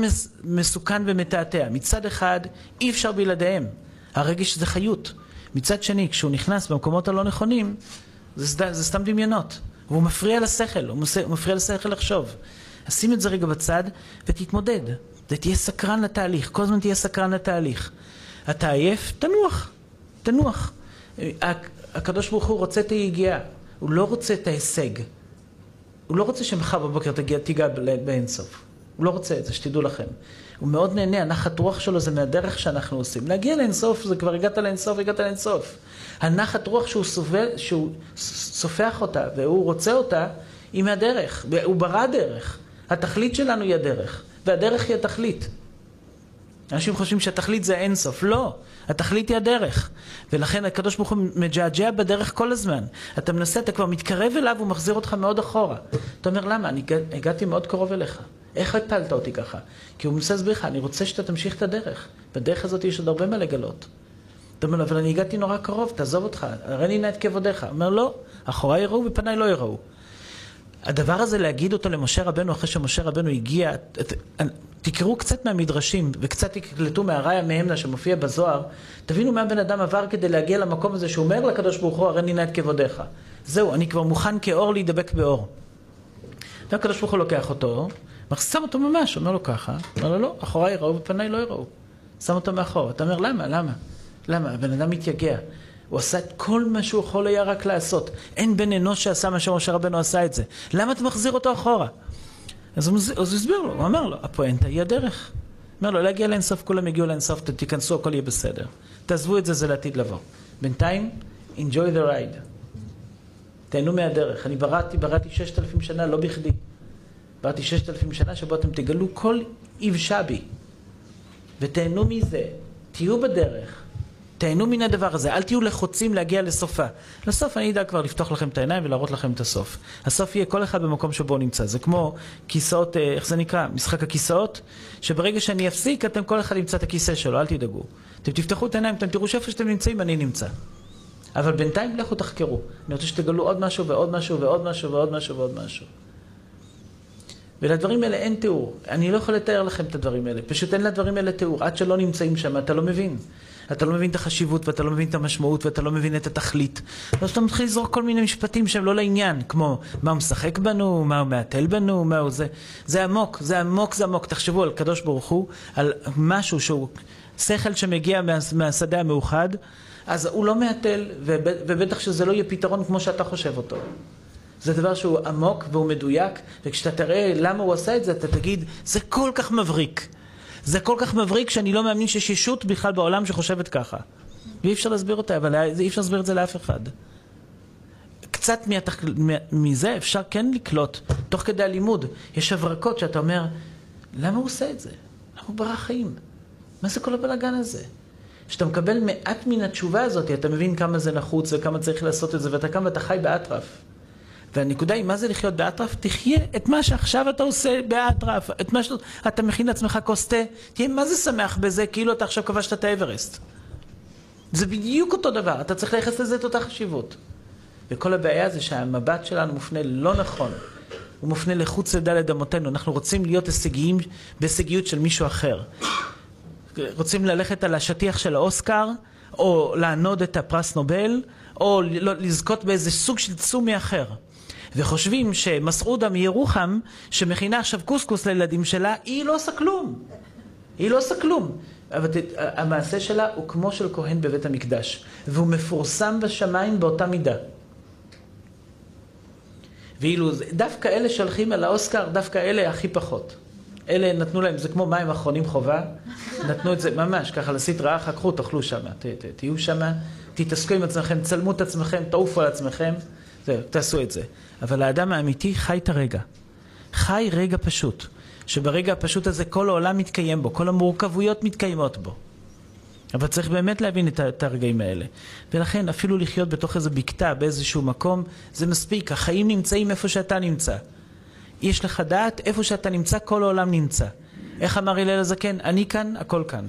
מסוכן ומתעתע. מצד אחד, אי אפשר בלעדיהם. הרגש זה חיות. מצד שני, כשהוא נכנס במקומות הלא נכונים, זה, זה סתם דמיונות. והוא מפריע לשכל, הוא, מפריע לשכל לחשוב. אז שים את זה רגע בצד ותתמודד. ותהיה סקרן לתהליך, כל הזמן תהיה סקרן לתהליך. אתה עייף? תנוח. תנוח. הקדוש ברוך הוא רוצה את היגיעה, הוא לא רוצה את ההישג. הוא לא רוצה שמחר בבוקר תגיע, תיגע באינסוף. הוא לא רוצה את זה, שתדעו לכם. הוא מאוד נהנה, הנחת רוח שלו זה מהדרך שאנחנו עושים. להגיע לאינסוף, זה כבר הגעת לאינסוף, הגעת לאינסוף. הנחת רוח שהוא, סובל, שהוא סופח אותה והוא רוצה אותה, היא מהדרך. הוא ברא דרך. התכלית שלנו היא הדרך, והדרך היא התכלית. אנשים חושבים שהתכלית זה אינסוף. לא, התכלית היא הדרך. ולכן הקדוש ברוך הוא מג'עג'ע בדרך כל הזמן. אתה מנסה, אתה כבר מתקרב אליו, הוא מחזיר אותך מאוד אחורה. אתה אומר, למה? אני הגעתי מאוד קרוב אליך. איך הפלת אותי ככה? כי הוא מנסה להסביר לך, אני רוצה שאתה תמשיך את הדרך. בדרך הזאת יש עוד הרבה מה לגלות. אתה אומר, אבל אני הגעתי נורא קרוב, תעזוב אותך, הרי לי נא את כבודיך. אומר, לא, אחוריי יראו ופניי לא יראו. הדבר הזה, להגיד אותו למשה רבנו אחרי שמשה רבנו הגיע, תקראו קצת מהמדרשים וקצת תקלטו מהראיה מהמנה שמופיע בזוהר, תבינו מה בן אדם עבר כדי להגיע למקום הזה שהוא אומר לקדוש ברוך הוא, הרי נינה את כבודיך. זהו, אני כבר מוכן כאור להידבק באור. והקדוש ברוך הוא לוקח אותו, שם אותו ממש, אומר לו ככה, אומר לו לא, אחוריי יראו ופניי לא יראו. שם אותו מאחור. אתה אומר, למה? למה? למה? הבן אדם מתייגע. הוא עשה את כל מה שהוא יכול היה רק לעשות. אין בן אנוש שעשה מה שמשה רבנו עשה את זה. למה אתה מחזיר אותו אחורה? אז הוא, אז הוא הסביר לו, הוא אמר לו, הפואנטה היא הדרך. אומר לו, להגיע לאינסוף, כולם יגיעו לאינסוף, תיכנסו, הכל יהיה בסדר. תעזבו את זה, זה לעתיד לבוא. בינתיים, enjoy the ride. תהנו מהדרך. אני בראתי, בראתי ששת אלפים שנה, לא בכדי. בראתי ששת אלפים שנה שבו אתם תגלו כל אבשה בי. ותהנו מזה, תהיו בדרך, תהנו מן הדבר הזה, אל תהיו לחוצים להגיע לסופה. לסוף אני אדע כבר לפתוח לכם את העיניים ולהראות לכם את הסוף. הסוף יהיה כל אחד במקום שבו הוא נמצא. זה כמו כיסאות, אה, איך זה נקרא? משחק הכיסאות? שברגע שאני אפסיק, אתם כל אחד ימצא את הכיסא שלו, אל תדאגו. אתם תפתחו את העיניים, אתם תראו שאיפה שאתם נמצאים, אני נמצא. אבל בינתיים לכו תחקרו. אני רוצה שתגלו עוד משהו ועוד משהו ועוד משהו ועוד משהו ועוד משהו. ולדברים האלה אין תיאור. אני לא יכול לתאר לכם את הדברים האלה. פשוט אין לדברים האלה תיאור. עד שלא נמצאים שם, אתה לא מבין. אתה לא מבין את החשיבות ואתה לא מבין את המשמעות ואתה לא מבין את התכלית. אז אתה מתחיל לזרוק כל מיני משפטים שהם לא לעניין, כמו מה הוא משחק בנו, מה הוא מהתל בנו, מה הוא זה. זה עמוק, זה עמוק, זה עמוק. תחשבו על קדוש ברוך הוא, על משהו שהוא שכל שמגיע מה, מהשדה המאוחד, אז הוא לא מהתל, ובטח שזה לא יהיה פתרון כמו שאתה חושב אותו. זה דבר שהוא עמוק והוא מדויק, וכשאתה תראה למה הוא עשה את זה, אתה תגיד, זה כל כך מבריק. זה כל כך מבריק שאני לא מאמין שיש ישות בכלל בעולם שחושבת ככה. ואי אפשר להסביר אותה, אבל אי אפשר להסביר את זה לאף אחד. קצת מהתח... מזה אפשר כן לקלוט, תוך כדי הלימוד. יש הברקות שאתה אומר, למה הוא עושה את זה? למה הוא ברא חיים? מה זה כל הבלאגן הזה? כשאתה מקבל מעט מן התשובה הזאת, אתה מבין כמה זה נחוץ וכמה צריך לעשות את זה, ואתה קם ואתה חי באטרף. והנקודה היא, מה זה לחיות באטרף? תחיה את מה שעכשיו אתה עושה באטרף, את מה שאתה מכין לעצמך כוס תה, תהיה מה זה שמח בזה, כאילו אתה עכשיו כבשת את האברסט. זה בדיוק אותו דבר, אתה צריך לייחס לזה את אותה חשיבות. וכל הבעיה זה שהמבט שלנו מופנה לא נכון. הוא מופנה לחוץ לדלת אמותינו. אנחנו רוצים להיות הישגיים בהישגיות של מישהו אחר. רוצים ללכת על השטיח של האוסקר, או לענוד את הפרס נובל, או לזכות באיזה סוג של צומי אחר. וחושבים שמסעודה מירוחם, שמכינה עכשיו קוסקוס לילדים שלה, היא לא עושה כלום. היא לא עושה כלום. אבל המעשה שלה הוא כמו של כהן בבית המקדש, והוא מפורסם בשמיים באותה מידה. ואילו דווקא אלה שהולכים על האוסקר, דווקא אלה הכי פחות. אלה נתנו להם, זה כמו מים אחרונים חובה, נתנו את זה ממש ככה לסטרא אחר, קחו, תאכלו שם, תהיו שם, תתעסקו עם עצמכם, צלמו את עצמכם, תעופו על עצמכם, זהו, תעשו את זה. אבל האדם האמיתי חי את הרגע. חי רגע פשוט. שברגע הפשוט הזה כל העולם מתקיים בו, כל המורכבויות מתקיימות בו. אבל צריך באמת להבין את הרגעים האלה. ולכן אפילו לחיות בתוך איזה בקתה, באיזשהו מקום, זה מספיק. החיים נמצאים איפה שאתה נמצא. יש לך דעת, איפה שאתה נמצא, כל העולם נמצא. איך אמר הלל הזקן? אני כאן, הכל כאן.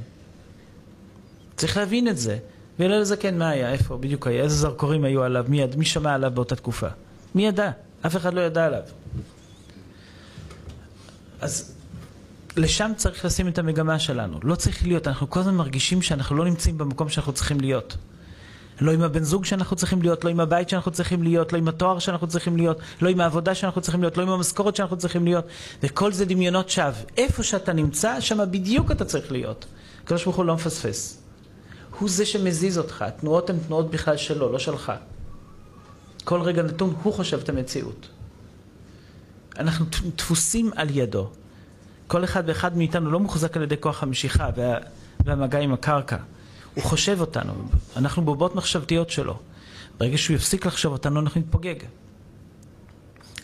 צריך להבין את זה. והלל הזקן, מה היה? איפה? בדיוק היה. איזה זרקורים היו עליו? מי. מי שמע עליו באותה תקופה? מי ידע? אף אחד לא ידע עליו. אז לשם צריך לשים את המגמה שלנו. לא צריך להיות, אנחנו כל הזמן מרגישים שאנחנו לא נמצאים במקום שאנחנו צריכים להיות. לא עם הבן זוג שאנחנו צריכים להיות, לא עם הבית שאנחנו צריכים להיות, לא עם התואר שאנחנו צריכים להיות, לא עם העבודה שאנחנו צריכים להיות, לא עם המשכורת שאנחנו צריכים להיות, וכל זה דמיונות שווא. איפה שאתה נמצא, שם בדיוק אתה צריך להיות. הקדוש ברוך הוא לא מפספס. הוא זה שמזיז אותך, התנועות הן תנועות בכלל שלו, לא שלך. כל רגע נתון הוא חושב את המציאות. אנחנו דפוסים על ידו. כל אחד ואחד מאיתנו לא מוחזק על ידי כוח המשיכה וה, והמגע עם הקרקע. הוא חושב אותנו, אנחנו בובות מחשבתיות שלו. ברגע שהוא יפסיק לחשוב אותנו, אנחנו נתפוגג.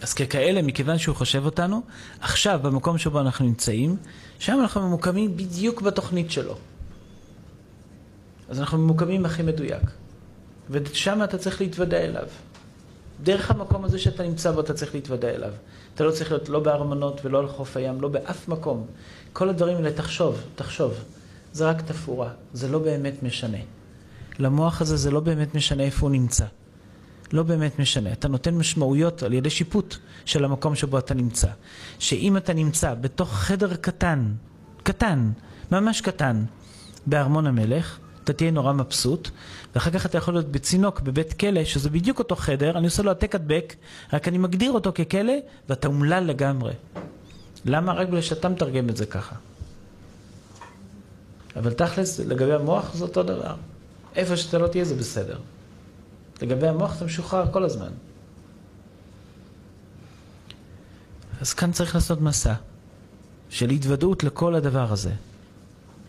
אז ככאלה, מכיוון שהוא חושב אותנו, עכשיו, במקום שבו אנחנו נמצאים, שם אנחנו ממוקמים בדיוק בתוכנית שלו. אז אנחנו ממוקמים הכי מדויק. ושם אתה צריך להתוודע אליו. דרך המקום הזה שאתה נמצא בו, אתה צריך להתוודע אליו. אתה לא צריך להיות לא בארמונות ולא על חוף הים, לא באף מקום. כל הדברים האלה, תחשוב, תחשוב. זה רק תפאורה, זה לא באמת משנה. למוח הזה זה לא באמת משנה איפה הוא נמצא. לא באמת משנה. אתה נותן משמעויות על ידי שיפוט של המקום שבו אתה נמצא. שאם אתה נמצא בתוך חדר קטן, קטן, ממש קטן, בארמון המלך, אתה תהיה נורא מבסוט, ואחר כך אתה יכול להיות בצינוק בבית כלא, שזה בדיוק אותו חדר, אני עושה לו העתק הדבק, רק אני מגדיר אותו ככלא, ואתה אומלל לגמרי. למה? רק בגלל שאתה מתרגם את זה ככה. אבל תכלס, לגבי המוח זה אותו דבר. איפה שאתה לא תהיה זה בסדר. לגבי המוח אתה משוחרר כל הזמן. אז כאן צריך לעשות מסע של התוודעות לכל הדבר הזה.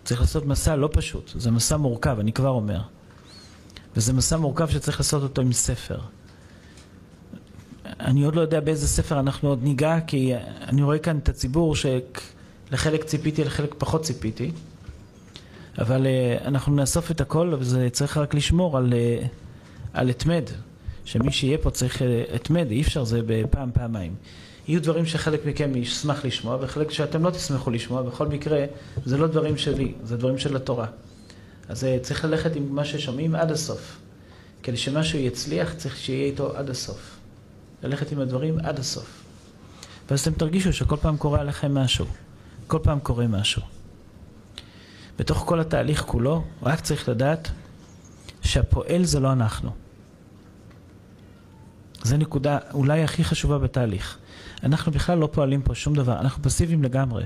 צריך לעשות מסע לא פשוט, זה מסע מורכב, אני כבר אומר. וזה מסע מורכב שצריך לעשות אותו עם ספר. אני עוד לא יודע באיזה ספר אנחנו עוד ניגע, כי אני רואה כאן את הציבור שלחלק ציפיתי, לחלק פחות ציפיתי. אבל uh, אנחנו נאסוף את הכל, וזה צריך רק לשמור על, uh, על התמד. שמי שיהיה פה צריך התמד, אי אפשר זה בפעם, פעמיים. יהיו דברים שחלק מכם ישמח לשמוע, וחלק שאתם לא תשמחו לשמוע, בכל מקרה, זה לא דברים שלי, זה דברים של התורה. אז uh, צריך ללכת עם מה ששומעים עד הסוף. כדי שמשהו יצליח, צריך שיהיה איתו עד הסוף. ללכת עם הדברים עד הסוף. ואז אתם תרגישו שכל פעם קורה עליכם משהו. כל פעם קורה משהו. בתוך כל התהליך כולו, רק צריך לדעת שהפועל זה לא אנחנו. זו נקודה אולי הכי חשובה בתהליך. אנחנו בכלל לא פועלים פה שום דבר, אנחנו פסיביים לגמרי.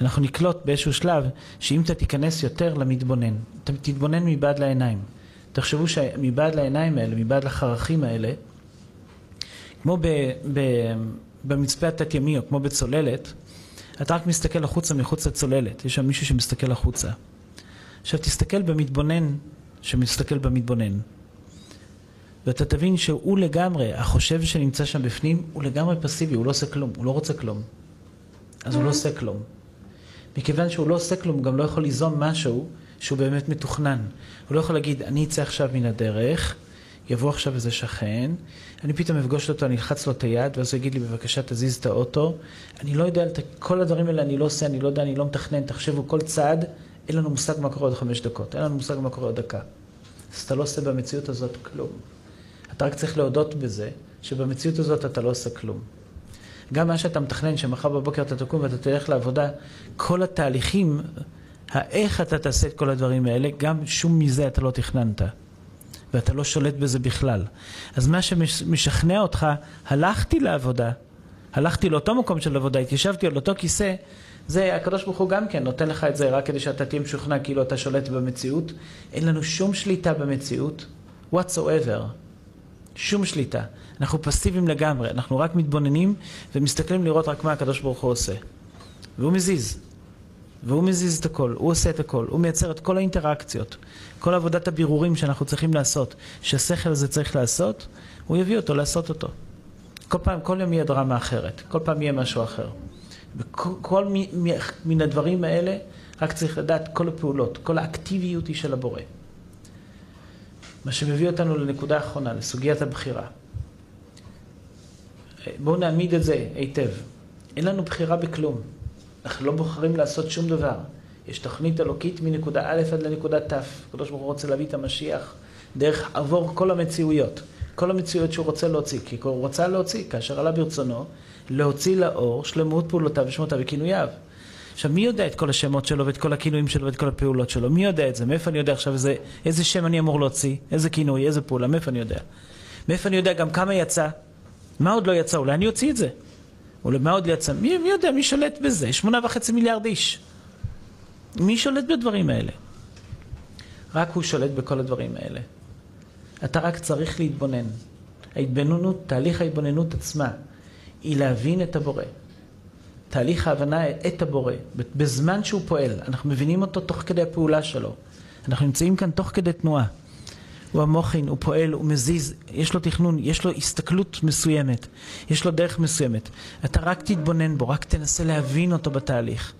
אנחנו נקלוט באיזשהו שלב שאם אתה תיכנס יותר למתבונן, אתה תתבונן מבעד לעיניים. תחשבו שמבעד לעיניים האלה, מבעד לחרכים האלה, כמו ב, ב, במצפה התת-ימי או כמו בצוללת, אתה רק מסתכל החוצה מחוץ לצוללת, יש שם מישהו שמסתכל החוצה. עכשיו תסתכל במתבונן שמסתכל במתבונן. ואתה תבין שהוא לגמרי, החושב שנמצא שם בפנים, הוא לגמרי פסיבי, הוא לא עושה כלום, הוא לא רוצה כלום. אז הוא לא עושה כלום. מכיוון שהוא לא עושה כלום, הוא גם לא יכול ליזום משהו שהוא באמת מתוכנן. הוא לא יכול להגיד, אני אצא עכשיו מן הדרך, יבוא עכשיו איזה שכן, אני פתאום אפגוש אותו, אני אלחץ לו את היד, ואז הוא יגיד לי, בבקשה תזיז את האוטו. אני לא יודע, כל הדברים האלה אני לא עושה, אני לא יודע, אני לא מתכנן. תחשבו, כל צעד, אין לנו מושג מה קורה עוד חמש דקות, אין לנו מושג מה קורה עוד דקה. אז אתה לא עושה במציאות הזאת כלום. אתה רק צריך להודות בזה, שבמציאות הזאת אתה לא עושה כלום. גם מה שאתה מתכנן, שמחר בבוקר אתה תקום ואתה תלך לעבודה, כל התהליכים, האיך אתה תעשה את כל הדברים האלה, גם שום מזה אתה לא תכננת. ואתה לא שולט בזה בכלל. אז מה שמשכנע אותך, הלכתי לעבודה, הלכתי לאותו מקום של עבודה, התיישבתי על אותו כיסא, זה הקדוש ברוך הוא גם כן נותן לך את זה רק כדי שאתה תהיה משוכנע כאילו אתה שולט במציאות. אין לנו שום שליטה במציאות, whatsoever. שום שליטה. אנחנו פסיביים לגמרי, אנחנו רק מתבוננים ומסתכלים לראות רק מה הקדוש ברוך הוא עושה. והוא מזיז. והוא מזיז את הכל, הוא עושה את הכל, הוא מייצר את כל האינטראקציות, כל עבודת הבירורים שאנחנו צריכים לעשות, שהשכל הזה צריך לעשות, הוא יביא אותו לעשות אותו. כל פעם, כל יום יהיה דרמה אחרת, כל פעם יהיה משהו אחר. וכל מן הדברים האלה, רק צריך לדעת כל הפעולות, כל האקטיביות היא של הבורא. מה שמביא אותנו לנקודה האחרונה, לסוגיית הבחירה. בואו נעמיד את זה היטב. אין לנו בחירה בכלום. אנחנו לא בוחרים לעשות שום דבר. יש תוכנית אלוקית מנקודה א' עד לנקודה ת'. הקדוש ברוך הוא רוצה להביא את המשיח דרך עבור כל המציאויות. כל המציאויות שהוא רוצה להוציא. כי הוא רוצה להוציא, כאשר עלה ברצונו, להוציא לאור שלמות פעולותיו ושמותיו וכינוייו. עכשיו, מי יודע את כל השמות שלו ואת כל הכינויים שלו ואת כל הפעולות שלו? מי יודע את זה? מאיפה אני יודע עכשיו איזה, איזה שם אני אמור להוציא? איזה כינוי? איזה פעולה? מאיפה אני יודע? מאיפה אני יודע גם כמה יצא? מה עוד לא יצא? אולי אני אוציא את זה. אולי מה עוד יצא? מי, מי יודע? מי שולט בזה? שמונה וחצי מיליארד איש. מי שולט בדברים האלה? רק הוא שולט בכל הדברים האלה. אתה רק צריך להתבונן. ההתבוננות, תהליך ההתבוננות עצמה, היא להבין את הבורא. תהליך ההבנה את הבורא, בזמן שהוא פועל, אנחנו מבינים אותו תוך כדי הפעולה שלו. אנחנו נמצאים כאן תוך כדי תנועה. הוא המוחין, הוא פועל, הוא מזיז, יש לו תכנון, יש לו הסתכלות מסוימת, יש לו דרך מסוימת. אתה רק תתבונן בו, רק תנסה להבין אותו בתהליך.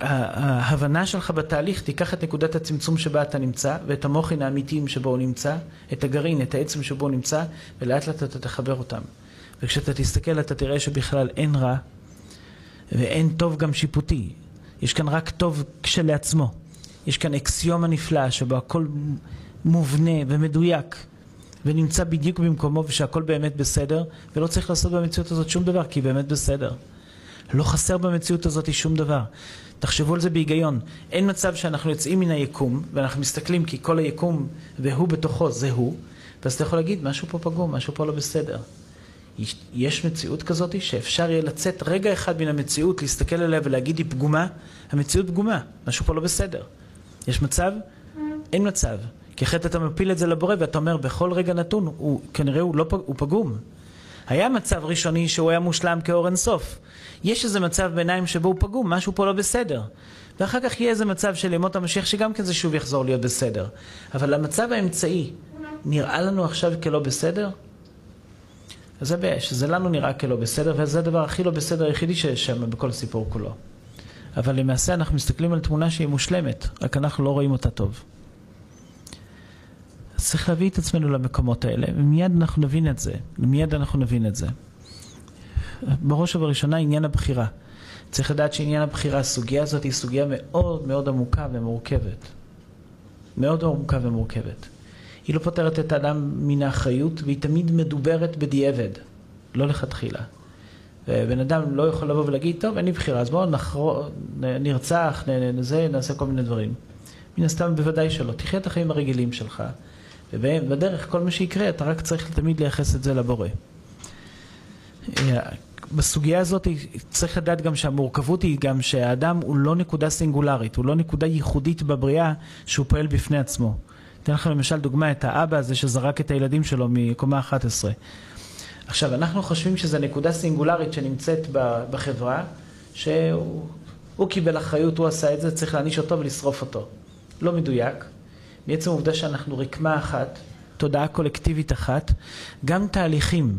ההבנה שלך בתהליך, תיקח את נקודת הצמצום שבה אתה נמצא, ואת המוחין האמיתיים שבו הוא נמצא, את הגרעין, את העצם שבו הוא נמצא, ולאט לאט אתה תחבר אותם. וכשאתה תסתכל אתה תראה שבכלל אין רע, ואין טוב גם שיפוטי. יש כאן רק טוב כשלעצמו. יש כאן אקסיומה נפלאה שבו הכל מובנה ומדויק ונמצא בדיוק במקומו ושהכל באמת בסדר ולא צריך לעשות במציאות הזאת שום דבר כי היא באמת בסדר. לא חסר במציאות הזאת שום דבר. תחשבו על זה בהיגיון. אין מצב שאנחנו יוצאים מן היקום ואנחנו מסתכלים כי כל היקום והוא בתוכו זה הוא ואז אתה יכול להגיד משהו פה פגום, משהו פה לא בסדר. יש מציאות כזאת שאפשר יהיה לצאת רגע אחד מן המציאות, להסתכל עליה ולהגיד היא פגומה, המציאות פגומה, משהו פה לא בסדר. יש מצב? אין מצב. כי אחרת אתה מפיל את זה לבורא ואתה אומר בכל רגע נתון, הוא, כנראה הוא, לא, הוא פגום. היה מצב ראשוני שהוא היה מושלם כאור אינסוף. יש איזה מצב ביניים שבו הוא פגום, משהו פה לא בסדר. ואחר כך יהיה איזה מצב של ימות המשיח שגם כן זה שוב יחזור להיות בסדר. אבל המצב האמצעי נראה לנו עכשיו כלא בסדר? זה שזה לנו נראה כלא בסדר, וזה הדבר הכי לא בסדר היחידי שיש שם בכל הסיפור כולו. אבל למעשה אנחנו מסתכלים על תמונה שהיא מושלמת, רק אנחנו לא רואים אותה טוב. אז צריך להביא את עצמנו למקומות האלה, ומיד אנחנו נבין את זה, ומיד אנחנו נבין את זה. בראש ובראשונה עניין הבחירה. צריך לדעת שעניין הבחירה, הסוגיה הזאת היא סוגיה מאוד מאוד עמוקה ומורכבת. מאוד עמוקה ומורכבת. היא לא פותרת את האדם מן האחריות, והיא תמיד מדוברת בדיעבד, לא לכתחילה. ובן אדם לא יכול לבוא ולהגיד, טוב, אין לי בחירה, אז בואו נחר... נרצח, נזה, נעשה כל מיני דברים. מן הסתם בוודאי שלא. תחיה את החיים הרגילים שלך, ובדרך כל מה שיקרה, אתה רק צריך תמיד לייחס את זה לבורא. בסוגיה הזאת צריך לדעת גם שהמורכבות היא גם שהאדם הוא לא נקודה סינגולרית, הוא לא נקודה ייחודית בבריאה שהוא פועל בפני עצמו. אתן לכם למשל דוגמה את האבא הזה שזרק את הילדים שלו מקומה 11. עכשיו, אנחנו חושבים שזו נקודה סינגולרית שנמצאת בחברה, שהוא קיבל אחריות, הוא עשה את זה, צריך להעניש אותו ולשרוף אותו. לא מדויק. מעצם העובדה שאנחנו רקמה אחת, תודעה קולקטיבית אחת, גם תהליכים,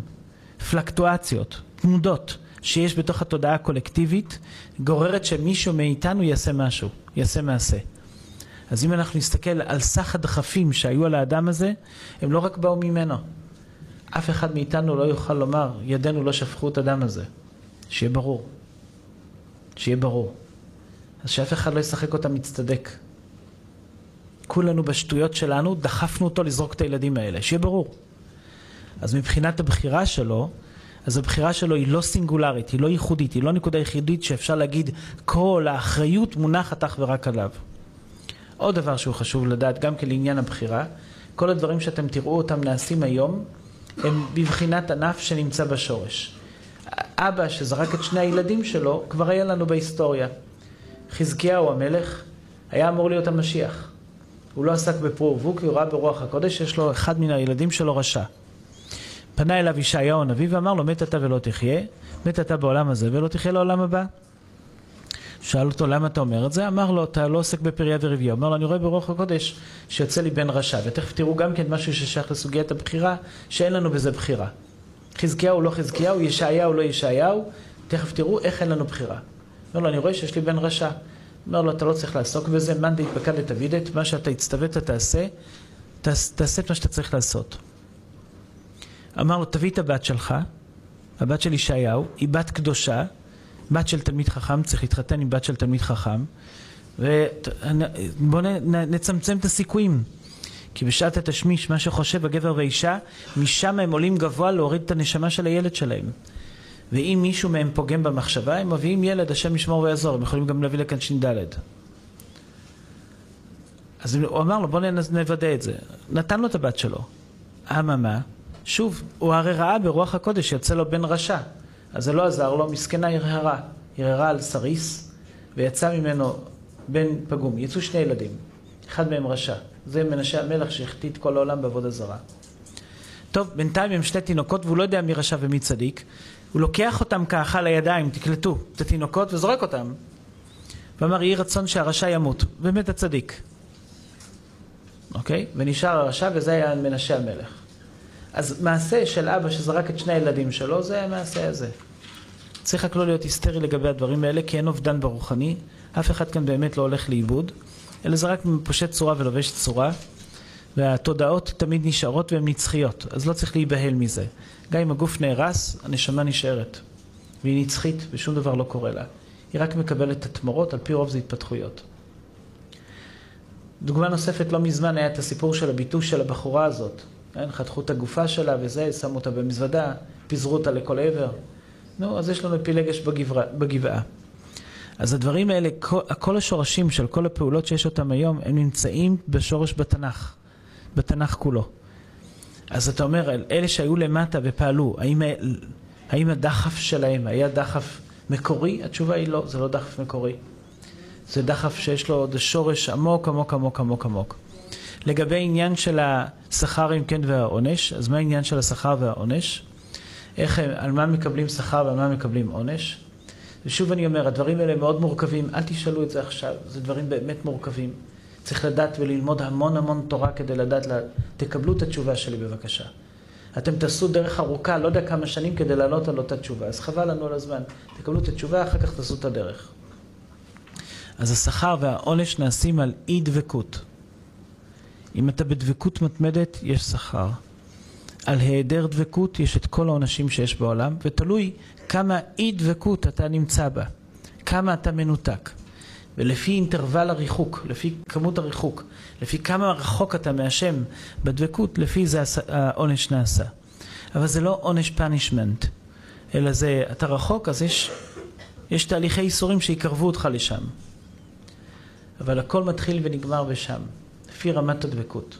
פלקטואציות, תנודות, שיש בתוך התודעה הקולקטיבית, גוררת שמישהו מאיתנו יעשה משהו, יעשה מעשה. אז אם אנחנו נסתכל על סך הדחפים שהיו על האדם הזה, הם לא רק באו ממנו. אף אחד מאיתנו לא יוכל לומר, ידינו לא שפכו את הדם הזה. שיהיה ברור. שיהיה ברור. אז שאף אחד לא ישחק אותה מצטדק. כולנו בשטויות שלנו דחפנו אותו לזרוק את הילדים האלה, שיהיה ברור. אז מבחינת הבחירה שלו, אז הבחירה שלו היא לא סינגולרית, היא לא ייחודית, היא לא נקודה יחידית שאפשר להגיד כל האחריות מונחת אך ורק עליו. עוד דבר שהוא חשוב לדעת, גם כן לעניין הבחירה, כל הדברים שאתם תראו אותם נעשים היום, הם בבחינת ענף שנמצא בשורש. אבא שזרק את שני הילדים שלו, כבר היה לנו בהיסטוריה. חזקיהו המלך היה אמור להיות המשיח. הוא לא עסק בפרו ורבו כי הוא ראה ברוח הקודש שיש לו אחד מן הילדים שלו רשע. פנה אליו ישעיהו הנביא ואמר לו מת אתה ולא תחיה, מת אתה בעולם הזה ולא תחיה לעולם הבא. שאל אותו למה אתה אומר את זה, אמר לו אתה לא עוסק בפריה ורבייה, אמר לו אני רואה ברוח הקודש שיוצא לי בן רשע, ותכף תראו גם כן משהו ששייך לסוגיית הבחירה, שאין לנו בזה בחירה. חזקיהו לא חזקיהו, ישעיהו לא ישעיהו, תכף תראו איך אין לנו בחירה. אומר לו אני רואה שיש לי בן רשע, אומר לו אתה לא צריך לעסוק בזה, מאן דהתפקד לתבידת, מה שאתה הצטוות תעשה, תעשה את מה שאתה צריך לעשות. אמר לו תביא את הבת שלך, הבת של ישעיהו, היא בת קדושה, בת של תלמיד חכם, צריך להתחתן עם בת של תלמיד חכם, ובואו נצמצם את הסיכויים. כי בשעת התשמיש, מה שחושב הגבר והאישה, משם הם עולים גבוה להוריד את הנשמה של הילד שלהם. ואם מישהו מהם פוגם במחשבה, הם מביאים ילד, השם ישמור ויעזור, הם יכולים גם להביא לכאן ש"ד. אז הוא אמר לו, בוא נוודא את זה. נתן לו את הבת שלו. אממה, שוב, הוא הרי ראה ברוח הקודש שיוצא לו בן רשע. אז זה לא עזר לו, מסכנה הרהרה. הרהרה על סריס, ויצא ממנו בן פגום. יצאו שני ילדים, אחד מהם רשע. זה מנשה המלך שהחטיא כל העולם בעבודה זרה. טוב, בינתיים הם שתי תינוקות והוא לא יודע מי רשע ומי צדיק. הוא לוקח אותם ככה לידיים, תקלטו, את התינוקות, וזורק אותם. ואמר, יהי רצון שהרשע ימות. באמת הצדיק. אוקיי? ונשאר הרשע, וזה היה מנשה המלך. אז מעשה של אבא שזרק את שני הילדים שלו, זה המעשה הזה. צריך רק לא להיות היסטרי לגבי הדברים האלה, כי אין אובדן ברוחני. אף אחד כאן באמת לא הולך לאיבוד, אלא זה רק פושט צורה ולובש צורה, והתודעות תמיד נשארות והן נצחיות, אז לא צריך להיבהל מזה. גם אם הגוף נהרס, הנשמה נשארת, והיא נצחית ושום דבר לא קורה לה. היא רק מקבלת את התמורות, על פי רוב זה התפתחויות. דוגמה נוספת, לא מזמן היה את הסיפור של הביטוש של הבחורה הזאת. כן? חתכו את הגופה שלה וזה, שמו אותה במזוודה, פיזרו אותה לכל עבר. נו, אז יש לנו פילגש בגברה, בגבעה. אז הדברים האלה, כל, כל השורשים של כל הפעולות שיש אותם היום, הם נמצאים בשורש בתנ"ך, בתנ"ך כולו. אז אתה אומר, אלה שהיו למטה ופעלו, האם, האם הדחף שלהם היה דחף מקורי? התשובה היא לא, זה לא דחף מקורי. זה דחף שיש לו עוד שורש עמוק עמוק עמוק עמוק עמוק. לגבי עניין של השכר אם כן והעונש, אז מה העניין של השכר והעונש? איך, על מה מקבלים שכר ועל מה מקבלים עונש? ושוב אני אומר, הדברים האלה מאוד מורכבים, אל תשאלו את זה עכשיו, זה דברים באמת מורכבים. צריך לדעת וללמוד המון המון תורה כדי לדעת, לה... תקבלו את התשובה שלי בבקשה. אתם תעשו דרך ארוכה, לא יודע כמה שנים, כדי לענות על אותה תשובה, אז חבל לנו על הזמן. תקבלו את התשובה, אחר כך תעשו את הדרך. אז השכר והעונש נעשים על אי דבקות. אם אתה בדבקות מתמדת, יש שכר. על היעדר דבקות יש את כל העונשים שיש בעולם, ותלוי כמה אי דבקות אתה נמצא בה, כמה אתה מנותק. ולפי אינטרוול הריחוק, לפי כמות הריחוק, לפי כמה רחוק אתה מהשם בדבקות, לפי זה העונש נעשה. אבל זה לא עונש פנישמנט, אלא זה, אתה רחוק, אז יש, יש תהליכי ייסורים שיקרבו אותך לשם. אבל הכל מתחיל ונגמר בשם, לפי רמת הדבקות,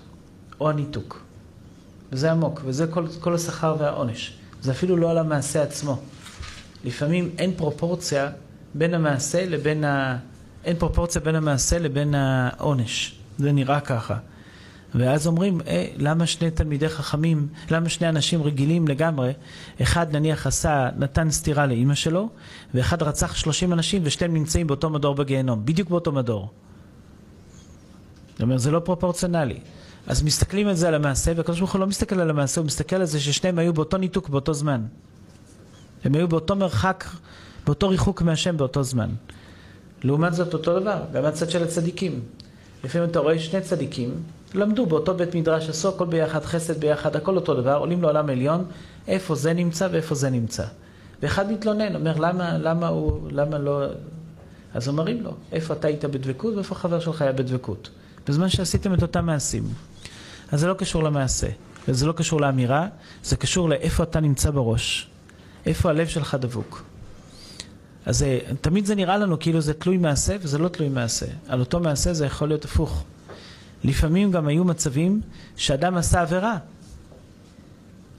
או הניתוק. וזה עמוק, וזה כל, כל השכר והעונש. זה אפילו לא על המעשה עצמו. לפעמים אין פרופורציה בין המעשה לבין ה... אין פרופורציה בין המעשה לבין העונש. זה נראה ככה. ואז אומרים, אה, למה שני תלמידי חכמים, למה שני אנשים רגילים לגמרי, אחד נניח עשה, נתן סטירה לאימא שלו, ואחד רצח שלושים אנשים ושתיהם נמצאים באותו מדור בגיהנום, בדיוק באותו מדור. זאת אומרת, זה לא פרופורציונלי. אז מסתכלים על זה על המעשה, והקדוש ברוך הוא לא מסתכל על המעשה, הוא מסתכל על זה ששניהם היו באותו ניתוק באותו זמן. הם היו באותו מרחק, באותו ריחוק מהשם באותו זמן. לעומת זאת אותו דבר, גם הצד של הצדיקים. לפעמים אתה רואה שני צדיקים, למדו באותו בית מדרש, עשו הכל ביחד, חסד ביחד, הכל אותו דבר, עולים לעולם עליון, איפה זה נמצא ואיפה זה נמצא. ואחד מתלונן, אומר, למה, למה הוא, למה לא... אז אומרים לו, איפה אתה היית בדבקות ואיפה החבר שלך היה בדבקות. בזמן שעשיתם את אותם מעשים. אז זה לא קשור למעשה, וזה לא קשור לאמירה, זה קשור לאיפה אתה נמצא בראש. איפה הלב שלך דבוק. אז תמיד זה נראה לנו כאילו זה תלוי מעשה, וזה לא תלוי מעשה. על אותו מעשה זה יכול להיות הפוך. לפעמים גם היו מצבים שאדם עשה עבירה.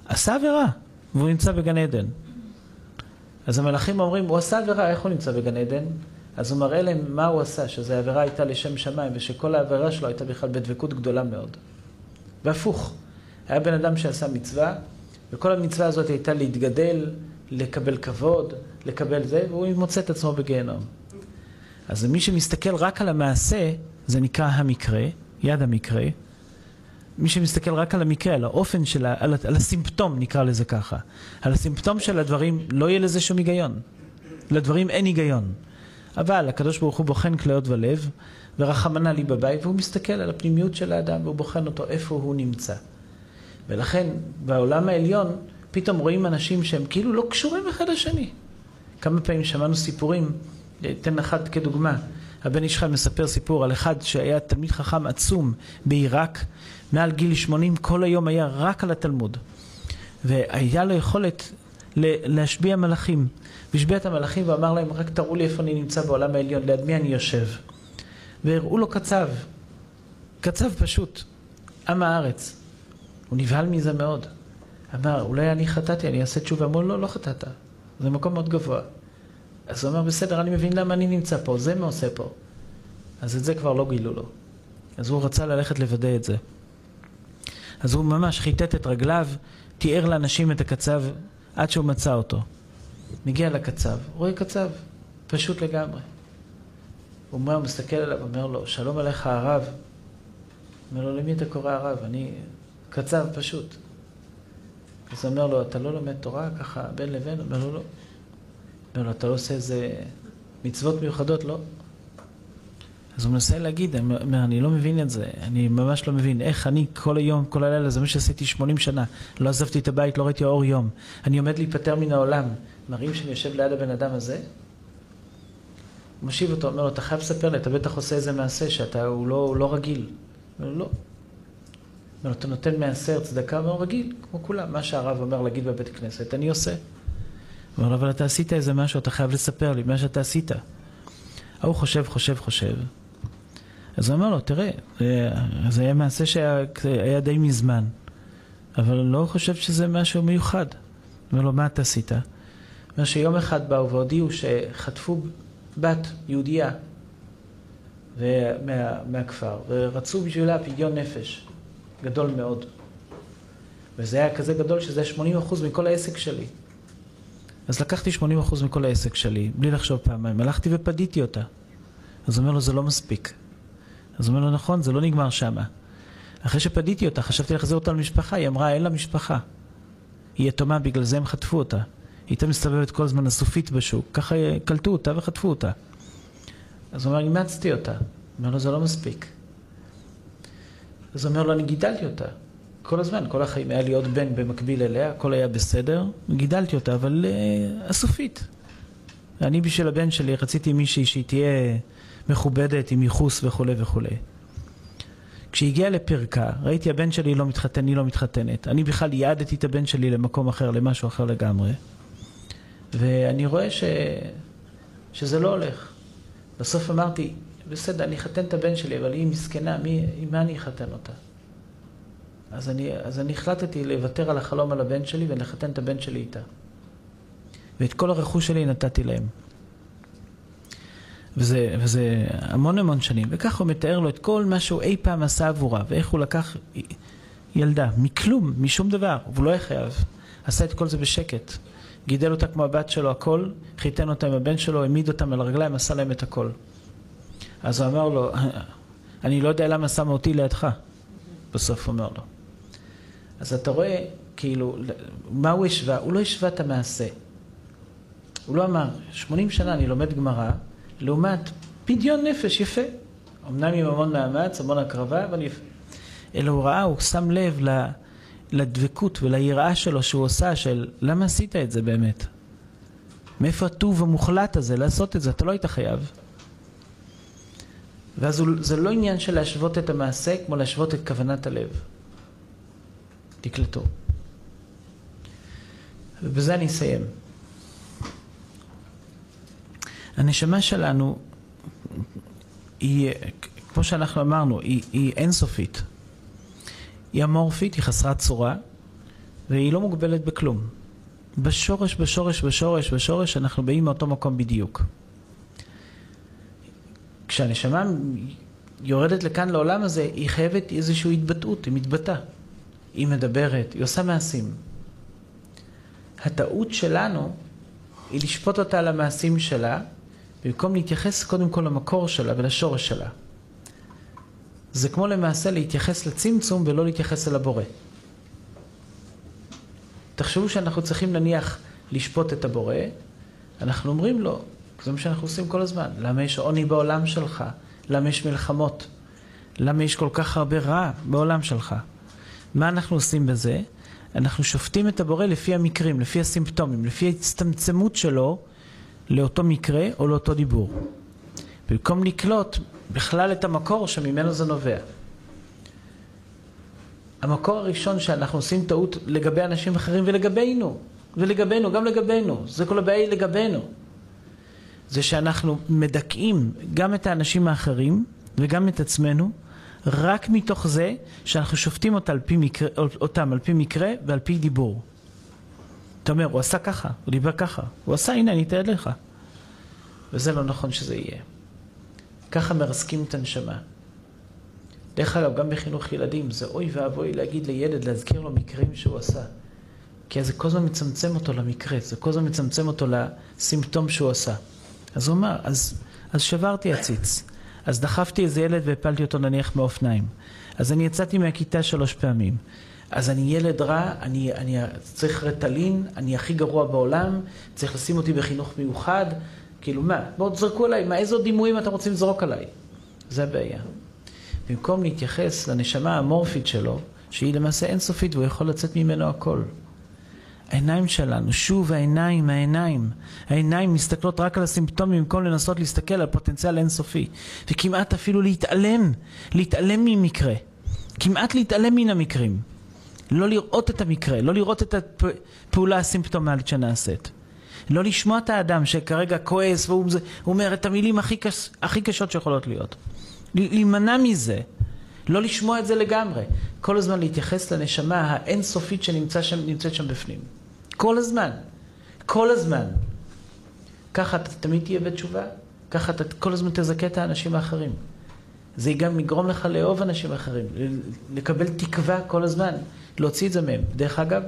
עשה עבירה, והוא נמצא בגן עדן. אז המלאכים אומרים, הוא עשה עבירה, איך הוא נמצא בגן עדן? אז הוא מראה להם מה הוא עשה, שזו עבירה הייתה לשם שמיים, ושכל העבירה שלו הייתה בכלל בדבקות גדולה מאוד. והפוך, היה בן אדם שעשה מצווה, וכל המצווה הזאת הייתה להתגדל, לקבל כבוד, לקבל זה, והוא מוצא את עצמו בגיהנום. אז מי שמסתכל רק על המעשה, זה נקרא המקרה, יד המקרה. מי שמסתכל רק על המקרה, על האופן של, ה, על, על הסימפטום, נקרא לזה ככה. על הסימפטום של הדברים, לא יהיה לזה שום היגיון. לדברים אין היגיון. אבל הקדוש ברוך הוא בוחן כליות ולב, ורחמנה לי בבית, והוא מסתכל על הפנימיות של האדם, והוא בוחן אותו איפה הוא נמצא. ולכן, בעולם העליון, פתאום רואים אנשים שהם כאילו לא קשורים אחד לשני. כמה פעמים שמענו סיפורים, אתן אחת כדוגמה. הבן איש חי מספר סיפור על אחד שהיה תלמיד חכם עצום בעיראק, מעל גיל 80, כל היום היה רק על התלמוד. והיה לו יכולת להשביע מלאכים. והשביע את המלאכים ואמר להם, רק תראו לי איפה אני נמצא בעולם העליון, ליד מי אני יושב. והראו לו קצב, קצב פשוט, עם הארץ. הוא נבהל מזה מאוד. אמר, אולי אני חטאתי, אני אעשה תשובה. אמרו, לא, לא חטאת. זה מקום מאוד גבוה. אז הוא אומר, בסדר, אני מבין למה אני נמצא פה, זה מה עושה פה. אז את זה כבר לא גילו לו. אז הוא רצה ללכת לוודא את זה. אז הוא ממש חיטט את רגליו, תיאר לאנשים את הקצב עד שהוא מצא אותו. מגיע לקצב, רואה קצב, פשוט לגמרי. הוא אומר, הוא מסתכל עליו, אומר לו, שלום עליך הרב. אומר לו, למי אתה קורא הרב? אני קצב פשוט. אז הוא אומר לו, אתה לא לומד תורה ככה בין לבין? אומר לו, לא. אומר לו, אתה לא עושה איזה מצוות מיוחדות? לא. אז הוא מנסה להגיד, אומר, אני לא מבין את זה, אני ממש לא מבין. איך אני כל היום, כל הלילה, זה מה שעשיתי 80 שנה. לא עזבתי את הבית, לא ראיתי האור יום. אני עומד להיפטר מן העולם. מראים שאני יושב ליד הבן אדם הזה? הוא משיב אותו, אומר לו, אתה חייב לספר לי, אתה בטח עושה איזה מעשה שאתה, הוא לא, הוא לא רגיל. אומר לו, לא. אומר לו, אתה נותן מעשר, צדקה? אומר לו, רגיל, כמו כולם. מה שהרב אומר להגיד בבית כנסת, אני עושה. אומר לו, אבל אתה עשית איזה משהו, אתה חייב לספר לי מה שאתה עשית. ההוא חושב, חושב, חושב. אז הוא אמר לו, תראה, זה היה מעשה שהיה די מזמן, אבל אני לא חושב שזה משהו מיוחד. אומר לו, מה אתה עשית? אומר שיום אחד באו והודיעו שחטפו בת יהודייה מה, מהכפר, ורצו בשבילה פדיון נפש גדול מאוד. וזה היה כזה גדול שזה היה 80% מכל העסק שלי. אז לקחתי 80% מכל העסק שלי, בלי לחשוב פעמיים, הלכתי ופדיתי אותה. אז הוא אומר לו, זה לא מספיק. אז הוא אומר לו, נכון, זה לא נגמר שמה. אחרי שפדיתי אותה, חשבתי להחזיר אותה למשפחה, היא אמרה, אין לה משפחה. היא יתומה, בגלל זה הם חטפו אותה. היא הייתה מסתובבת כל הזמן אסופית בשוק, ככה קלטו אותה וחטפו אותה. אז הוא אומר, אימצתי אותה. אומר לו, זה לא מספיק. אז הוא אומר לו, אני גידלתי אותה. כל הזמן, כל החיים היה לי עוד בן במקביל אליה, הכל היה בסדר, גידלתי אותה, אבל uh, אסופית. אני בשביל הבן שלי רציתי מישהי שהיא תהיה מכובדת, עם ייחוס וכולי וכולי. כשהגיע לפרקה, ראיתי הבן שלי לא מתחתן, היא לא מתחתנת. אני בכלל ייעדתי את הבן שלי למקום אחר, למשהו אחר לגמרי. ואני רואה ש... שזה לא הולך. בסוף אמרתי, בסדר, אני אחתן את הבן שלי, אבל היא מסכנה, מי, עם מה אני אחתן אותה? אז אני, אז אני החלטתי לוותר על החלום על הבן שלי ולחתן את הבן שלי איתה. ואת כל הרכוש שלי נתתי להם. וזה, וזה המון המון שנים. וככה הוא מתאר לו את כל מה שהוא אי פעם עשה עבורה, ואיך הוא לקח ילדה, מכלום, משום דבר, והוא לא היה חייב. עשה את כל זה בשקט. גידל אותה כמו הבת שלו הכל, חיתן אותה עם הבן שלו, העמיד אותם על הרגליים, עשה להם את הכל. אז הוא אמר לו, אני לא יודע למה שמה אותי לידך. בסוף הוא אומר לו. אז אתה רואה, כאילו, מה הוא השווה? הוא לא השווה את המעשה. הוא לא אמר, 80 שנה אני לומד גמרא, לעומת פדיון נפש יפה. אמנם עם המון מאמץ, המון הקרבה, אבל יפה. אלא הוא ראה, הוא שם לב לדבקות וליראה שלו שהוא עושה, של למה עשית את זה באמת? מאיפה הטוב המוחלט הזה לעשות את זה? אתה לא היית חייב. ואז זה לא עניין של להשוות את המעשה כמו להשוות את כוונת הלב. תקלטו. ובזה אני אסיים. הנשמה שלנו היא, כמו שאנחנו אמרנו, היא, היא אינסופית. היא אמורפית, היא חסרת צורה, והיא לא מוגבלת בכלום. בשורש, בשורש, בשורש, בשורש, אנחנו באים מאותו מקום בדיוק. כשהנשמה יורדת לכאן לעולם הזה, היא חייבת איזושהי התבטאות, היא מתבטאה. היא מדברת, היא עושה מעשים. הטעות שלנו היא לשפוט אותה על המעשים שלה במקום להתייחס קודם כל למקור שלה ולשורש שלה. זה כמו למעשה להתייחס לצמצום ולא להתייחס אל הבורא. תחשבו שאנחנו צריכים נניח לשפוט את הבורא, אנחנו אומרים לו, זה מה שאנחנו עושים כל הזמן, למה יש עוני בעולם שלך? למה יש מלחמות? למה יש כל כך הרבה רע בעולם שלך? מה אנחנו עושים בזה? אנחנו שופטים את הבורא לפי המקרים, לפי הסימפטומים, לפי ההצטמצמות שלו לאותו מקרה או לאותו דיבור. במקום לקלוט בכלל את המקור שממנו זה נובע. המקור הראשון שאנחנו עושים טעות לגבי אנשים אחרים ולגבינו, ולגבינו, גם לגבינו, זה כל הבעיה היא לגבינו. זה שאנחנו מדכאים גם את האנשים האחרים וגם את עצמנו רק מתוך זה שאנחנו שופטים אותם על פי מקרה, אותם על פי מקרה ועל פי דיבור. אתה אומר, הוא עשה ככה, הוא דיבר ככה, הוא עשה, הנה, אני אתעד לך. וזה לא נכון שזה יהיה. ככה מרסקים את הנשמה. דרך אגב, גם בחינוך ילדים, זה אוי ואבוי להגיד לילד, להזכיר לו מקרים שהוא עשה. כי זה כל הזמן מצמצם אותו למקרה, זה כל הזמן מצמצם אותו לסימפטום שהוא עשה. אז הוא אמר, אז, אז שברתי עציץ. אז דחפתי איזה ילד והפלתי אותו נניח מאופניים. אז אני יצאתי מהכיתה שלוש פעמים. אז אני ילד רע, אני, אני צריך רטלין, אני הכי גרוע בעולם, צריך לשים אותי בחינוך מיוחד. כאילו מה? בואו תזרקו עליי, מה, איזה דימויים אתם רוצים לזרוק עליי? זה הבעיה. במקום להתייחס לנשמה האמורפית שלו, שהיא למעשה אינסופית והוא יכול לצאת ממנו הכל. העיניים שלנו, שוב העיניים, העיניים. העיניים מסתכלות רק על הסימפטומים במקום לנסות להסתכל על פוטנציאל אינסופי. וכמעט אפילו להתעלם, להתעלם ממקרה. כמעט להתעלם מן המקרים. לא לראות את המקרה, לא לראות את הפעולה הסימפטומלית שנעשית. לא לשמוע את האדם שכרגע כועס והוא אומר את המילים הכי, קש, הכי קשות שיכולות להיות. להימנע מזה. לא לשמוע את זה לגמרי. כל הזמן להתייחס לנשמה האינסופית שנמצאת שם, שם בפנים. כל הזמן. כל הזמן. ככה אתה תמיד תהיה בתשובה, ככה אתה כל הזמן תזכה את האנשים האחרים. זה גם יגרום לך לאהוב אנשים אחרים, לקבל תקווה כל הזמן, להוציא את זה מהם. דרך אגב,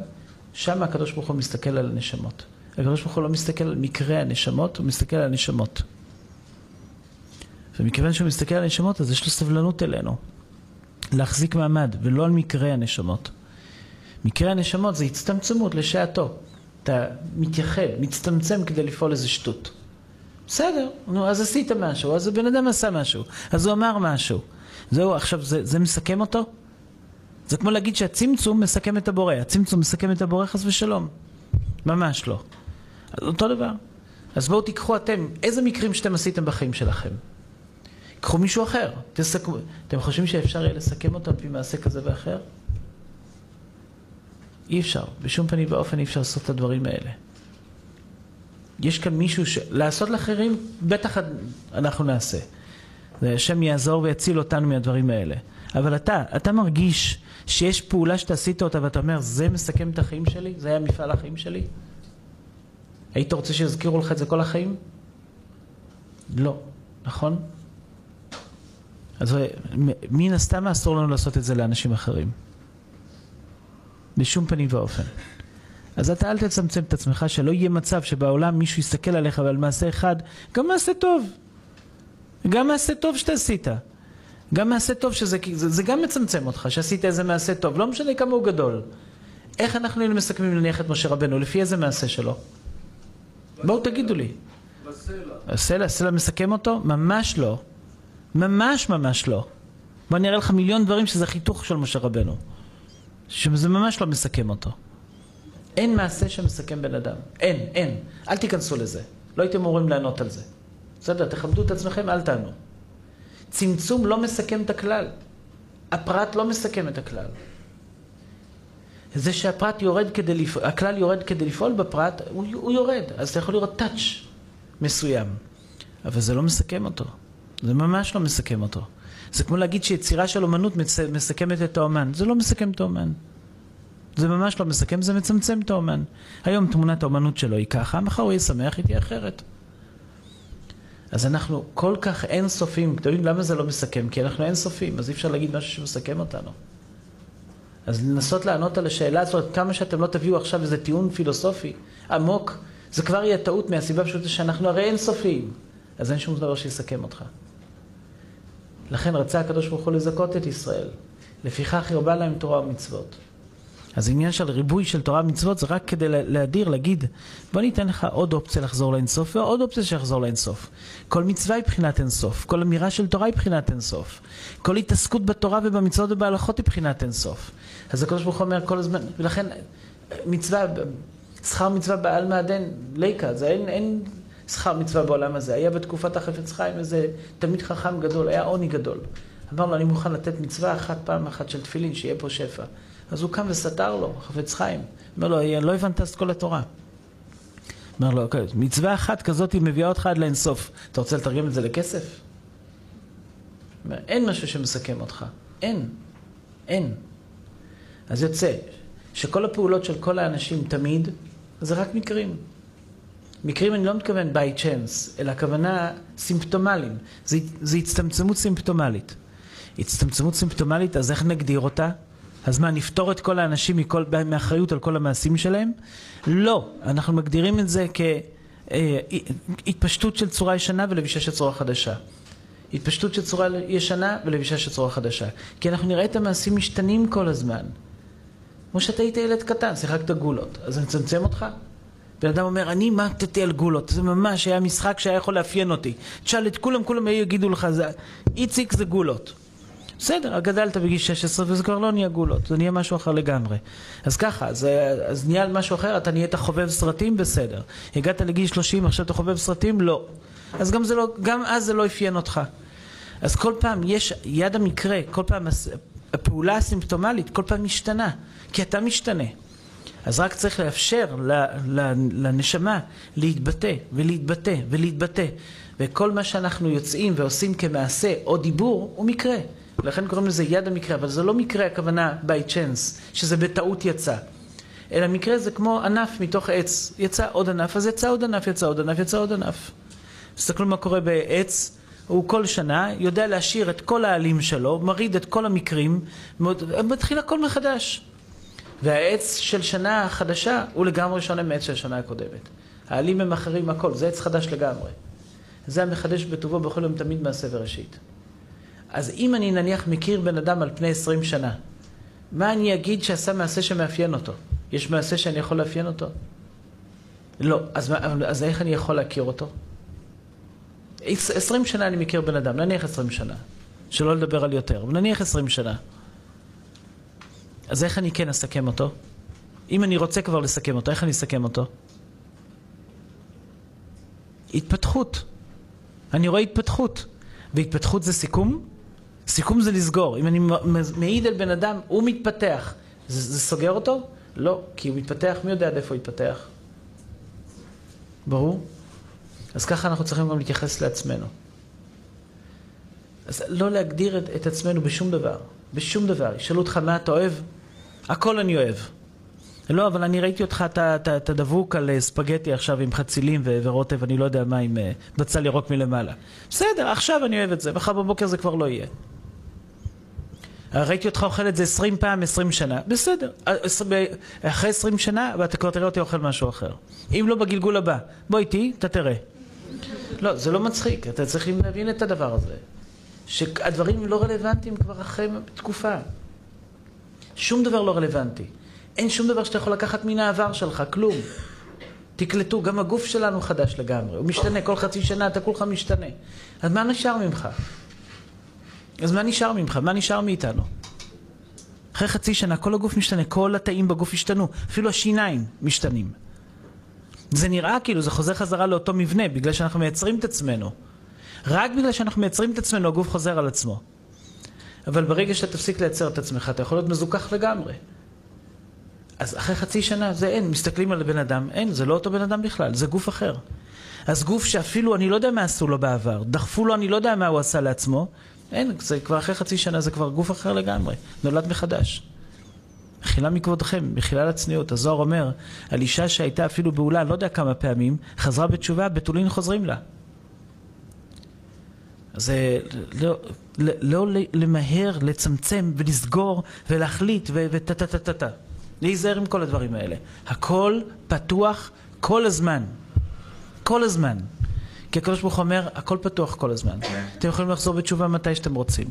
שם הקדוש ברוך הוא מסתכל על הנשמות. הקדוש ברוך הוא לא מסתכל על מקרי הנשמות, הוא מסתכל על הנשמות. ומכיוון שהוא מסתכל על הנשמות, אז יש לו סבלנות אלינו. להחזיק מעמד, ולא על מקרי הנשמות. מקרי הנשמות זה הצטמצמות לשעתו. אתה מתייחד, מצטמצם כדי לפעול איזה שטות. בסדר, נו, אז עשית משהו, אז הבן אדם עשה משהו, אז הוא אמר משהו. זהו, עכשיו, זה, זה מסכם אותו? זה כמו להגיד שהצמצום מסכם את הבורא. הצמצום מסכם את הבורא חס ושלום. ממש לא. אז אותו דבר. אז בואו תיקחו אתם, איזה מקרים שאתם עשיתם בחיים שלכם? קחו מישהו אחר, תסכמו. אתם חושבים שאפשר יהיה לסכם אותו על פי מעשה כזה ואחר? אי אפשר, בשום פנים ואופן אי אפשר לעשות את הדברים האלה. יש כאן מישהו ש... לעשות לאחרים, בטח אנחנו נעשה. והשם יעזור ויציל אותנו מהדברים האלה. אבל אתה, אתה מרגיש שיש פעולה שאתה עשית אותה ואתה אומר, זה מסכם את החיים שלי? זה היה מפעל החיים שלי? היית רוצה שיזכירו לך את זה כל החיים? לא, נכון? אז מן הסתם אסור לנו לעשות את זה לאנשים אחרים. בשום פנים ואופן. אז אתה אל תצמצם את עצמך, שלא יהיה מצב שבעולם מישהו יסתכל עליך ועל מעשה אחד, גם מעשה טוב. גם מעשה טוב שאתה עשית. גם מעשה טוב שזה, זה, זה גם מצמצם אותך, שעשית איזה מעשה טוב, לא משנה כמה הוא גדול. איך אנחנו היינו מסכמים להניח את משה רבנו, לפי איזה מעשה שלו? בואו תגידו לי. בסלע. הסלע, מסכם אותו? ממש לא. ממש ממש לא. בוא אני אראה לך מיליון דברים שזה חיתוך של משה רבנו. שזה ממש לא מסכם אותו. אין מעשה שמסכם בן אדם. אין, אין. אל תיכנסו לזה. לא הייתם אמורים לענות על זה. בסדר, תכבדו את עצמכם, אל תענו. צמצום לא מסכם את הכלל. הפרט לא מסכם את הכלל. זה שהפרט יורד כדי לפעול, הכלל יורד כדי לפעול בפרט, הוא, הוא יורד. אז אתה יכול לראות טאץ' מסוים. אבל זה לא מסכם אותו. זה ממש לא מסכם אותו. זה כמו להגיד שיצירה של אומנות מסכמת את האומן. זה לא מסכם את האומן. זה ממש לא מסכם, זה מצמצם את האומן. היום תמונת האומנות שלו היא ככה, מחר הוא יהיה שמח, היא תהיה אחרת. אז אנחנו כל כך אינסופים, אתם יודעים למה זה לא מסכם? כי אנחנו אינסופים, אז אי אפשר להגיד משהו שמסכם אותנו. אז לנסות לענות על השאלה הזאת, כמה שאתם לא תביאו עכשיו איזה טיעון פילוסופי עמוק, זה כבר יהיה טעות מהסיבה פשוט שאנחנו הרי אינסופיים. אז אין שום דבר שיסכם אותך. לכן רצה הקדוש ברוך הוא לזכות את ישראל. לפיכך הרבה להם תורה ומצוות. אז עניין של ריבוי של תורה ומצוות זה רק כדי להדיר, להגיד, בוא ניתן לך עוד אופציה לחזור לאינסוף ועוד אופציה שיחזור לאינסוף. כל מצווה היא בחינת אינסוף, כל אמירה של תורה היא בחינת אינסוף. כל התעסקות בתורה ובמצוות ובהלכות היא בחינת אינסוף. אז הקדוש ברוך הוא אומר כל הזמן, ולכן מצווה, שכר מצווה בעל מעדן, ליקה, זה אין, אין שכר מצווה בעולם הזה. היה בתקופת החפץ חיים איזה תלמיד חכם גדול, היה עוני גדול. אמר לו, אני מוכן לתת מצווה אחת, פעם אחת של תפילין, שיהיה פה שפע. אז הוא קם וסתר לו, חפץ חיים. אומר לו, לא הבנת את כל התורה. אומר לו, אוקיי, מצווה אחת כזאת היא מביאה אותך עד לאינסוף. אתה רוצה לתרגם את זה לכסף? אומר, אין משהו שמסכם אותך. אין. אין. אז יוצא שכל הפעולות של כל האנשים תמיד, זה רק מקרים. מקרים אני לא מתכוון by chance, אלא הכוונה סימפטומליים. זה, זה הצטמצמות סימפטומלית. הצטמצמות סימפטומלית, אז איך נגדיר אותה? אז מה, נפטור את כל האנשים מכל, מאחריות על כל המעשים שלהם? לא, אנחנו מגדירים את זה כהתפשטות של צורה ישנה ולבישה של צורה חדשה. התפשטות של צורה ישנה ולבישה של צורה חדשה. כי אנחנו נראה את המעשים משתנים כל הזמן. כמו שאתה היית ילד קטן, שיחקת גולות, אז אני אצמצם אותך? בן אדם אומר, אני מתתי על גולות, זה ממש היה משחק שהיה יכול לאפיין אותי. תשאל את כולם, כולם יגידו לך, איציק זה גולות. בסדר, גדלת בגיל 16 וזה כבר לא נהיה גולות, זה נהיה משהו אחר לגמרי. אז ככה, אז, אז נהיה משהו אחר, אתה נהיית חובב סרטים, בסדר. הגעת לגיל 30, עכשיו אתה חובב סרטים? לא. אז גם, לא, גם אז זה לא אפיין אותך. אז כל פעם יש, יד המקרה, כל פעם הפעולה הסימפטומלית, כל פעם משתנה, כי אתה משתנה. אז רק צריך לאפשר לנשמה להתבטא ולהתבטא ולהתבטא. וכל מה שאנחנו יוצאים ועושים כמעשה או דיבור הוא מקרה. לכן קוראים לזה יד המקרה, אבל זה לא מקרה הכוונה by chance, שזה בטעות יצא. אלא מקרה זה כמו ענף מתוך עץ. יצא עוד ענף, אז יצא עוד ענף, יצא עוד ענף, יצא עוד ענף. תסתכלו מה קורה בעץ, הוא כל שנה יודע להשאיר את כל העלים שלו, מרעיד את כל המקרים, מתחיל הכל מחדש. והעץ של שנה חדשה הוא לגמרי שונה מעץ של השנה הקודמת. העלים הם אחרים הכל, זה עץ חדש לגמרי. זה המחדש בטובו בכל יום תמיד מעשה וראשית. אז אם אני נניח מכיר בן אדם על פני עשרים שנה, מה אני אגיד שעשה מעשה שמאפיין אותו? יש מעשה שאני יכול לאפיין אותו? לא. אז, אז איך אני יכול להכיר אותו? עשרים שנה אני מכיר בן אדם, נניח עשרים שנה. שלא לדבר על יותר, נניח עשרים שנה. אז איך אני כן אסכם אותו? אם אני רוצה כבר לסכם אותו, איך אני אסכם אותו? התפתחות. אני רואה התפתחות. והתפתחות זה סיכום? סיכום זה לסגור. אם אני מעיד על בן אדם, הוא מתפתח. זה, זה סוגר אותו? לא, כי הוא מתפתח, מי יודע עד איפה הוא יתפתח? ברור? אז ככה אנחנו צריכים גם להתייחס לעצמנו. אז לא להגדיר את, את עצמנו בשום דבר. בשום דבר. ישאלו אותך מה אתה אוהב? הכל אני אוהב. לא, אבל אני ראיתי אותך, אתה דבוק על אה, ספגטי עכשיו עם חצילים ורוטב, אני לא יודע מה, עם אה, בצל ירוק מלמעלה. בסדר, עכשיו אני אוהב את זה, מחר בבוקר זה כבר לא יהיה. ראיתי אותך אוכל את זה עשרים פעם, עשרים שנה. בסדר, אחרי עשרים שנה, ואתה כבר תראה אותי אוכל משהו אחר. אם לא בגלגול הבא, בוא איתי, אתה תראה. לא, זה לא מצחיק, אתה צריך להבין את הדבר הזה. שהדברים לא רלוונטיים כבר אחרי תקופה. שום דבר לא רלוונטי. אין שום דבר שאתה יכול לקחת מן העבר שלך, כלום. תקלטו, גם הגוף שלנו חדש לגמרי, הוא משתנה, כל חצי שנה אתה כולך משתנה. אז מה נשאר ממך? אז מה נשאר ממך? מה נשאר מאיתנו? אחרי חצי שנה כל הגוף משתנה, כל התאים בגוף השתנו, אפילו השיניים משתנים. זה נראה כאילו זה חוזר חזרה לאותו מבנה, בגלל שאנחנו מייצרים את עצמנו. רק בגלל שאנחנו מייצרים את עצמנו, הגוף חוזר על עצמו. אבל ברגע שאתה תפסיק לייצר את עצמך, אתה יכול להיות מזוכח לגמרי. אז אחרי חצי שנה זה אין, מסתכלים על הבן אדם, אין, זה לא אותו בן אדם בכלל, זה גוף אחר. אז גוף שאפילו אני לא יודע מה עשו לו בעבר, דחפו לו, אני לא יודע מה הוא עשה לעצמו, אין, זה כבר אחרי חצי שנה זה כבר גוף אחר לגמרי, נולד מחדש. מחילה מכבודכם, מחילה לצניעות. הזוהר אומר, על אישה שהייתה אפילו בעולה, לא יודע כמה פעמים, חזרה בתשובה, בתולין חוזרים לה. זה לא, לא, לא למהר, לצמצם ולסגור ולהחליט וטה טה טה טה טה. להיזהר עם כל הדברים האלה. הכל פתוח כל הזמן. כל הזמן. כי הקדוש ברוך הוא אומר, הכל פתוח כל הזמן. אתם יכולים לחזור בתשובה מתי שאתם רוצים.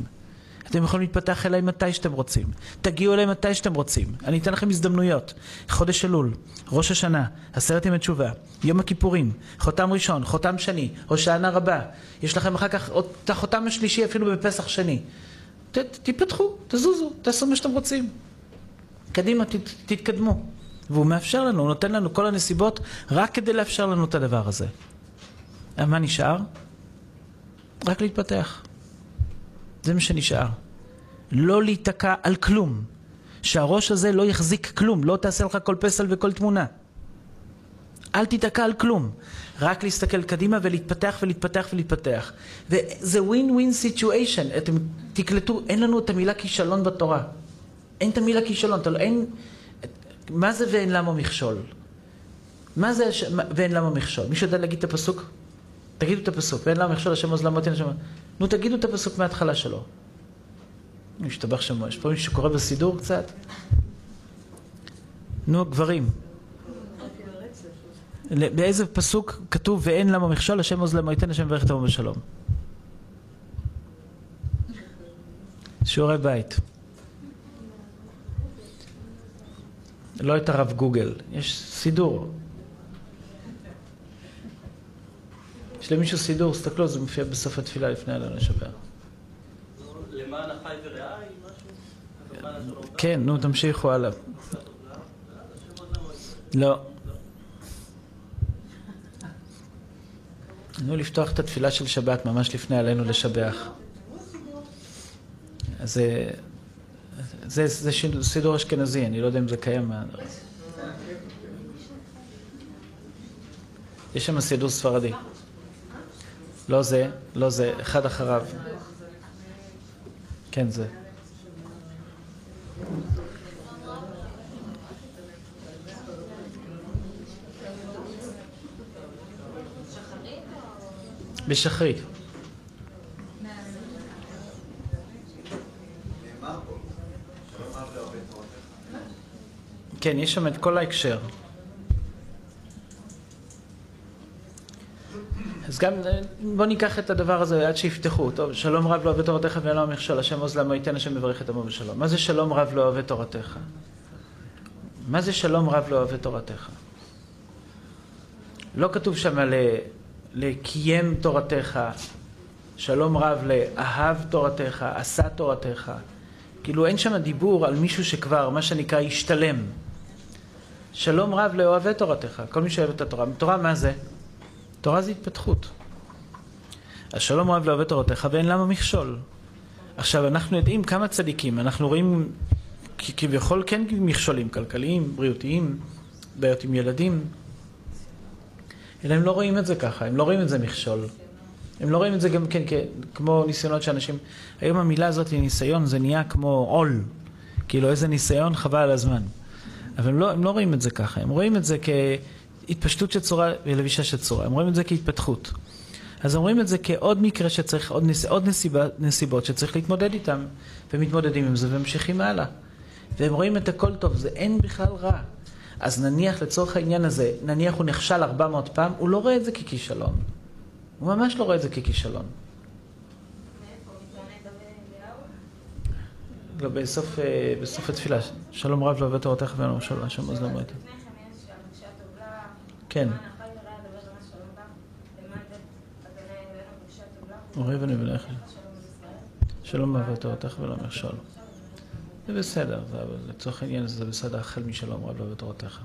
אתם יכולים להתפתח אליי מתי שאתם רוצים. תגיעו אליי מתי שאתם רוצים. אני אתן לכם הזדמנויות. חודש אלול, ראש השנה, עשרת ימי תשובה, יום הכיפורים, חותם ראשון, חותם שני, הושענא רבה. יש לכם אחר כך את החותם השלישי אפילו בפסח שני. ת, תיפתחו, תזוזו, תעשו מה שאתם רוצים. קדימה, ת, תתקדמו. והוא מאפשר לנו, הוא נותן לנו כל הנסיבות רק כדי לאפשר לנו את הדבר הזה. מה נשאר? רק להתפתח. זה מה שנשאר. לא להיתקע על כלום. שהראש הזה לא יחזיק כלום, לא תעשה לך כל פסל וכל תמונה. אל תיתקע על כלום. רק להסתכל קדימה ולהתפתח ולהתפתח ולהתפתח. וזה ווין ווין סיטואשן. אתם תקלטו, אין לנו את המילה כישלון בתורה. אין את המילה כישלון. לא, אין... מה זה ואין למה מכשול? מה זה. ואין למה מכשול? מישהו יודע להגיד את הפסוק? תגידו את הפסוק. ואין למה מכשול השם עוז למותי השם. נו, תגידו את הפסוק מההתחלה שלו. משתבח שמו. יש פה מישהו שקורא בסידור קצת? נו, גברים. באיזה פסוק כתוב ואין למה מכשול, השם עוז למו ייתן, השם את עמו בשלום. שיעורי בית. לא את הרב גוגל, יש סידור. יש למישהו סידור, תסתכלו, זה מופיע בסוף התפילה לפני עלינו לשבח. למען החי ורעי, משהו? כן, נו, תמשיכו הלאה. לא. נו, לפתוח את התפילה של שבת ממש לפני עלינו לשבח. זה, זה, זה סידור אשכנזי, אני לא יודע אם זה קיים. יש שם סידור ספרדי. לא זה, לא זה, אחד אחריו. כן, זה. בשחרית. כן, יש שם את כל ההקשר. אז גם, בוא ניקח את הדבר הזה עד שיפתחו. טוב, שלום רב לא אוהב את תורתך ואין לו מכשול, השם עוז למו ייתן, השם מברך את עמו בשלום. מה זה שלום רב לא אוהב את תורתך? מה זה שלום רב לא אוהב את תורתך? לא כתוב שם לקיים תורתך, שלום רב לאהב תורתך, עשה תורתך. כאילו אין שם דיבור על מישהו שכבר, מה שנקרא, השתלם. שלום רב לאוהבי תורתך, כל מי שאוהב את התורה. תורה מה זה? תורה זה התפתחות. אז שלום רב לאוהבי תורתך ואין למה מכשול. עכשיו, אנחנו יודעים כמה צדיקים, אנחנו רואים כביכול כן מכשולים כלכליים, בריאותיים, בעיות עם ילדים, אלא הם לא רואים את זה ככה, הם לא רואים את זה מכשול. הם לא רואים את זה גם כן כמו ניסיונות שאנשים... היום המילה הזאת, ניסיון, זה נהיה כמו עול. כאילו איזה ניסיון חבל על הזמן. אבל הם לא, הם לא רואים את זה ככה, הם רואים את זה כהתפשטות של צורה ולבישה של צורה, הם רואים את זה כהתפתחות. אז הם רואים את זה כעוד מקרה שצריך, עוד, נס, עוד נסיבה, נסיבות שצריך להתמודד איתם, ומתמודדים עם זה וממשיכים הלאה. והם רואים את הכל טוב, זה אין בכלל רע. אז נניח לצורך העניין הזה, נניח הוא נכשל 400 פעם, הוא לא רואה את זה ככישלון. הוא ממש לא רואה את זה ככישלון. לא, בסוף, אה, בסוף התפילה, שלום רב לא אוהב תורתך ואין שלום, השם עוז למועד. כן. אוהב אני ולך. שלום אוהב תורתך ולא מכשול. זה בסדר, לצורך העניין זה בסדר החל משלום רב לא אוהב תורתך.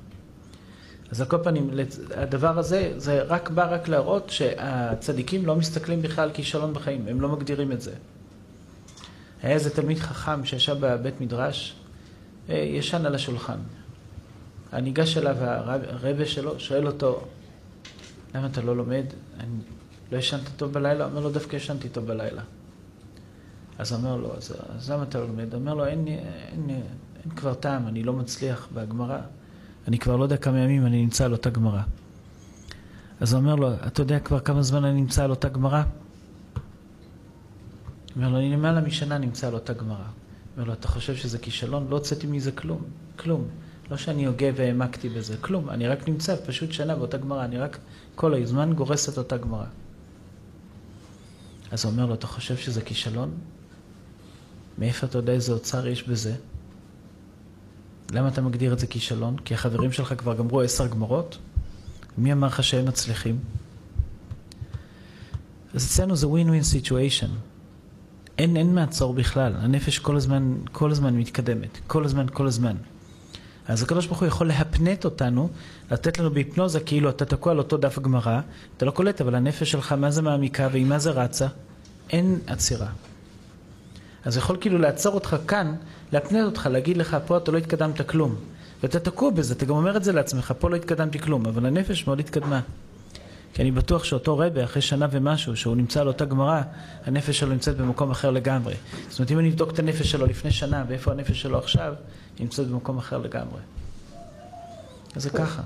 אז על כל פנים, הדבר הזה, זה רק בא רק להראות שהצדיקים לא מסתכלים בכלל על כישלון בחיים, הם לא מגדירים את זה. היה איזה תלמיד חכם שישב בבית מדרש, אה, ישן על השולחן. הניגש אליו הרבה שלו, שואל אותו, למה אתה לא לומד? אני לא ישנת טוב בלילה? אומר לו, דווקא ישנתי טוב בלילה. אז אומר לו, אז, אז למה אתה לא לומד? אומר לו, אין, אין, אין, אין כבר טעם, אני לא מצליח בגמרא. אני כבר לא יודע כמה ימים אני נמצא על אותה גמרא. אז הוא אומר לו, אתה יודע כבר כמה זמן אני נמצא על אותה גמרא? אומר לו, אני למעלה משנה נמצא על אותה גמרא. אומר לו, אתה חושב שזה כישלון? לא הוצאתי מזה כלום, כלום. לא שאני הוגה והעמקתי בזה, כלום. אני רק נמצא פשוט שנה באותה גמרא, אני רק כל הזמן גורס את אותה גמרא. אז הוא אומר לו, אתה חושב שזה כישלון? מאיפה אתה יודע איזה אוצר יש בזה? למה אתה מגדיר את זה כישלון? כי החברים שלך כבר גמרו עשר גמרות? מי אמר לך שהם מצליחים? אז אצלנו זה win situation. אין, אין מעצור בכלל, הנפש כל הזמן, כל הזמן מתקדמת, כל הזמן, כל הזמן. אז הקדוש ברוך הוא יכול להפנט אותנו, לתת לנו בהיפנוזה כאילו אתה תקוע על אותו דף גמרא, אתה לא קולט, אבל הנפש שלך מה זה מעמיקה והיא מה זה רצה, אין עצירה. אז יכול כאילו לעצור אותך כאן, להפנט אותך, להגיד לך, פה אתה לא התקדמת כלום. ואתה תקוע בזה, אתה גם אומר את זה לעצמך, פה לא התקדמתי כלום, אבל הנפש מאוד התקדמה. כי אני בטוח שאותו רבה, אחרי שנה ומשהו, שהוא נמצא על אותה גמרא, הנפש שלו נמצאת במקום אחר לגמרי. זאת אומרת, אם אני אבדוק את הנפש שלו לפני שנה, ואיפה הנפש שלו עכשיו, נמצאת במקום אחר לגמרי. אז זה ככה.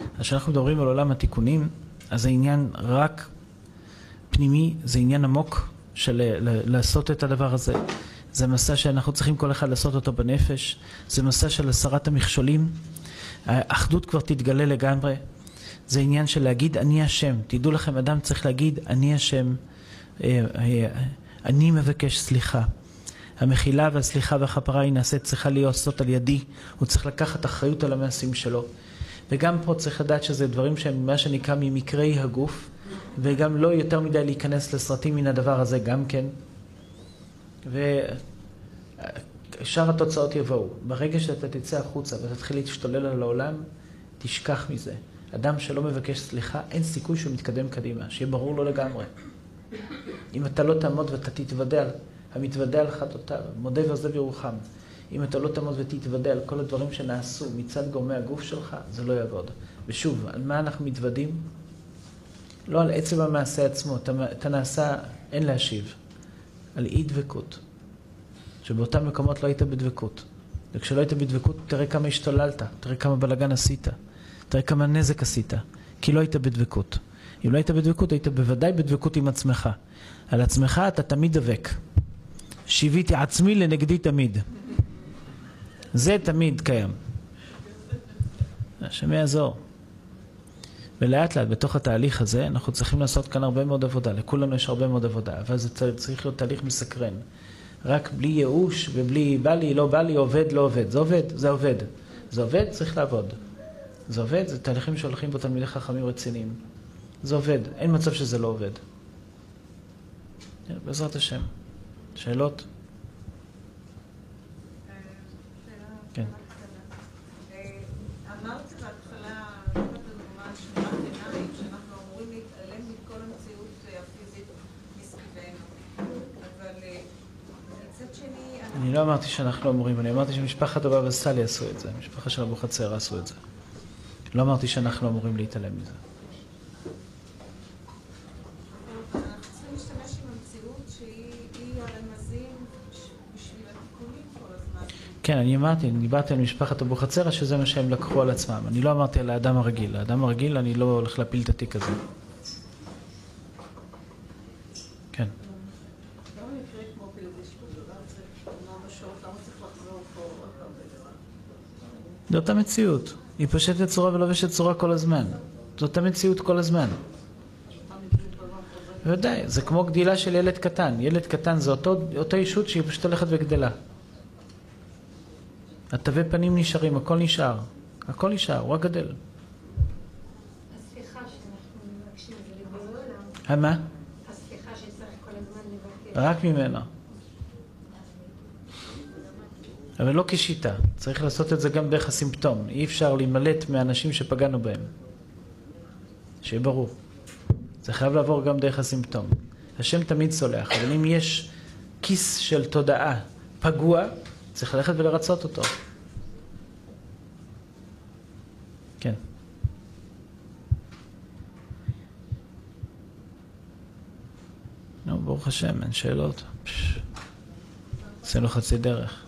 אז כשאנחנו מדברים על עולם התיקונים, אז זה עניין רק פנימי, זה עניין עמוק של לעשות את הדבר הזה. זה מסע שאנחנו צריכים כל אחד לעשות אותו בנפש, זה מסע של הסרת המכשולים. האחדות כבר תתגלה לגמרי. זה עניין של להגיד אני השם. תדעו לכם, אדם צריך להגיד אני השם, אה, אה, אני מבקש סליחה. המחילה והסליחה והכפרה היא נעשית, צריכה להיות על ידי. הוא צריך לקחת אחריות על המעשים שלו. וגם פה צריך לדעת שזה דברים שהם מה שנקרא ממקרי הגוף, וגם לא יותר מדי להיכנס לסרטים מן הדבר הזה גם כן. ושאר התוצאות יבואו. ברגע שאתה תצא החוצה ותתחיל להשתולל על העולם, תשכח מזה. אדם שלא מבקש סליחה, אין סיכוי שהוא מתקדם קדימה, שיהיה ברור לו לגמרי. אם אתה לא תעמוד ואתה תתוודה, המתוודה על חטאותיו, מודה ועוזב ירוחם. אם אתה לא תעמוד ותתוודה על כל הדברים שנעשו מצד גורמי הגוף שלך, זה לא יעבוד. ושוב, על מה אנחנו מתוודים? לא על עצם המעשה עצמו, אתה נעשה, אין להשיב. על אי דבקות. שבאותם מקומות לא היית בדבקות. וכשלא היית בדבקות, תראה כמה השתוללת, תראה כמה בלאגן עשית. תראה כמה נזק עשית, כי לא היית בדבקות. אם לא היית בדבקות, היית בוודאי בדבקות עם עצמך. על עצמך אתה תמיד דבק. שיוויתי עצמי לנגדי תמיד. זה תמיד קיים. השם יעזור. ולאט לאט בתוך התהליך הזה אנחנו צריכים לעשות כאן הרבה מאוד עבודה, לכולנו יש הרבה מאוד עבודה, אבל זה צריך להיות תהליך מסקרן. רק בלי ייאוש ובלי בא לי, לא בא לי, עובד, לא עובד. זה עובד, זה עובד. זה עובד, צריך לעבוד. זה עובד, זה תהליכים שהולכים בו תלמידי חכמים רציניים. זה עובד, אין מצב שזה לא עובד. בעזרת השם. שאלות? כן. אני לא אמרתי שאנחנו אמורים, אני אמרתי שמשפחת הבבא סאלי עשו את זה, משפחה של אבוחצירא עשו את זה. לא אמרתי שאנחנו אמורים להתעלם מזה. כן, אני אמרתי, אני דיברתי על משפחת אבוחצירא שזה מה שהם לקחו על עצמם. אני לא אמרתי על האדם הרגיל. האדם הרגיל, אני לא הולך להפיל את התיק הזה. כן. אותה מציאות. היא פושטת צורה ולובשת צורה כל הזמן. זו אותה מציאות כל הזמן. בוודאי, זה כמו גדילה של ילד קטן. ילד קטן זה אותו, אותה ישות שהיא פשוט הולכת וגדלה. התווי פנים נשארים, הכל נשאר. הכל נשאר, הוא רק גדל. הסליחה שאנחנו מבקשים זה לבורא עולם. המה? הסליחה שצריך כל הזמן לבקש. רק ממנה. אבל לא כשיטה, צריך לעשות את זה גם דרך הסימפטום. אי אפשר להימלט מאנשים שפגענו בהם. שיהיה ברור. זה חייב לעבור גם דרך הסימפטום. השם תמיד סולח, אבל אם יש כיס של תודעה פגוע, צריך ללכת ולרצות אותו. כן. נו, ברוך השם, אין שאלות. עשינו חצי דרך.